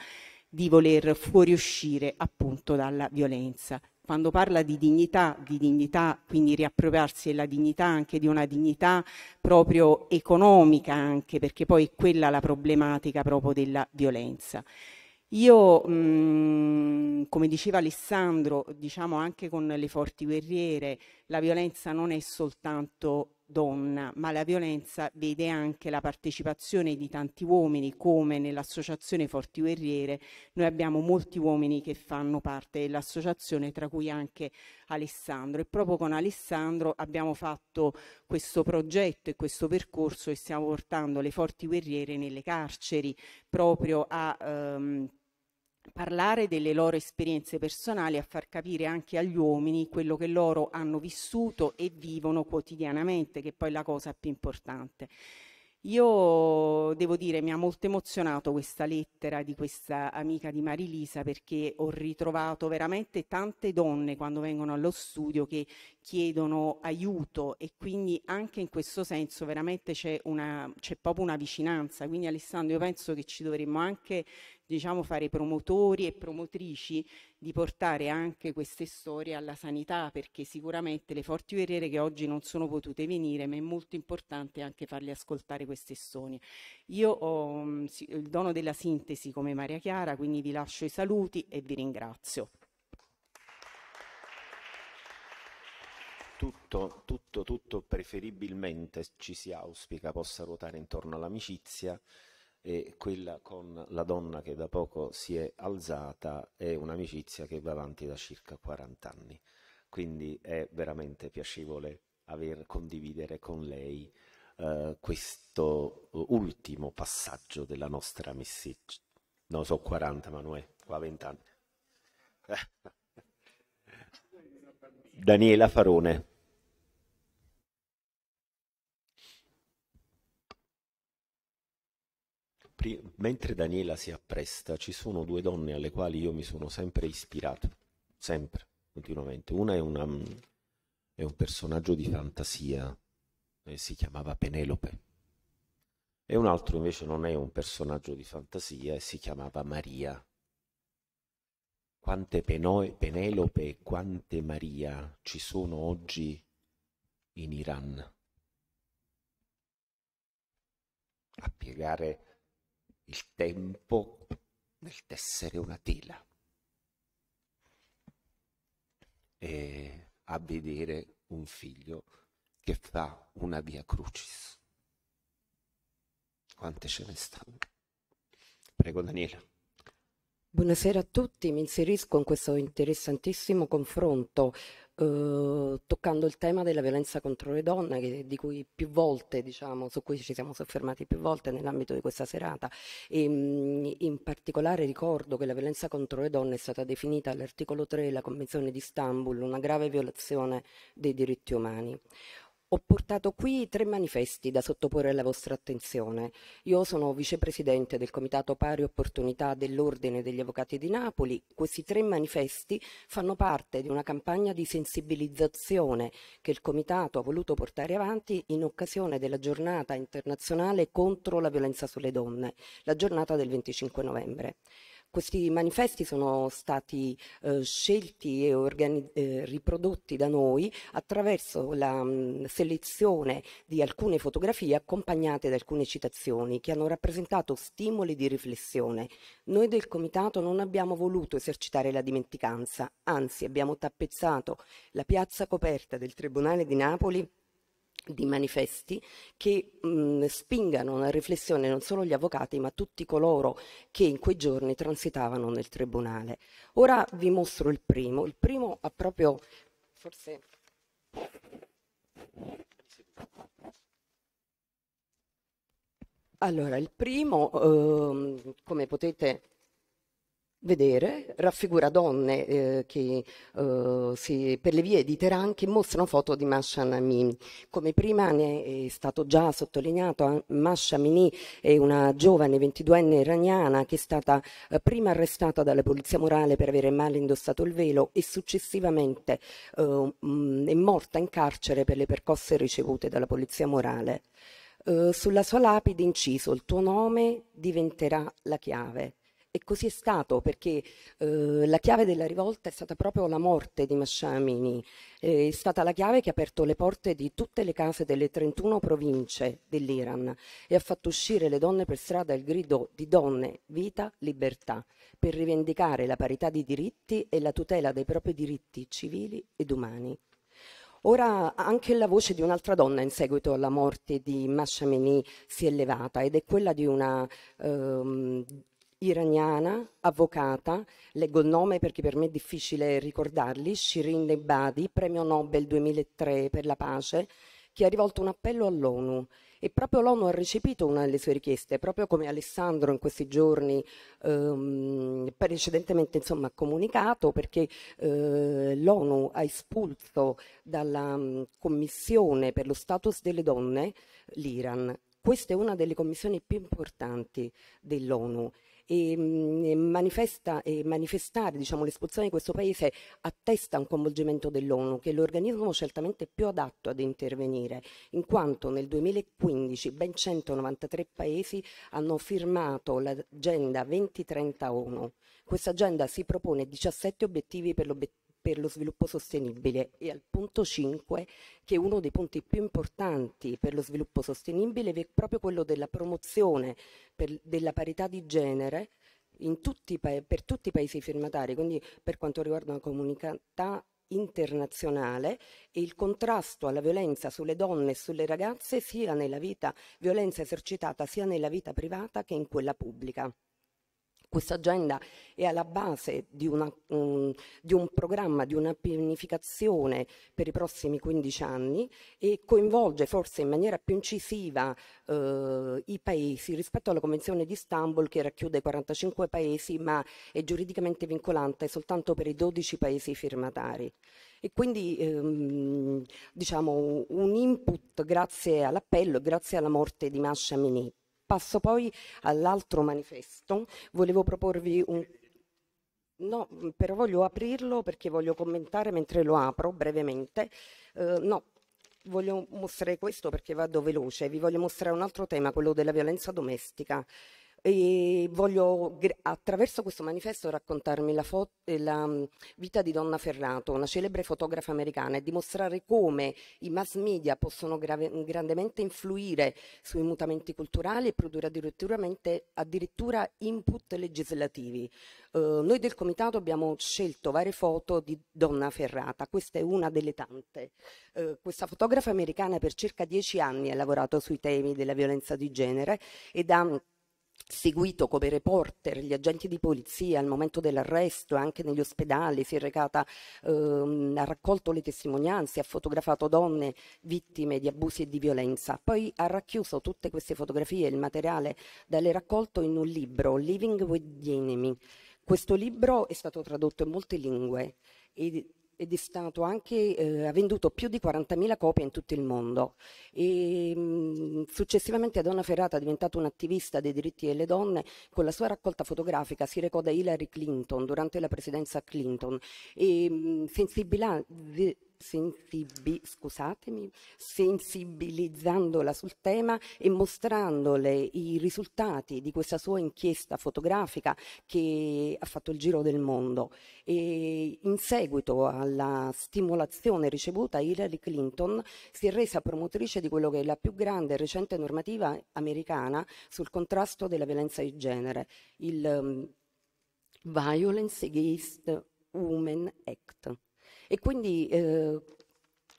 Speaker 8: di voler fuoriuscire appunto dalla violenza. Quando parla di dignità, di dignità, quindi riappropriarsi della dignità, anche di una dignità proprio economica anche, perché poi è quella la problematica proprio della violenza. Io, mh, mm, come diceva Alessandro, diciamo anche con le forti guerriere, la violenza non è soltanto donna, ma la violenza vede anche la partecipazione di tanti uomini, come nell'associazione Forti Guerriere. Noi abbiamo molti uomini che fanno parte dell'associazione, tra cui anche Alessandro. E proprio con Alessandro abbiamo fatto questo progetto e questo percorso e stiamo portando le Forti Guerriere nelle carceri proprio a... Um, parlare delle loro esperienze personali, a far capire anche agli uomini quello che loro hanno vissuto e vivono quotidianamente, che è poi la cosa più importante. Io devo dire, mi ha molto emozionato questa lettera di questa amica di Marilisa perché ho ritrovato veramente tante donne quando vengono allo studio che chiedono aiuto e quindi anche in questo senso veramente c'è, una, c'è proprio una vicinanza. Quindi Alessandro io penso che ci dovremmo anche diciamo, fare promotori e promotrici di portare anche queste storie alla sanità, perché sicuramente le forti guerriere che oggi non sono potute venire, ma è molto importante anche farle ascoltare queste storie. Io ho mm, il dono della sintesi come Maria Chiara, quindi vi lascio i saluti e vi ringrazio.
Speaker 1: Tutto, tutto, tutto preferibilmente ci si auspica possa ruotare intorno all'amicizia e quella con la donna che da poco si è alzata è un'amicizia che va avanti da circa 40 anni. Quindi è veramente piacevole aver condividere con lei uh, questo ultimo passaggio della nostra message. No, so 40, ma non è qua 20 anni. Daniela Farone. Mentre Daniela si appresta, ci sono due donne alle quali io mi sono sempre ispirato, sempre, continuamente. Una è, una, è un personaggio di fantasia, eh, si chiamava Penelope, e un altro invece non è un personaggio di fantasia e si chiamava Maria. Quante Peno- Penelope e quante Maria ci sono oggi in Iran a piegare il tempo nel tessere una tela e a vedere un figlio che fa una via crucis. Quante ce ne stanno? Prego Daniela.
Speaker 9: Buonasera a tutti, mi inserisco in questo interessantissimo confronto eh, toccando il tema della violenza contro le donne, che, di cui più volte, diciamo, su cui ci siamo soffermati più volte nell'ambito di questa serata. E, mm, in particolare ricordo che la violenza contro le donne è stata definita all'articolo 3 della Convenzione di Istanbul una grave violazione dei diritti umani. Ho portato qui tre manifesti da sottoporre alla vostra attenzione. Io sono vicepresidente del Comitato Pari Opportunità dell'Ordine degli Avvocati di Napoli. Questi tre manifesti fanno parte di una campagna di sensibilizzazione che il Comitato ha voluto portare avanti in occasione della giornata internazionale contro la violenza sulle donne, la giornata del 25 novembre. Questi manifesti sono stati eh, scelti e eh, riprodotti da noi attraverso la mh, mm, selezione di alcune fotografie accompagnate da alcune citazioni che hanno rappresentato stimoli di riflessione. Noi del Comitato non abbiamo voluto esercitare la dimenticanza, anzi abbiamo tappezzato la piazza coperta del Tribunale di Napoli di manifesti che mh, spingano una riflessione non solo gli avvocati ma tutti coloro che in quei giorni transitavano nel tribunale. Ora vi mostro il primo. Il primo ha proprio forse allora, il primo, ehm, come potete vedere raffigura donne eh, che eh, si, per le vie di Teheran che mostrano foto di Masha Amini. Come prima ne è stato già sottolineato, Masha Amini è una giovane 22enne iraniana che è stata eh, prima arrestata dalla polizia morale per avere male indossato il velo e successivamente mh, eh, è morta in carcere per le percosse ricevute dalla polizia morale. Uh, sulla sua lapide inciso il tuo nome diventerà la chiave. E così è stato perché eh, la chiave della rivolta è stata proprio la morte di Masha Amini, è stata la chiave che ha aperto le porte di tutte le case delle 31 province dell'Iran e ha fatto uscire le donne per strada il grido di donne, vita, libertà, per rivendicare la parità di diritti e la tutela dei propri diritti civili ed umani. Ora anche la voce di un'altra donna in seguito alla morte di Masha Meni si è elevata ed è quella di una ehm, iraniana, avvocata, leggo il nome perché per me è difficile ricordarli, Shirin Ebadi, premio Nobel 2003 per la pace, che ha rivolto un appello all'ONU e proprio l'ONU ha recepito una delle sue richieste, proprio come Alessandro in questi giorni ehm, precedentemente insomma, ha comunicato, perché eh, l'ONU ha espulso dalla um, Commissione per lo status delle donne l'Iran. Questa è una delle commissioni più importanti dell'ONU e, manifesta, e manifestare diciamo, l'espulsione di questo paese attesta un coinvolgimento dell'ONU, che è l'organismo certamente più adatto ad intervenire, in quanto nel 2015 ben 193 paesi hanno firmato l'agenda 2030 ONU. Questa agenda si propone 17 obiettivi per l'obiettivo per lo sviluppo sostenibile e al punto 5 che uno dei punti più importanti per lo sviluppo sostenibile è proprio quello della promozione per, della parità di genere tutti, per tutti i paesi firmatari, quindi per quanto riguarda la comunità internazionale e il contrasto alla violenza sulle donne e sulle ragazze sia nella vita, violenza esercitata sia nella vita privata che in quella pubblica. Questa agenda è alla base di, una, um, di, un programma, di una pianificazione per i prossimi 15 anni e coinvolge forse in maniera più incisiva uh, i paesi rispetto alla Convenzione di Istanbul che racchiude 45 paesi ma è giuridicamente vincolante soltanto per i 12 paesi firmatari e quindi ehm, diciamo un input grazie all'appello e grazie alla morte di Masha Amini. Passo poi all'altro manifesto. Volevo proporvi un... No, però voglio aprirlo perché voglio commentare mentre lo apro brevemente. Uh, no, voglio mostrare questo perché vado veloce. Vi voglio mostrare un altro tema, quello della violenza domestica. E voglio attraverso questo manifesto raccontarmi la, eh, la, mm, vita di Donna Ferrato, una celebre fotografa americana, e dimostrare come i mass media possono grandemente influire sui mutamenti culturali e produrre addirittura, input legislativi. Uh, noi del comitato abbiamo scelto varie foto di Donna Ferrata, questa è una delle tante. Uh, questa fotografa americana per circa dieci anni ha lavorato sui temi della violenza di genere ed ha seguito come reporter gli agenti di polizia al momento dell'arresto, anche negli ospedali, si è recata, ehm, ha raccolto le testimonianze, ha fotografato donne vittime di abusi e di violenza. Poi ha racchiuso tutte queste fotografie e il materiale da lei raccolto in un libro, Living with the Enemy. Questo libro è stato tradotto in molte lingue e ed è stato anche, eh, ha venduto più di 40.000 copie in tutto il mondo. E, mh, mm, successivamente Donna Ferrata è diventata un'attivista dei diritti delle donne, con la sua raccolta fotografica si recò da Hillary Clinton durante la presidenza Clinton e mh, sensibi, scusatemi, sensibilizzandola sul tema e mostrandole i risultati di questa sua inchiesta fotografica che ha fatto il giro del mondo. E in seguito alla stimolazione ricevuta, Hillary Clinton si è resa promotrice di quello che è la più grande e recente normativa americana sul contrasto della violenza di genere, il um, Violence Against Women Act. E quindi eh,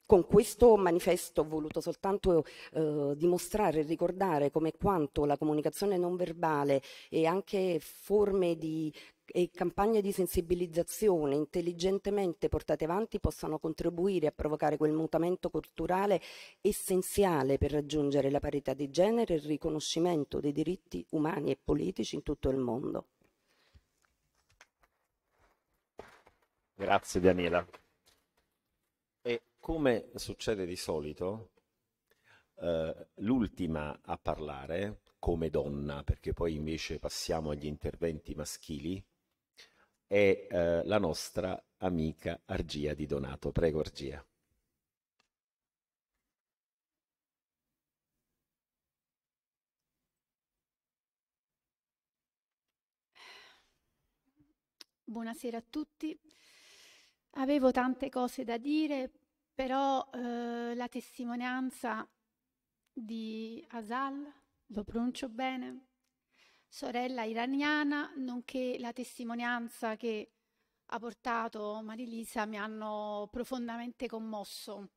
Speaker 9: con questo manifesto ho voluto soltanto eh, dimostrare e ricordare come quanto la comunicazione non verbale e anche forme di e campagne di sensibilizzazione intelligentemente portate avanti possano contribuire a provocare quel mutamento culturale essenziale per raggiungere la parità di genere e il riconoscimento dei diritti umani e politici in tutto il mondo.
Speaker 1: Grazie Daniela. Come succede di solito, eh, l'ultima a parlare, come donna, perché poi invece passiamo agli interventi maschili, è eh, la nostra amica Argia di Donato. Prego Argia.
Speaker 10: Buonasera a tutti. Avevo tante cose da dire, però eh, la testimonianza di Asal, lo pronuncio bene, sorella iraniana, nonché la testimonianza che ha portato Marilisa mi hanno profondamente commosso.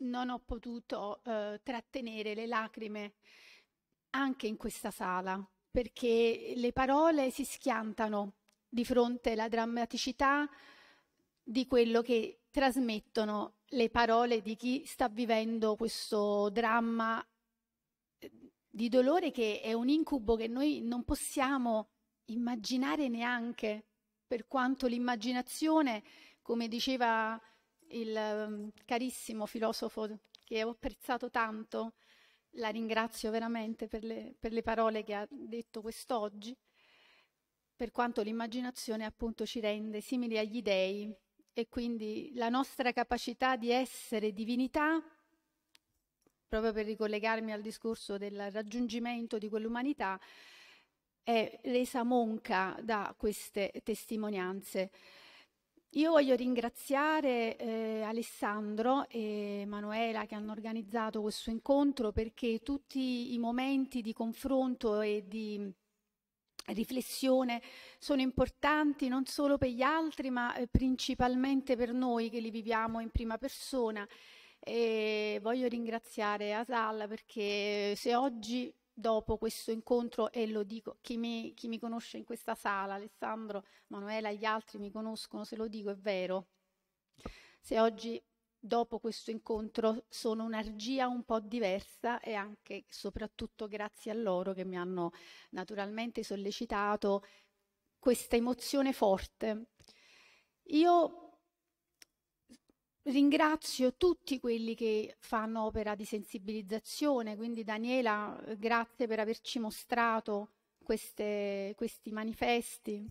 Speaker 10: Non ho potuto eh, trattenere le lacrime anche in questa sala, perché le parole si schiantano di fronte alla drammaticità di quello che trasmettono le parole di chi sta vivendo questo dramma eh, di dolore che è un incubo che noi non possiamo immaginare neanche, per quanto l'immaginazione, come diceva il um, carissimo filosofo che ho apprezzato tanto, la ringrazio veramente per le, per le parole che ha detto quest'oggi, per quanto l'immaginazione appunto ci rende simili agli dei e quindi la nostra capacità di essere divinità, proprio per ricollegarmi al discorso del raggiungimento di quell'umanità, è resa monca da queste testimonianze. Io voglio ringraziare eh, Alessandro e Manuela che hanno organizzato questo incontro perché tutti i momenti di confronto e di riflessione sono importanti non solo per gli altri ma eh, principalmente per noi che li viviamo in prima persona. E voglio ringraziare Asal perché se oggi dopo questo incontro e lo dico, chi mi, chi mi conosce in questa sala, Alessandro, Manuela e gli altri mi conoscono, se lo dico è vero. Se oggi dopo questo incontro sono un'argia un po' diversa e anche e soprattutto grazie a loro che mi hanno naturalmente sollecitato questa emozione forte. Io Ringrazio tutti quelli che fanno opera di sensibilizzazione, quindi Daniela, grazie per averci mostrato queste, questi manifesti.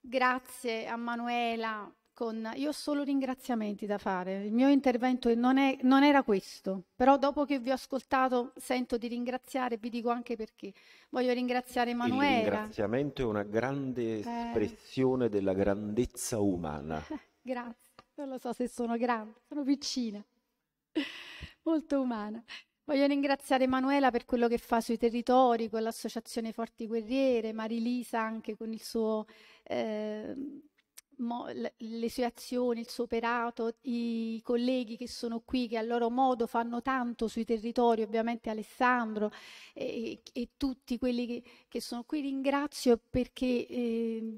Speaker 10: Grazie a Manuela, con... io ho solo ringraziamenti da fare. Il mio intervento non, è, non, era questo, però dopo che vi ho ascoltato sento di ringraziare e vi dico anche perché. Voglio ringraziare Manuela.
Speaker 1: Il ringraziamento è una grande eh. espressione eh... della grandezza umana.
Speaker 10: Grazie non lo so se sono grande, sono piccina, molto umana. Voglio ringraziare Emanuela per quello che fa sui territori con l'associazione Forti Guerriere, Marilisa anche con il suo, eh, le sue azioni, il suo operato, i colleghi che sono qui che a loro modo fanno tanto sui territori, ovviamente Alessandro e, e tutti quelli che, che, sono qui. Ringrazio perché eh,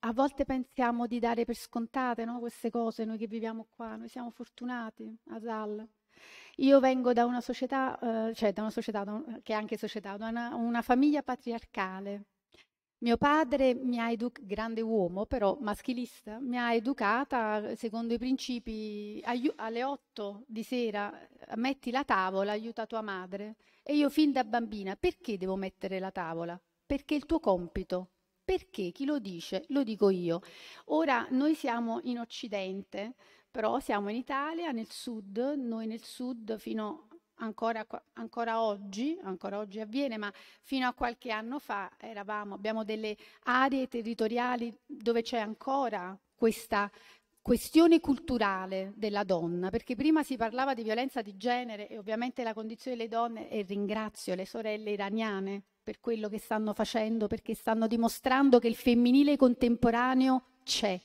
Speaker 10: a volte pensiamo di dare per scontate no, queste cose, noi che viviamo qua, noi siamo fortunati a Zal. Io vengo da una società, eh, cioè da una società da che è anche società, da una, una famiglia patriarcale. Mio padre mi ha educato, grande uomo però maschilista, mi ha educata secondo i principi alle 8 di sera metti la tavola, aiuta tua madre. E io fin da bambina, perché devo mettere la tavola? Perché è il tuo compito, perché? Chi lo dice? Lo dico io. Ora noi siamo in Occidente, però siamo in Italia, nel sud, noi nel sud fino ancora, ancora oggi, ancora oggi avviene, ma fino a qualche anno fa eravamo, abbiamo delle aree territoriali dove c'è ancora questa questione culturale della donna, perché prima si parlava di violenza di genere e ovviamente la condizione delle donne, e ringrazio le sorelle iraniane per quello che stanno facendo, perché stanno dimostrando che il femminile contemporaneo c'è.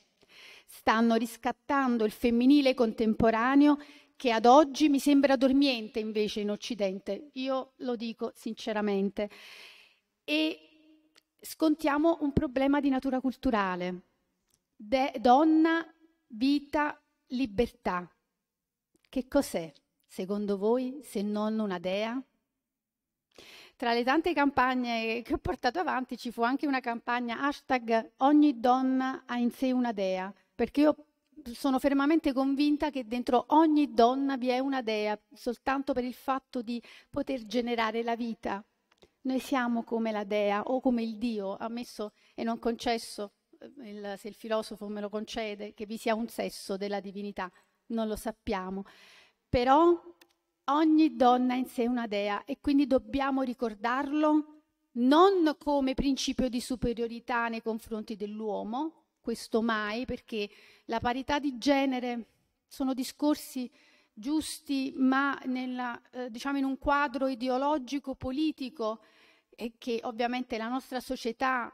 Speaker 10: Stanno riscattando il femminile contemporaneo che ad oggi mi sembra dormiente invece in Occidente. Io lo dico sinceramente. E scontiamo un problema di natura culturale. De- donna, vita, libertà. Che cos'è, secondo voi, se non una dea? Tra le tante campagne che ho portato avanti ci fu anche una campagna hashtag ogni donna ha in sé una dea, perché io sono fermamente convinta che dentro ogni donna vi è una dea, soltanto per il fatto di poter generare la vita. Noi siamo come la dea o come il Dio, ammesso e non concesso, eh, il, se il filosofo me lo concede, che vi sia un sesso della divinità, non lo sappiamo. Però Ogni donna in sé è una dea e quindi dobbiamo ricordarlo non come principio di superiorità nei confronti dell'uomo, questo mai, perché la parità di genere sono discorsi giusti, ma nella, eh, diciamo in un quadro ideologico politico e che ovviamente la nostra società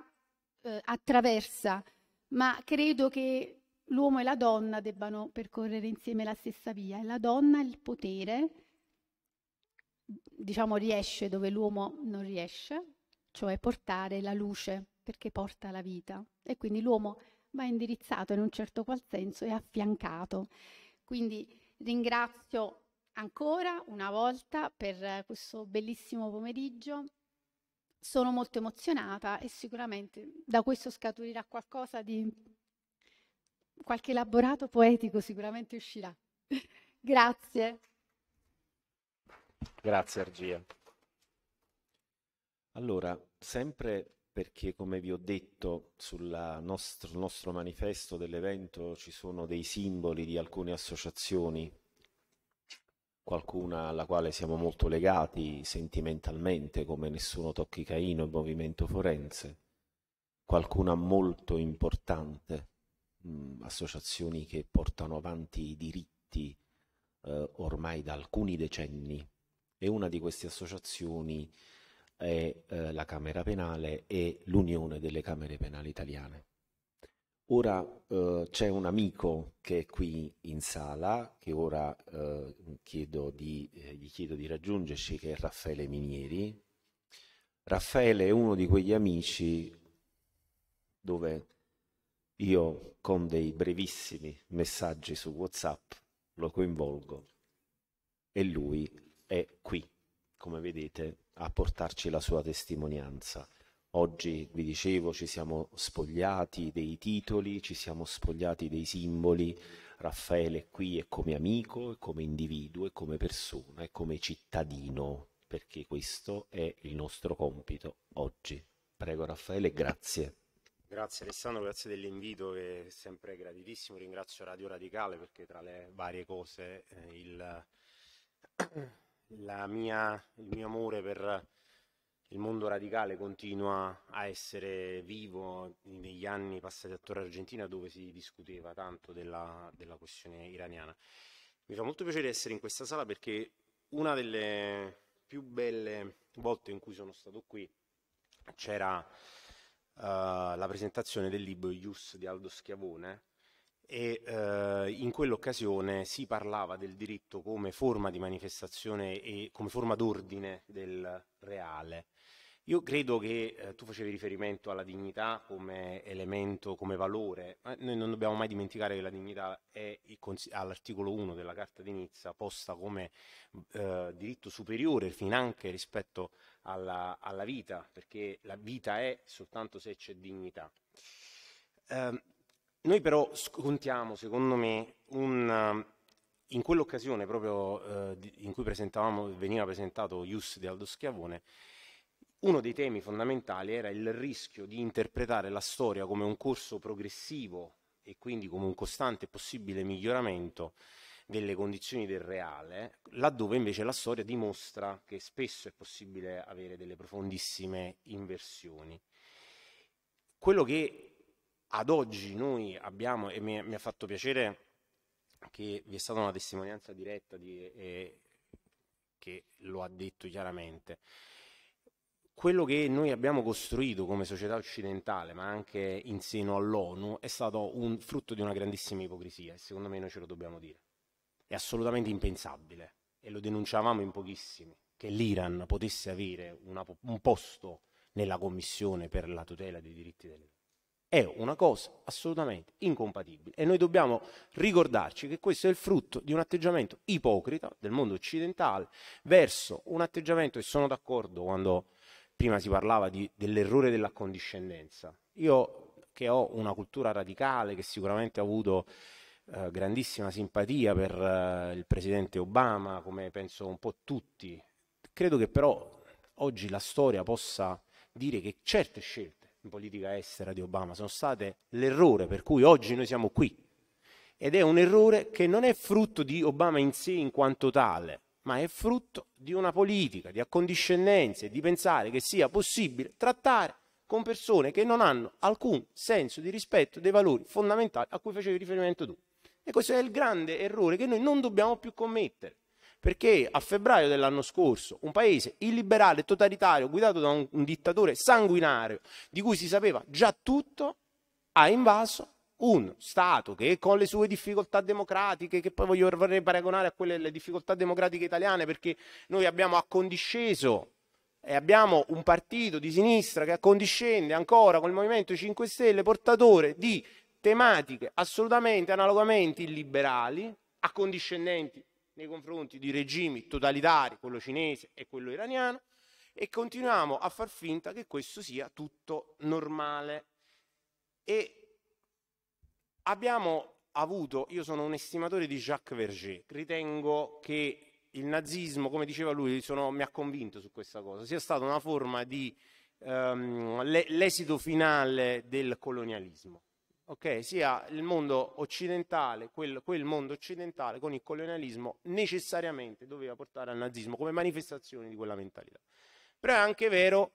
Speaker 10: eh, attraversa, ma credo che l'uomo e la donna debbano percorrere insieme la stessa via e la donna il potere, diciamo, riesce dove l'uomo non riesce, cioè portare la luce perché porta la vita. E quindi l'uomo va indirizzato in un certo qual senso e affiancato. Quindi ringrazio ancora una volta per questo bellissimo pomeriggio. Sono molto emozionata e sicuramente da questo scaturirà qualcosa di qualche elaborato poetico sicuramente uscirà. Grazie.
Speaker 1: Grazie Argia. Allora, sempre perché come vi ho detto sul nostro, nostro manifesto dell'evento ci sono dei simboli di alcune associazioni, qualcuna alla quale siamo molto legati sentimentalmente come Nessuno Tocchi Caino e Movimento Forense, qualcuna molto importante, mh, associazioni che portano avanti i diritti eh, ormai da alcuni decenni. E una di queste associazioni è eh, la Camera Penale e l'Unione delle Camere Penali Italiane. Ora eh, c'è un amico che è qui in sala, che ora eh, chiedo di, eh, gli chiedo di raggiungerci, che è Raffaele Minieri. Raffaele è uno di quegli amici dove io con dei brevissimi messaggi su WhatsApp lo coinvolgo e lui è qui, come vedete, a portarci la sua testimonianza. Oggi, vi dicevo, ci siamo spogliati dei titoli, ci siamo spogliati dei simboli. Raffaele è qui è come amico, è come individuo, è come persona, è come cittadino, perché questo è il nostro compito oggi. Prego Raffaele, grazie.
Speaker 11: Grazie Alessandro, grazie dell'invito che è sempre gratitissimo. Ringrazio Radio Radicale perché tra le varie cose eh, il mia, il mio amore per il mondo radicale continua a essere vivo negli anni passati a Torre Argentina dove si discuteva tanto della, della questione iraniana. Mi fa molto piacere essere in questa sala perché una delle più belle volte in cui sono stato qui c'era uh, la presentazione del libro Ius di Aldo Schiavone e eh, in quell'occasione si parlava del diritto come forma di manifestazione e come forma d'ordine del reale. Io credo che eh, tu facevi riferimento alla dignità come elemento, come valore, ma noi non dobbiamo mai dimenticare che la dignità è all'articolo 1 della Carta di Nizza posta come eh, diritto superiore fin anche rispetto alla, alla, vita, perché la vita è soltanto se c'è dignità. Eh, noi però scontiamo, secondo me, un, in quell'occasione proprio eh, in cui veniva presentato Ius di Aldo Schiavone, uno dei temi fondamentali era il rischio di interpretare la storia come un corso progressivo e quindi come un costante e possibile miglioramento delle condizioni del reale, laddove invece la storia dimostra che spesso è possibile avere delle profondissime inversioni. Quello che ad oggi noi abbiamo, e mi, mi, ha fatto piacere che vi è stata una testimonianza diretta di, eh, che lo ha detto chiaramente, quello che noi abbiamo costruito come società occidentale, ma anche in seno all'ONU, è stato un frutto di una grandissima ipocrisia e secondo me noi ce lo dobbiamo dire. È assolutamente impensabile e lo denunciavamo in pochissimi che l'Iran potesse avere una, un posto nella Commissione per la tutela dei diritti dell'uomo è una cosa assolutamente incompatibile e noi dobbiamo ricordarci che questo è il frutto di un atteggiamento ipocrita del mondo occidentale verso un atteggiamento e sono d'accordo quando prima si parlava di, dell'errore dell'accondiscendenza. Io che ho una cultura radicale che sicuramente ha avuto eh, grandissima simpatia per eh, il presidente Obama, come penso un po' tutti, credo che però oggi la storia possa dire che certe scelte in politica estera di Obama sono state l'errore per cui oggi noi siamo qui. Ed è un errore che non è frutto di Obama in sé in quanto tale, ma è frutto di una politica di accondiscendenza e di pensare che sia possibile trattare con persone che non hanno alcun senso di rispetto dei valori fondamentali a cui facevi riferimento tu. E questo è il grande errore che noi non dobbiamo più commettere perché a febbraio dell'anno scorso un paese illiberale, totalitario, guidato da un, un dittatore sanguinario, di cui si sapeva già tutto, ha invaso un Stato che con le sue difficoltà democratiche, che poi voglio vorrei paragonare a quelle le difficoltà democratiche italiane, perché noi abbiamo accondisceso e abbiamo un partito di sinistra che accondiscende ancora col Movimento 5 Stelle, portatore di tematiche assolutamente analogamente illiberali, accondiscendenti nei confronti di regimi totalitari, quello cinese e quello iraniano, e continuiamo a far finta che questo sia tutto normale. E abbiamo avuto, io sono un estimatore di Jacques Verger, ritengo che il nazismo, come diceva lui, sono, mi ha convinto su questa cosa, sia stata una forma di um, l'esito finale del colonialismo. Okay? Sia il mondo occidentale, quel, quel mondo occidentale con il colonialismo necessariamente doveva portare al nazismo come manifestazione di quella mentalità. Però è anche vero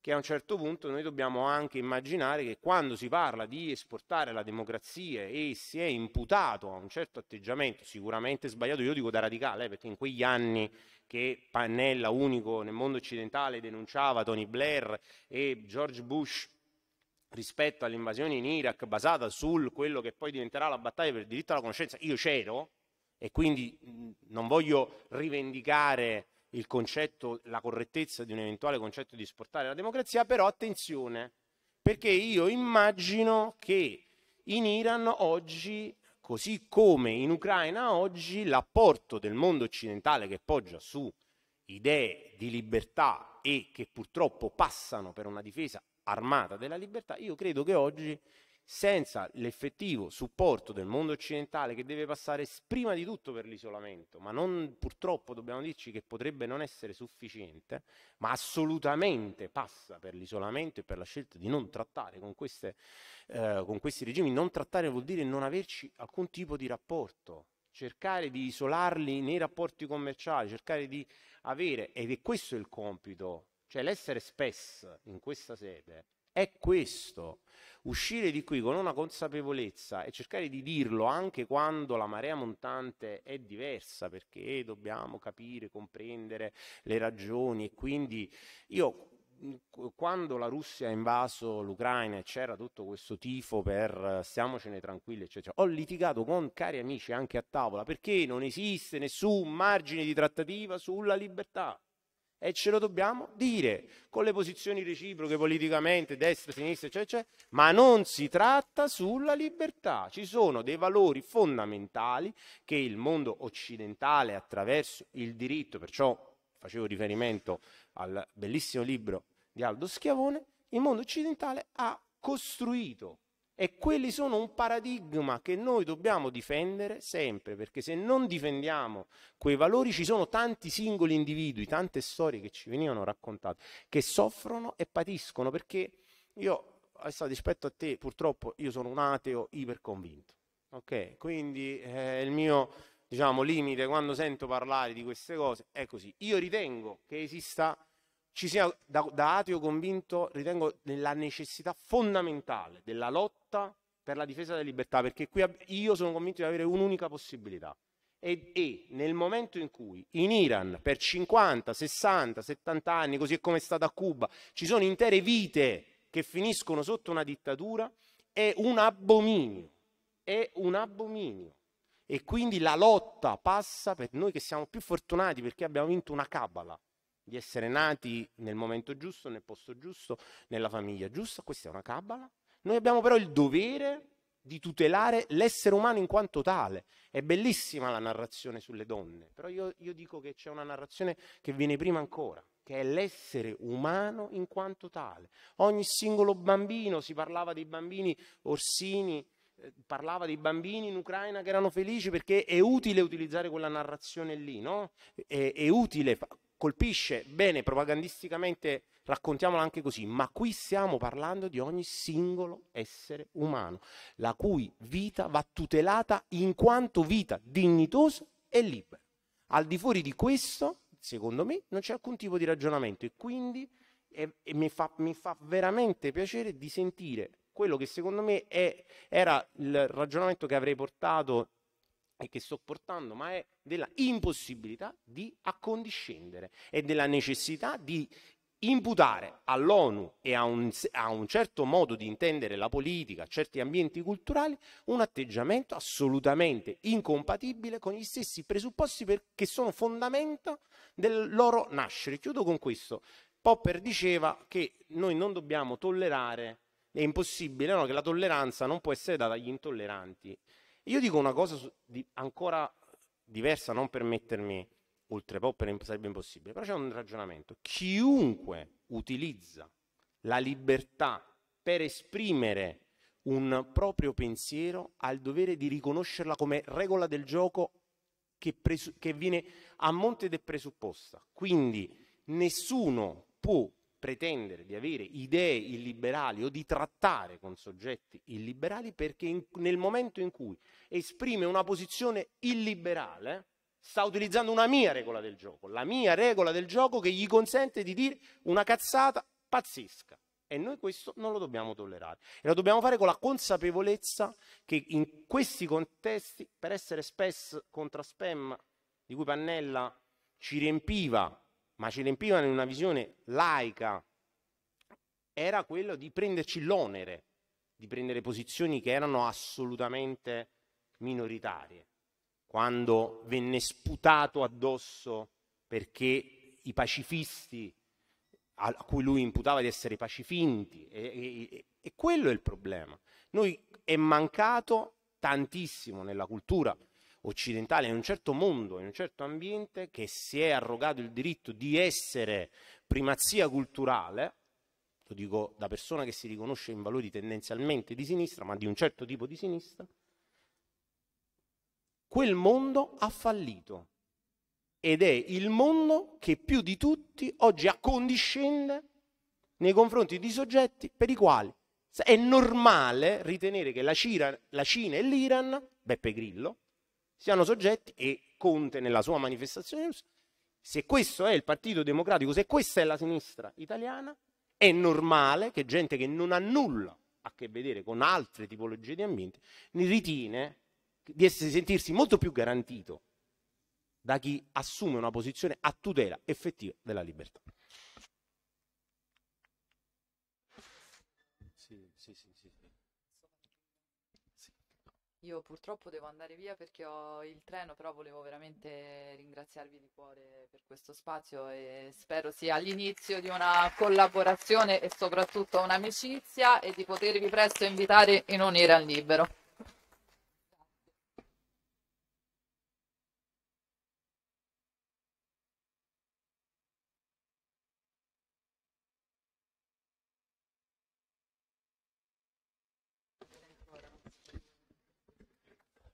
Speaker 11: che a un certo punto noi dobbiamo anche immaginare che quando si parla di esportare la democrazia e si è imputato a un certo atteggiamento, sicuramente sbagliato, io dico da radicale, eh, perché in quegli anni che Pannella, unico nel mondo occidentale, denunciava Tony Blair e George Bush rispetto all'invasione in Iraq basata su quello che poi diventerà la battaglia per il diritto alla conoscenza, io c'ero e quindi non voglio rivendicare il concetto, la correttezza di un eventuale concetto di esportare la democrazia, però attenzione, perché io immagino che in Iran oggi, così come in Ucraina oggi, l'apporto del mondo occidentale che poggia su idee di libertà e che purtroppo passano per una difesa armata della libertà, io credo che oggi senza l'effettivo supporto del mondo occidentale che deve passare prima di tutto per l'isolamento, ma non, purtroppo dobbiamo dirci che potrebbe non essere sufficiente, ma assolutamente passa per l'isolamento e per la scelta di non trattare con, queste, eh, con questi regimi. Non trattare vuol dire non averci alcun tipo di rapporto, cercare di isolarli nei rapporti commerciali, cercare di avere, ed è questo il compito, cioè l'essere spes in questa sede è questo uscire di qui con una consapevolezza e cercare di dirlo anche quando la marea montante è diversa, perché dobbiamo capire, comprendere le ragioni e quindi io quando la Russia ha invaso l'Ucraina e c'era tutto questo tifo per stiamocene tranquilli, eccetera, ho litigato con cari amici anche a tavola perché non esiste nessun margine di trattativa sulla libertà. E ce lo dobbiamo dire con le posizioni reciproche politicamente, destra, sinistra, eccetera, eccetera, ma non si tratta sulla libertà. Ci sono dei valori fondamentali che il mondo occidentale attraverso il diritto, perciò facevo riferimento al bellissimo libro di Aldo Schiavone, il mondo occidentale ha costruito e quelli sono un paradigma che noi dobbiamo difendere sempre, perché se non difendiamo quei valori ci sono tanti singoli individui, tante storie che ci venivano raccontate, che soffrono e patiscono, perché io, rispetto a te, purtroppo io sono un ateo iperconvinto, ok? Quindi eh, il mio diciamo, limite quando sento parlare di queste cose è così. Io ritengo che esista ci sia, da, da ateo convinto, ritengo nella necessità fondamentale della lotta per la difesa della libertà, perché qui io sono convinto di avere un'unica possibilità. E, e, nel momento in cui in Iran per 50, 60, 70 anni, così come è stato a Cuba, ci sono intere vite che finiscono sotto una dittatura, è un abominio. È un abominio. E quindi la lotta passa per noi che siamo più fortunati perché abbiamo vinto una cabala di essere nati nel momento giusto, nel posto giusto, nella famiglia giusta, questa è una cabala. Noi abbiamo però il dovere di tutelare l'essere umano in quanto tale. È bellissima la narrazione sulle donne, però io, io dico che c'è una narrazione che viene prima ancora, che è l'essere umano in quanto tale. Ogni singolo bambino, si parlava dei bambini Orsini, eh, parlava dei bambini in Ucraina che erano felici perché è utile utilizzare quella narrazione lì, no? È, è utile colpisce, bene, propagandisticamente raccontiamola anche così, ma qui stiamo parlando di ogni singolo essere umano, la cui vita va tutelata in quanto vita dignitosa e libera. Al di fuori di questo, secondo me, non c'è alcun tipo di ragionamento e quindi e, e mi, fa, mi, fa, veramente piacere di sentire quello che secondo me è, era il ragionamento che avrei portato e che sto portando, ma è della impossibilità di accondiscendere e della necessità di imputare all'ONU e a un, a un, certo modo di intendere la politica, a certi ambienti culturali, un atteggiamento assolutamente incompatibile con gli stessi presupposti che sono fondamenta del loro nascere. Chiudo con questo. Popper diceva che noi non dobbiamo tollerare, è impossibile, no? che la tolleranza non può essere data agli intolleranti. Io dico una cosa di, ancora diversa, non per mettermi oltre Popper sarebbe impossibile, però c'è un ragionamento. Chiunque utilizza la libertà per esprimere un proprio pensiero ha il dovere di riconoscerla come regola del gioco che, presu- che viene a monte ed è presupposta. Quindi nessuno può pretendere di avere idee illiberali o di trattare con soggetti illiberali perché in, nel momento in cui esprime una posizione illiberale sta utilizzando una mia regola del gioco, la mia regola del gioco che gli consente di dire una cazzata pazzesca. E noi questo non lo dobbiamo tollerare. E lo dobbiamo fare con la consapevolezza che in questi contesti, per essere spes contra spam, di cui Pannella ci riempiva, ma ci riempiva in una visione laica, era quello di prenderci l'onere di prendere posizioni che erano assolutamente minoritarie quando venne sputato addosso perché i pacifisti a cui lui imputava di essere pacifinti e, e, e quello è il problema. Noi è mancato tantissimo nella cultura occidentale, in un certo mondo, in un certo ambiente che si è arrogato il diritto di essere primazia culturale, lo dico da persona che si riconosce in valori tendenzialmente di sinistra, ma di un certo tipo di sinistra, quel mondo ha fallito ed è il mondo che più di tutti oggi accondiscende nei confronti di soggetti per i quali è normale ritenere che la Cina, la Cina e l'Iran, Beppe Grillo, siano soggetti e Conte nella sua manifestazione, se questo è il Partito Democratico, se questa è la sinistra italiana, è normale che gente che non ha nulla a che vedere con altre tipologie di ambienti ne ritiene di sentirsi molto più garantito da chi assume una posizione a tutela effettiva della libertà.
Speaker 5: Sì, sì, sì, Io purtroppo devo andare via perché ho il treno, però volevo veramente ringraziarvi di cuore per questo spazio e spero sia l'inizio di una collaborazione e soprattutto un'amicizia e di potervi presto invitare in un Iran libero.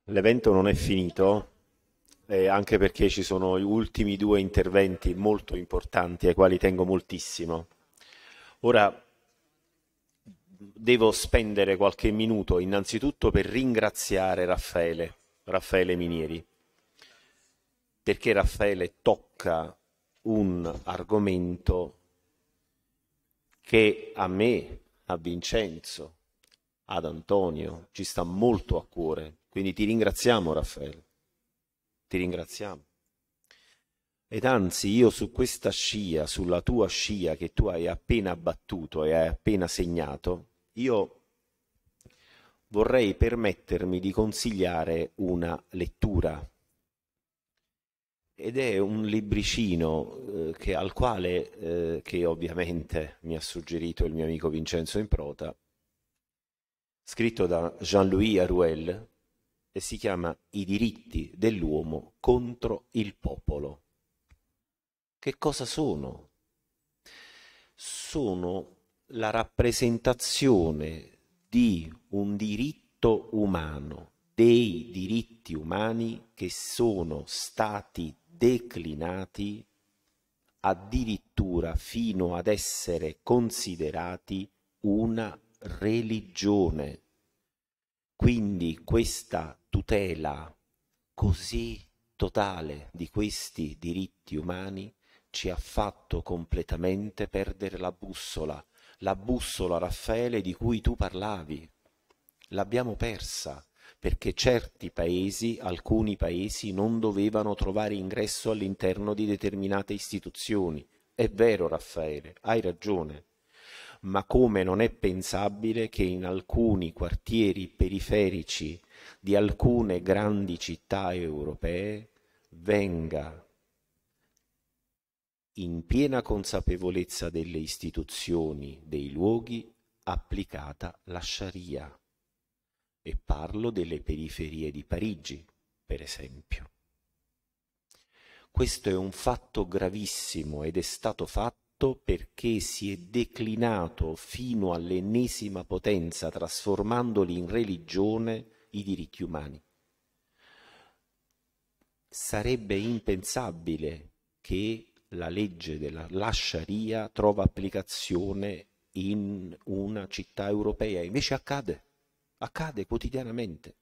Speaker 1: L'evento non è finito, eh, anche perché ci sono gli ultimi due interventi molto importanti ai quali tengo moltissimo. Ora devo spendere qualche minuto innanzitutto per ringraziare Raffaele, Raffaele Minieri, perché Raffaele tocca un argomento che a me, a Vincenzo, ad Antonio ci sta molto a cuore, quindi ti ringraziamo Raffaele, ti ringraziamo. Ed anzi io su questa scia, sulla tua scia che tu hai appena battuto e hai appena segnato, io vorrei permettermi di consigliare una lettura. Ed è un libricino eh, che, al quale, eh, che ovviamente mi ha suggerito il mio amico Vincenzo Improta, scritto da Jean-Louis Aruel, si chiama I diritti dell'uomo contro il popolo. Che cosa sono? Sono la rappresentazione di un diritto umano, dei diritti umani che sono stati declinati addirittura fino ad essere considerati una religione. Quindi questa tutela così totale di questi diritti umani ci ha fatto completamente perdere la bussola, la bussola Raffaele di cui tu parlavi. L'abbiamo persa perché certi paesi, alcuni paesi, non dovevano trovare ingresso all'interno di determinate istituzioni, È vero Raffaele, hai ragione, ma come non è pensabile che in alcuni quartieri periferici di alcune grandi città europee venga in piena consapevolezza delle istituzioni, dei luoghi, applicata la Sharia. E parlo delle periferie di Parigi, per esempio. Questo è un fatto gravissimo ed è stato fatto perché si è declinato fino all'ennesima potenza, trasformandoli in religione, i diritti umani. Sarebbe impensabile che la legge della la Sharia trova applicazione in una città europea, invece accade, accade quotidianamente,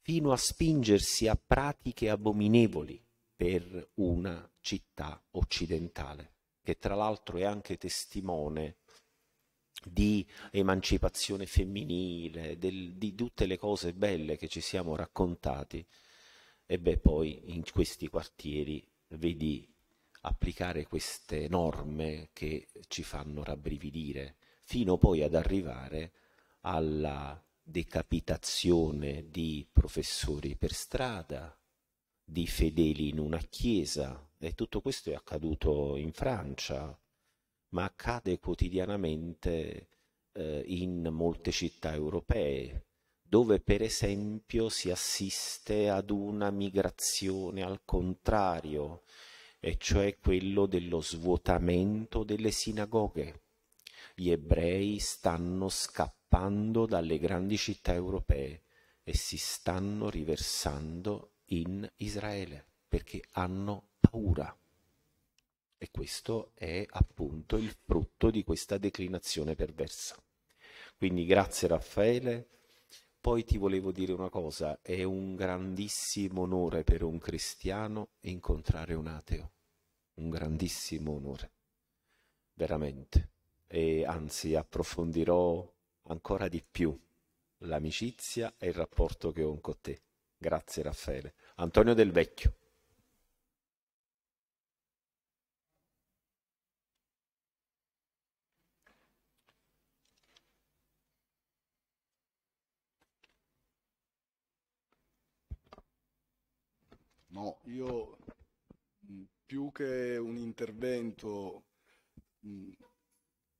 Speaker 1: fino a spingersi a pratiche abominevoli per una città occidentale, che tra l'altro è anche testimone di emancipazione femminile, del, di tutte le cose belle che ci siamo raccontati, e beh poi in questi quartieri vedi applicare queste norme che ci fanno rabbrividire, fino poi ad arrivare alla decapitazione di professori per strada, di fedeli in una chiesa, e tutto questo è accaduto in Francia, ma accade quotidianamente eh, in molte città europee, dove per esempio si assiste ad una migrazione al contrario, e cioè quello dello svuotamento delle sinagoghe. Gli ebrei stanno scappando dalle grandi città europee e si stanno riversando in Israele perché hanno paura. E questo è appunto il frutto di questa declinazione perversa. Quindi grazie Raffaele. Poi ti volevo dire una cosa, è un grandissimo onore per un cristiano incontrare un ateo, un grandissimo onore, veramente. E anzi approfondirò ancora di più l'amicizia e il rapporto che ho con te. Grazie Raffaele. Antonio Del Vecchio.
Speaker 12: No, io più che un intervento mh,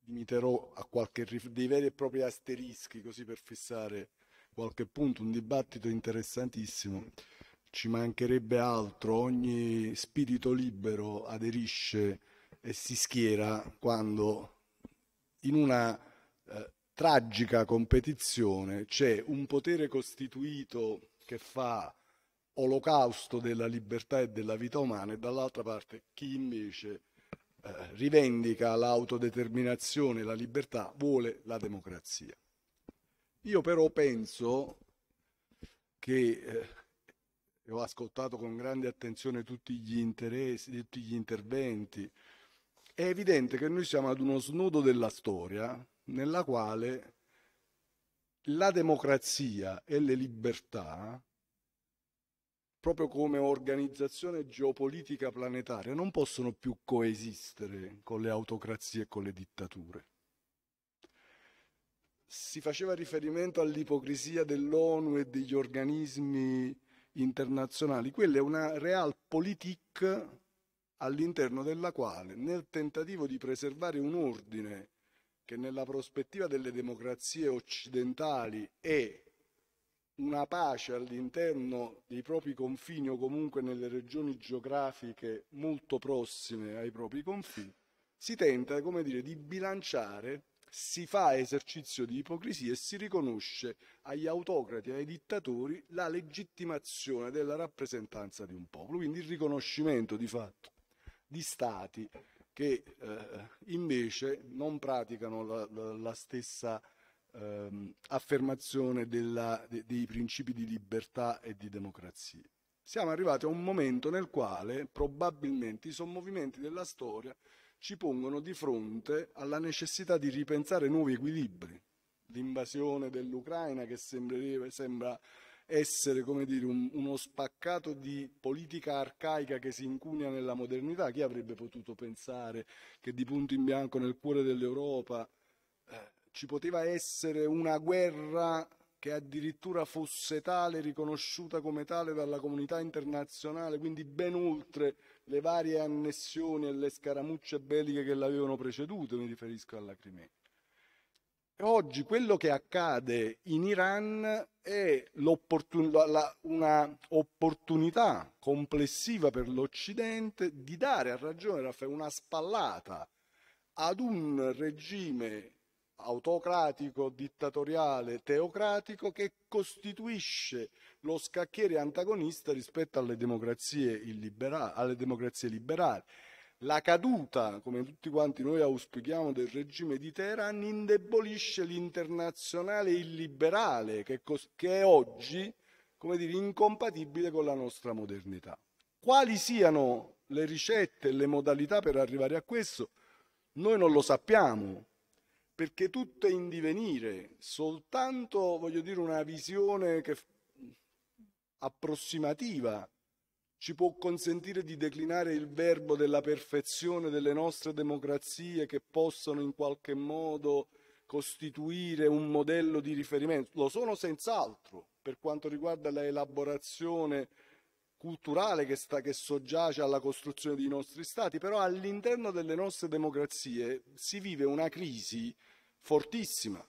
Speaker 12: limiterò a qualche dei veri e propri asterischi, così per fissare qualche punto, un dibattito interessantissimo. Ci mancherebbe altro, ogni spirito libero aderisce e si schiera quando in una eh, tragica competizione c'è un potere costituito che fa olocausto della libertà e della vita umana e dall'altra parte chi invece eh, rivendica l'autodeterminazione e la libertà vuole la democrazia. Io però penso che eh, ho ascoltato con grande attenzione tutti gli interessi, tutti gli interventi, è evidente che noi siamo ad uno snodo della storia nella quale la democrazia e le libertà proprio come organizzazione geopolitica planetaria, non possono più coesistere con le autocrazie e con le dittature. Si faceva riferimento all'ipocrisia dell'ONU e degli organismi internazionali. Quella è una realpolitik all'interno della quale, nel tentativo di preservare un ordine che nella prospettiva delle democrazie occidentali è una pace all'interno dei propri confini o comunque nelle regioni geografiche molto prossime ai propri confini, si tenta, come dire, di bilanciare, si fa esercizio di ipocrisia e si riconosce agli autocrati e ai dittatori la legittimazione della rappresentanza di un popolo, quindi il riconoscimento di fatto di stati che eh, invece non praticano la, la, la stessa ehm, affermazione della, de, dei principi di libertà e di democrazia. Siamo arrivati a un momento nel quale probabilmente i sommovimenti della storia ci pongono di fronte alla necessità di ripensare nuovi equilibri. L'invasione dell'Ucraina che sembra essere dire, un, uno spaccato di politica arcaica che si incunia nella modernità. Chi avrebbe potuto pensare che di punto in bianco nel cuore dell'Europa eh, ci poteva essere una guerra che addirittura fosse tale, riconosciuta come tale dalla comunità internazionale, quindi ben oltre le varie annessioni e le scaramucce belliche che l'avevano preceduto, mi riferisco alla Crimea. Oggi quello che accade in Iran è un'opportunità complessiva per l'Occidente di dare a ragione una spallata ad un regime autocratico, dittatoriale, teocratico che costituisce lo scacchiere antagonista rispetto alle democrazie, alle democrazie liberali la caduta, come tutti quanti noi auspichiamo, del regime di Teheran indebolisce l'internazionale illiberale che, che è oggi, come dire, incompatibile con la nostra modernità. Quali siano le ricette e le modalità per arrivare a questo? Noi non lo sappiamo, perché tutto è in divenire, soltanto, voglio dire, una visione che, approssimativa ci può consentire di declinare il verbo della perfezione delle nostre democrazie che possono in qualche modo costituire un modello di riferimento. Lo sono senz'altro per quanto riguarda l'elaborazione culturale che, sta, che soggiace alla costruzione dei nostri stati, però all'interno delle nostre democrazie si vive una crisi fortissima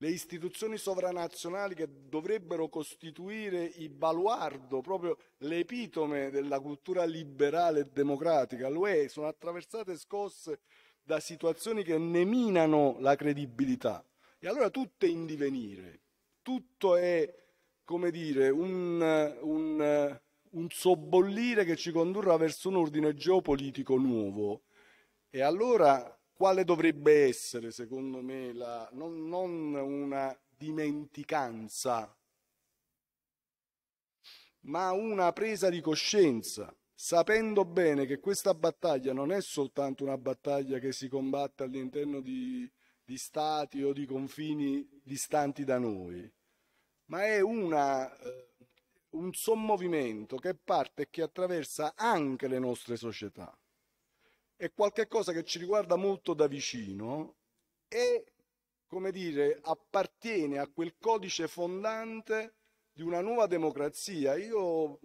Speaker 12: le istituzioni sovranazionali che dovrebbero costituire il baluardo, proprio l'epitome della cultura liberale e democratica, l'UE, sono attraversate e scosse da situazioni che ne minano la credibilità. E allora tutto è in divenire, tutto è, come dire, un, un, un sobbollire che ci condurrà verso un ordine geopolitico nuovo. E allora quale dovrebbe essere, secondo me, la, non, non una dimenticanza, ma una presa di coscienza, sapendo bene che questa battaglia non è soltanto una battaglia che si combatte all'interno di, di stati o di confini distanti da noi, ma è una, eh, un sommovimento che parte e che attraversa anche le nostre società è qualcosa che ci riguarda molto da vicino e, come dire, appartiene a quel codice fondante di una nuova democrazia. Io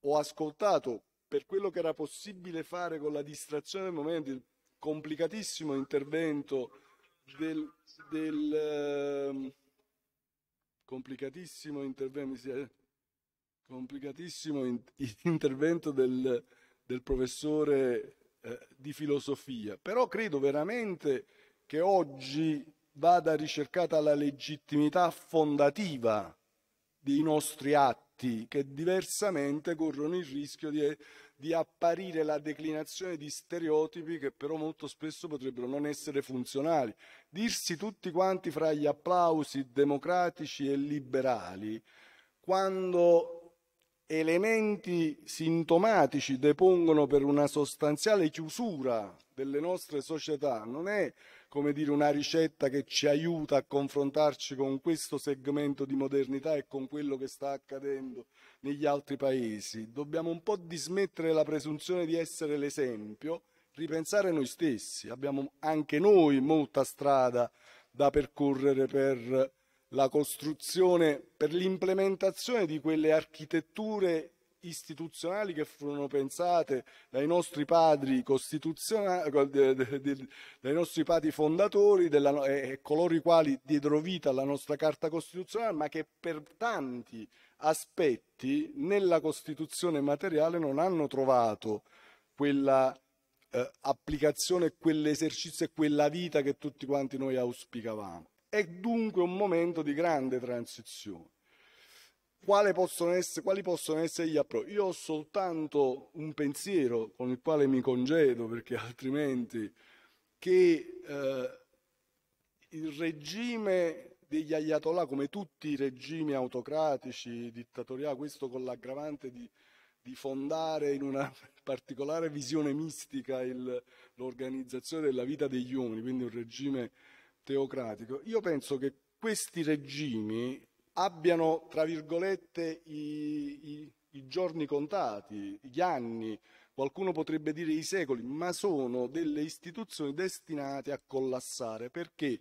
Speaker 12: ho ascoltato per quello che era possibile fare con la distrazione del momento il complicatissimo intervento del, del uh, complicatissimo intervento, complicatissimo in, intervento del, del professore eh, di filosofia, però credo veramente che oggi vada ricercata la legittimità fondativa dei nostri atti che diversamente corrono il rischio di, di, apparire la declinazione di stereotipi che però molto spesso potrebbero non essere funzionali. Dirsi tutti quanti fra gli applausi democratici e liberali quando elementi sintomatici depongono per una sostanziale chiusura delle nostre società non è come dire una ricetta che ci aiuta a confrontarci con questo segmento di modernità e con quello che sta accadendo negli altri paesi. Dobbiamo un po' dismettere la presunzione di essere l'esempio, ripensare noi stessi. Abbiamo anche noi molta strada da percorrere per la costruzione, per l'implementazione di quelle architetture istituzionali che furono pensate dai nostri padri costituzionali, dai nostri padri fondatori della, e coloro i quali diedero vita alla nostra Carta Costituzionale, ma che per tanti aspetti nella Costituzione materiale non hanno trovato quella eh, applicazione, quell'esercizio e quella vita che tutti quanti noi auspicavamo. È dunque un momento di grande transizione. Possono essere, quali possono essere gli approcci? Io ho soltanto un pensiero con il quale mi congedo perché altrimenti che eh, il regime degli ayatollah, come tutti i regimi autocratici, dittatoriali, questo con l'aggravante di, di fondare in una particolare visione mistica il, l'organizzazione della vita degli uomini, quindi un regime teocratico. Io penso che questi regimi abbiano, tra virgolette, i, i, i giorni contati, gli anni, qualcuno potrebbe dire i secoli, ma sono delle istituzioni destinate a collassare. Perché?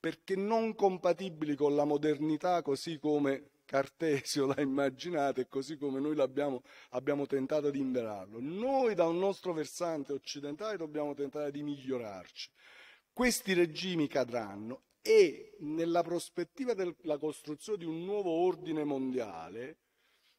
Speaker 12: Perché non compatibili con la modernità così come Cartesio l'ha immaginato e così come noi abbiamo tentato di inverarlo. Noi da un nostro versante occidentale dobbiamo tentare di migliorarci. Questi regimi cadranno e nella prospettiva della costruzione di un nuovo ordine mondiale,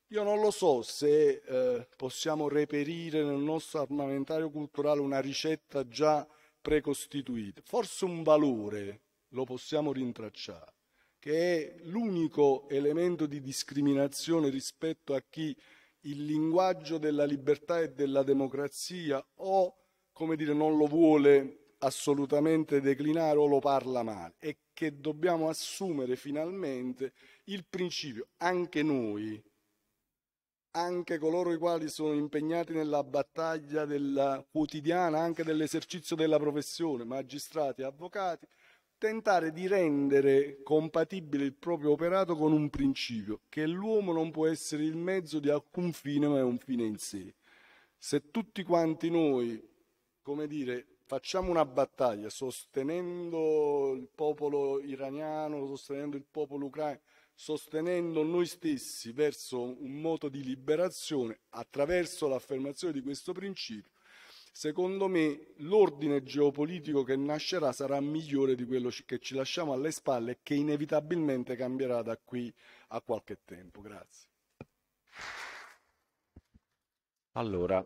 Speaker 12: io non lo so se eh, possiamo reperire nel nostro armamentario culturale una ricetta già precostituita, forse un valore lo possiamo rintracciare che è l'unico elemento di discriminazione rispetto a chi il linguaggio della libertà e della democrazia o, come dire, non lo vuole assolutamente declinare o lo parla male e che dobbiamo assumere finalmente il principio, anche noi, anche coloro i quali sono impegnati nella battaglia della quotidiana, anche dell'esercizio della professione, magistrati, avvocati, tentare di rendere compatibile il proprio operato con un principio, che l'uomo non può essere il mezzo di alcun fine, ma è un fine in sé. Se tutti quanti noi, come dire, facciamo una battaglia sostenendo il popolo iraniano, sostenendo il popolo ucraino, sostenendo noi stessi verso un moto di liberazione attraverso l'affermazione di questo principio, Secondo me l'ordine geopolitico che nascerà sarà migliore di quello che ci lasciamo alle spalle e che inevitabilmente cambierà da qui a qualche tempo. Grazie.
Speaker 1: Allora,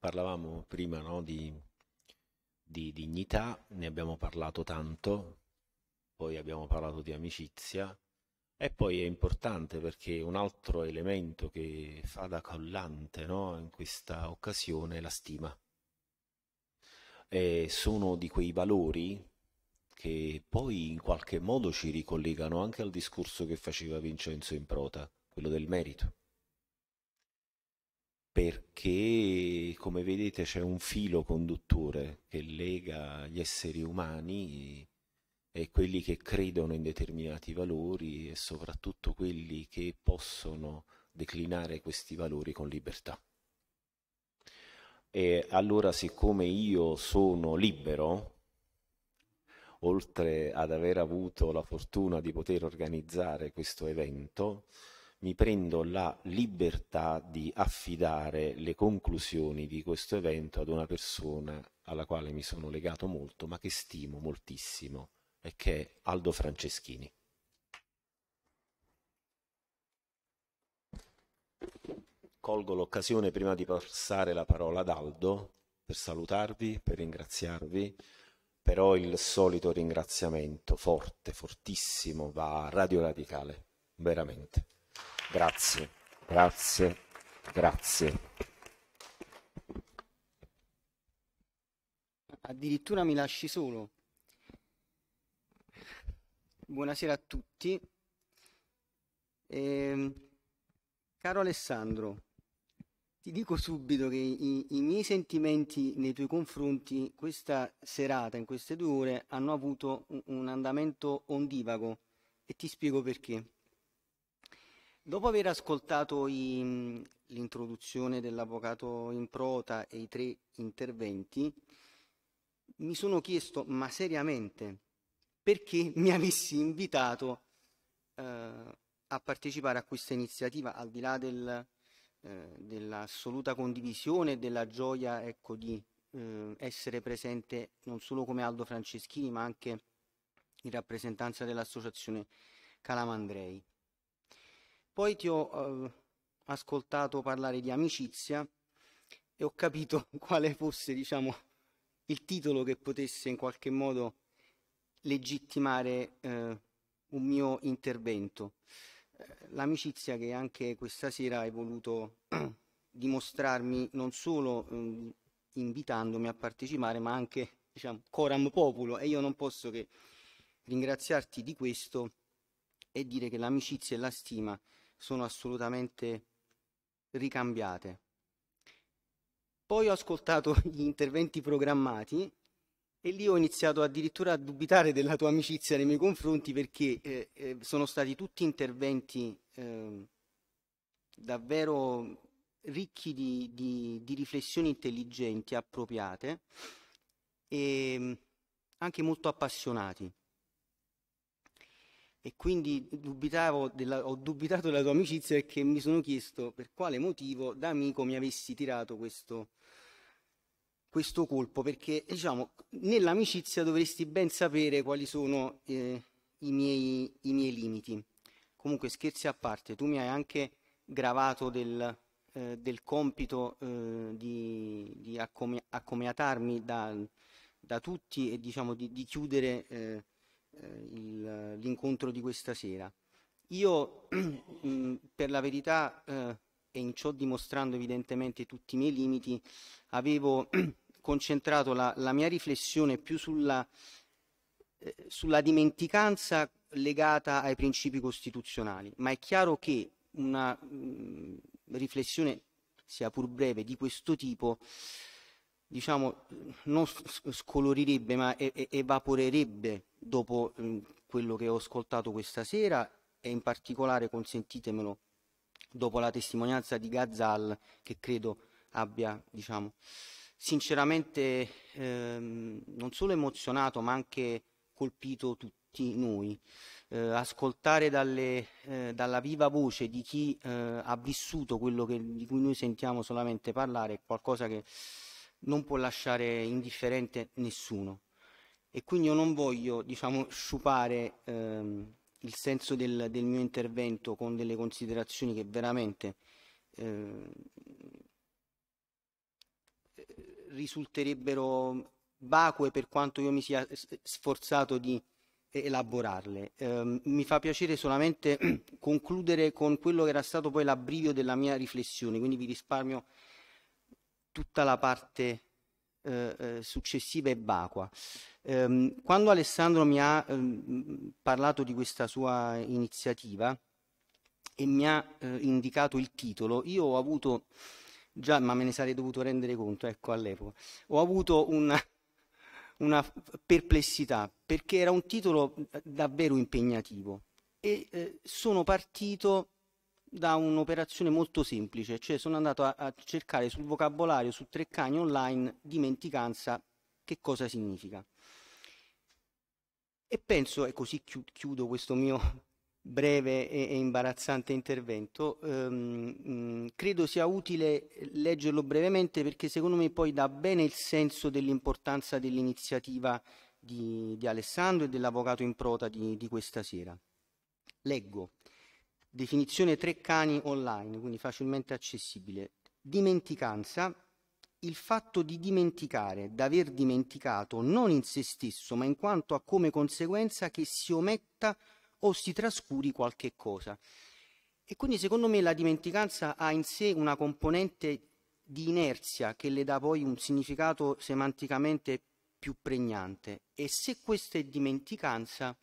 Speaker 1: parlavamo prima no, di, di dignità, ne abbiamo parlato tanto, poi abbiamo parlato di amicizia, e poi è importante perché un altro elemento che fa da collante no, in questa occasione è la stima. E sono di quei valori che poi in qualche modo ci ricollegano anche al discorso che faceva Vincenzo in prota, quello del merito. Perché, come vedete, c'è un filo conduttore che lega gli esseri umani e quelli che credono in determinati valori e soprattutto quelli che possono declinare questi valori con libertà. E allora siccome io sono libero, oltre ad aver avuto la fortuna di poter organizzare questo evento, mi prendo la libertà di affidare le conclusioni di questo evento ad una persona alla quale mi sono legato molto, ma che stimo moltissimo, e che è Aldo Franceschini. Colgo l'occasione prima di passare la parola ad Aldo per salutarvi, per ringraziarvi, però il solito ringraziamento forte, fortissimo va a Radio Radicale, veramente. Grazie, grazie, grazie.
Speaker 13: Addirittura mi lasci solo. Buonasera a tutti. Eh, caro Alessandro, ti dico subito che i, i, miei sentimenti nei tuoi confronti questa serata, in queste due ore, hanno avuto un, un andamento ondivago e ti spiego perché. Dopo aver ascoltato i, l'introduzione dell'avvocato in prota e i tre interventi, mi sono chiesto, ma seriamente, perché mi avessi invitato eh, a partecipare a questa iniziativa, al di là del, eh, dell'assoluta condivisione e della gioia ecco, di eh, essere presente non solo come Aldo Franceschini, ma anche in rappresentanza dell'associazione Calamandrei. Poi ti ho eh, ascoltato parlare di amicizia e ho capito quale fosse, diciamo, il titolo che potesse in qualche modo legittimare eh, un mio intervento. Eh, l'amicizia che anche questa sera hai voluto dimostrarmi non solo eh, invitandomi a partecipare, ma anche diciamo, coram populo e io non posso che ringraziarti di questo e dire che l'amicizia e la stima sono assolutamente ricambiate. Poi ho ascoltato gli interventi programmati E lì ho iniziato addirittura a dubitare della tua amicizia nei miei confronti perché eh, eh, sono stati tutti interventi eh, davvero ricchi di, di, di, riflessioni intelligenti, appropriate e mm, anche molto appassionati. E quindi della, ho dubitato della tua amicizia perché mi sono chiesto per quale motivo da amico mi avessi tirato questo, questo colpo, perché diciamo, nell'amicizia dovresti ben sapere quali sono eh, i, miei, i, miei, limiti. Comunque scherzi a parte, tu mi hai anche gravato del, eh, del compito eh, di, di accome, accomiatarmi da, da, tutti e diciamo, di, di chiudere eh, l'incontro di questa sera. Io, per la verità, eh, e in ciò dimostrando evidentemente tutti i miei limiti, avevo concentrato la, la mia riflessione più sulla, eh, sulla dimenticanza legata ai principi costituzionali, ma è chiaro che una mh, riflessione, sia pur breve, di questo tipo, diciamo, non scolorirebbe, ma evaporerebbe dopo quello che ho ascoltato questa sera e in particolare, consentitemelo, dopo la testimonianza di Gazzal che credo abbia, diciamo, sinceramente ehm, non solo emozionato ma anche colpito tutti noi. Eh, ascoltare dalle, eh, dalla viva voce di chi eh, ha vissuto quello che, di cui noi sentiamo solamente parlare è qualcosa che non può lasciare indifferente nessuno. E quindi io non voglio diciamo, sciupare ehm, il senso del, del, mio intervento con delle considerazioni che veramente eh, risulterebbero vacue per quanto io mi sia sforzato di elaborarle. Eh, mi fa piacere solamente concludere con quello che era stato poi l'abbrivio della mia riflessione, quindi vi risparmio tutta la parte eh, eh successiva e vacua. Eh, quando Alessandro mi ha ehm, parlato di questa sua iniziativa e mi ha eh, indicato il titolo, io ho avuto già, ma me ne sarei dovuto rendere conto, ecco all'epoca, ho avuto una, una perplessità perché era un titolo davvero impegnativo e eh, sono partito da un'operazione molto semplice, cioè sono andato a, a cercare sul vocabolario, su Treccani online, dimenticanza, che cosa significa. E penso, e così chiudo questo mio breve e, imbarazzante intervento, ehm, credo sia utile leggerlo brevemente perché secondo me poi dà bene il senso dell'importanza dell'iniziativa di, di, Alessandro e dell'avvocato in prota di, di questa sera. Leggo. Definizione Treccani online, quindi facilmente accessibile. Dimenticanza il fatto di dimenticare, d'aver dimenticato, non in se stesso, ma in quanto ha come conseguenza che si ometta o si trascuri qualche cosa. E quindi secondo me la dimenticanza ha in sé una componente di inerzia che le dà poi un significato semanticamente più pregnante. E se questa è dimenticanza,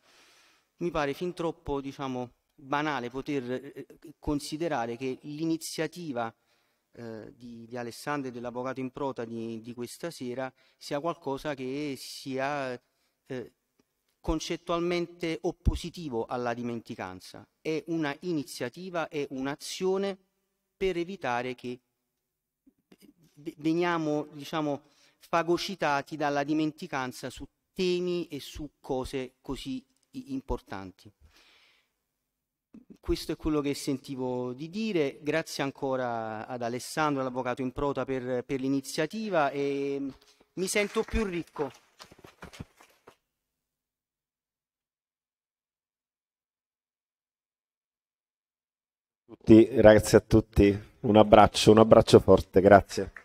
Speaker 13: mi pare fin troppo, diciamo, banale poter eh, considerare che l'iniziativa eh, di, di, Alessandro e dell'avvocato in prota di, di, questa sera sia qualcosa che sia eh, concettualmente oppositivo alla dimenticanza. È una iniziativa, è un'azione per evitare che veniamo diciamo, fagocitati dalla dimenticanza su temi e su cose così importanti questo è quello che sentivo di dire. Grazie ancora ad Alessandro, l'avvocato in prota, per, per l'iniziativa e mi sento più ricco.
Speaker 1: Tutti, grazie a tutti, un abbraccio, un abbraccio forte, grazie.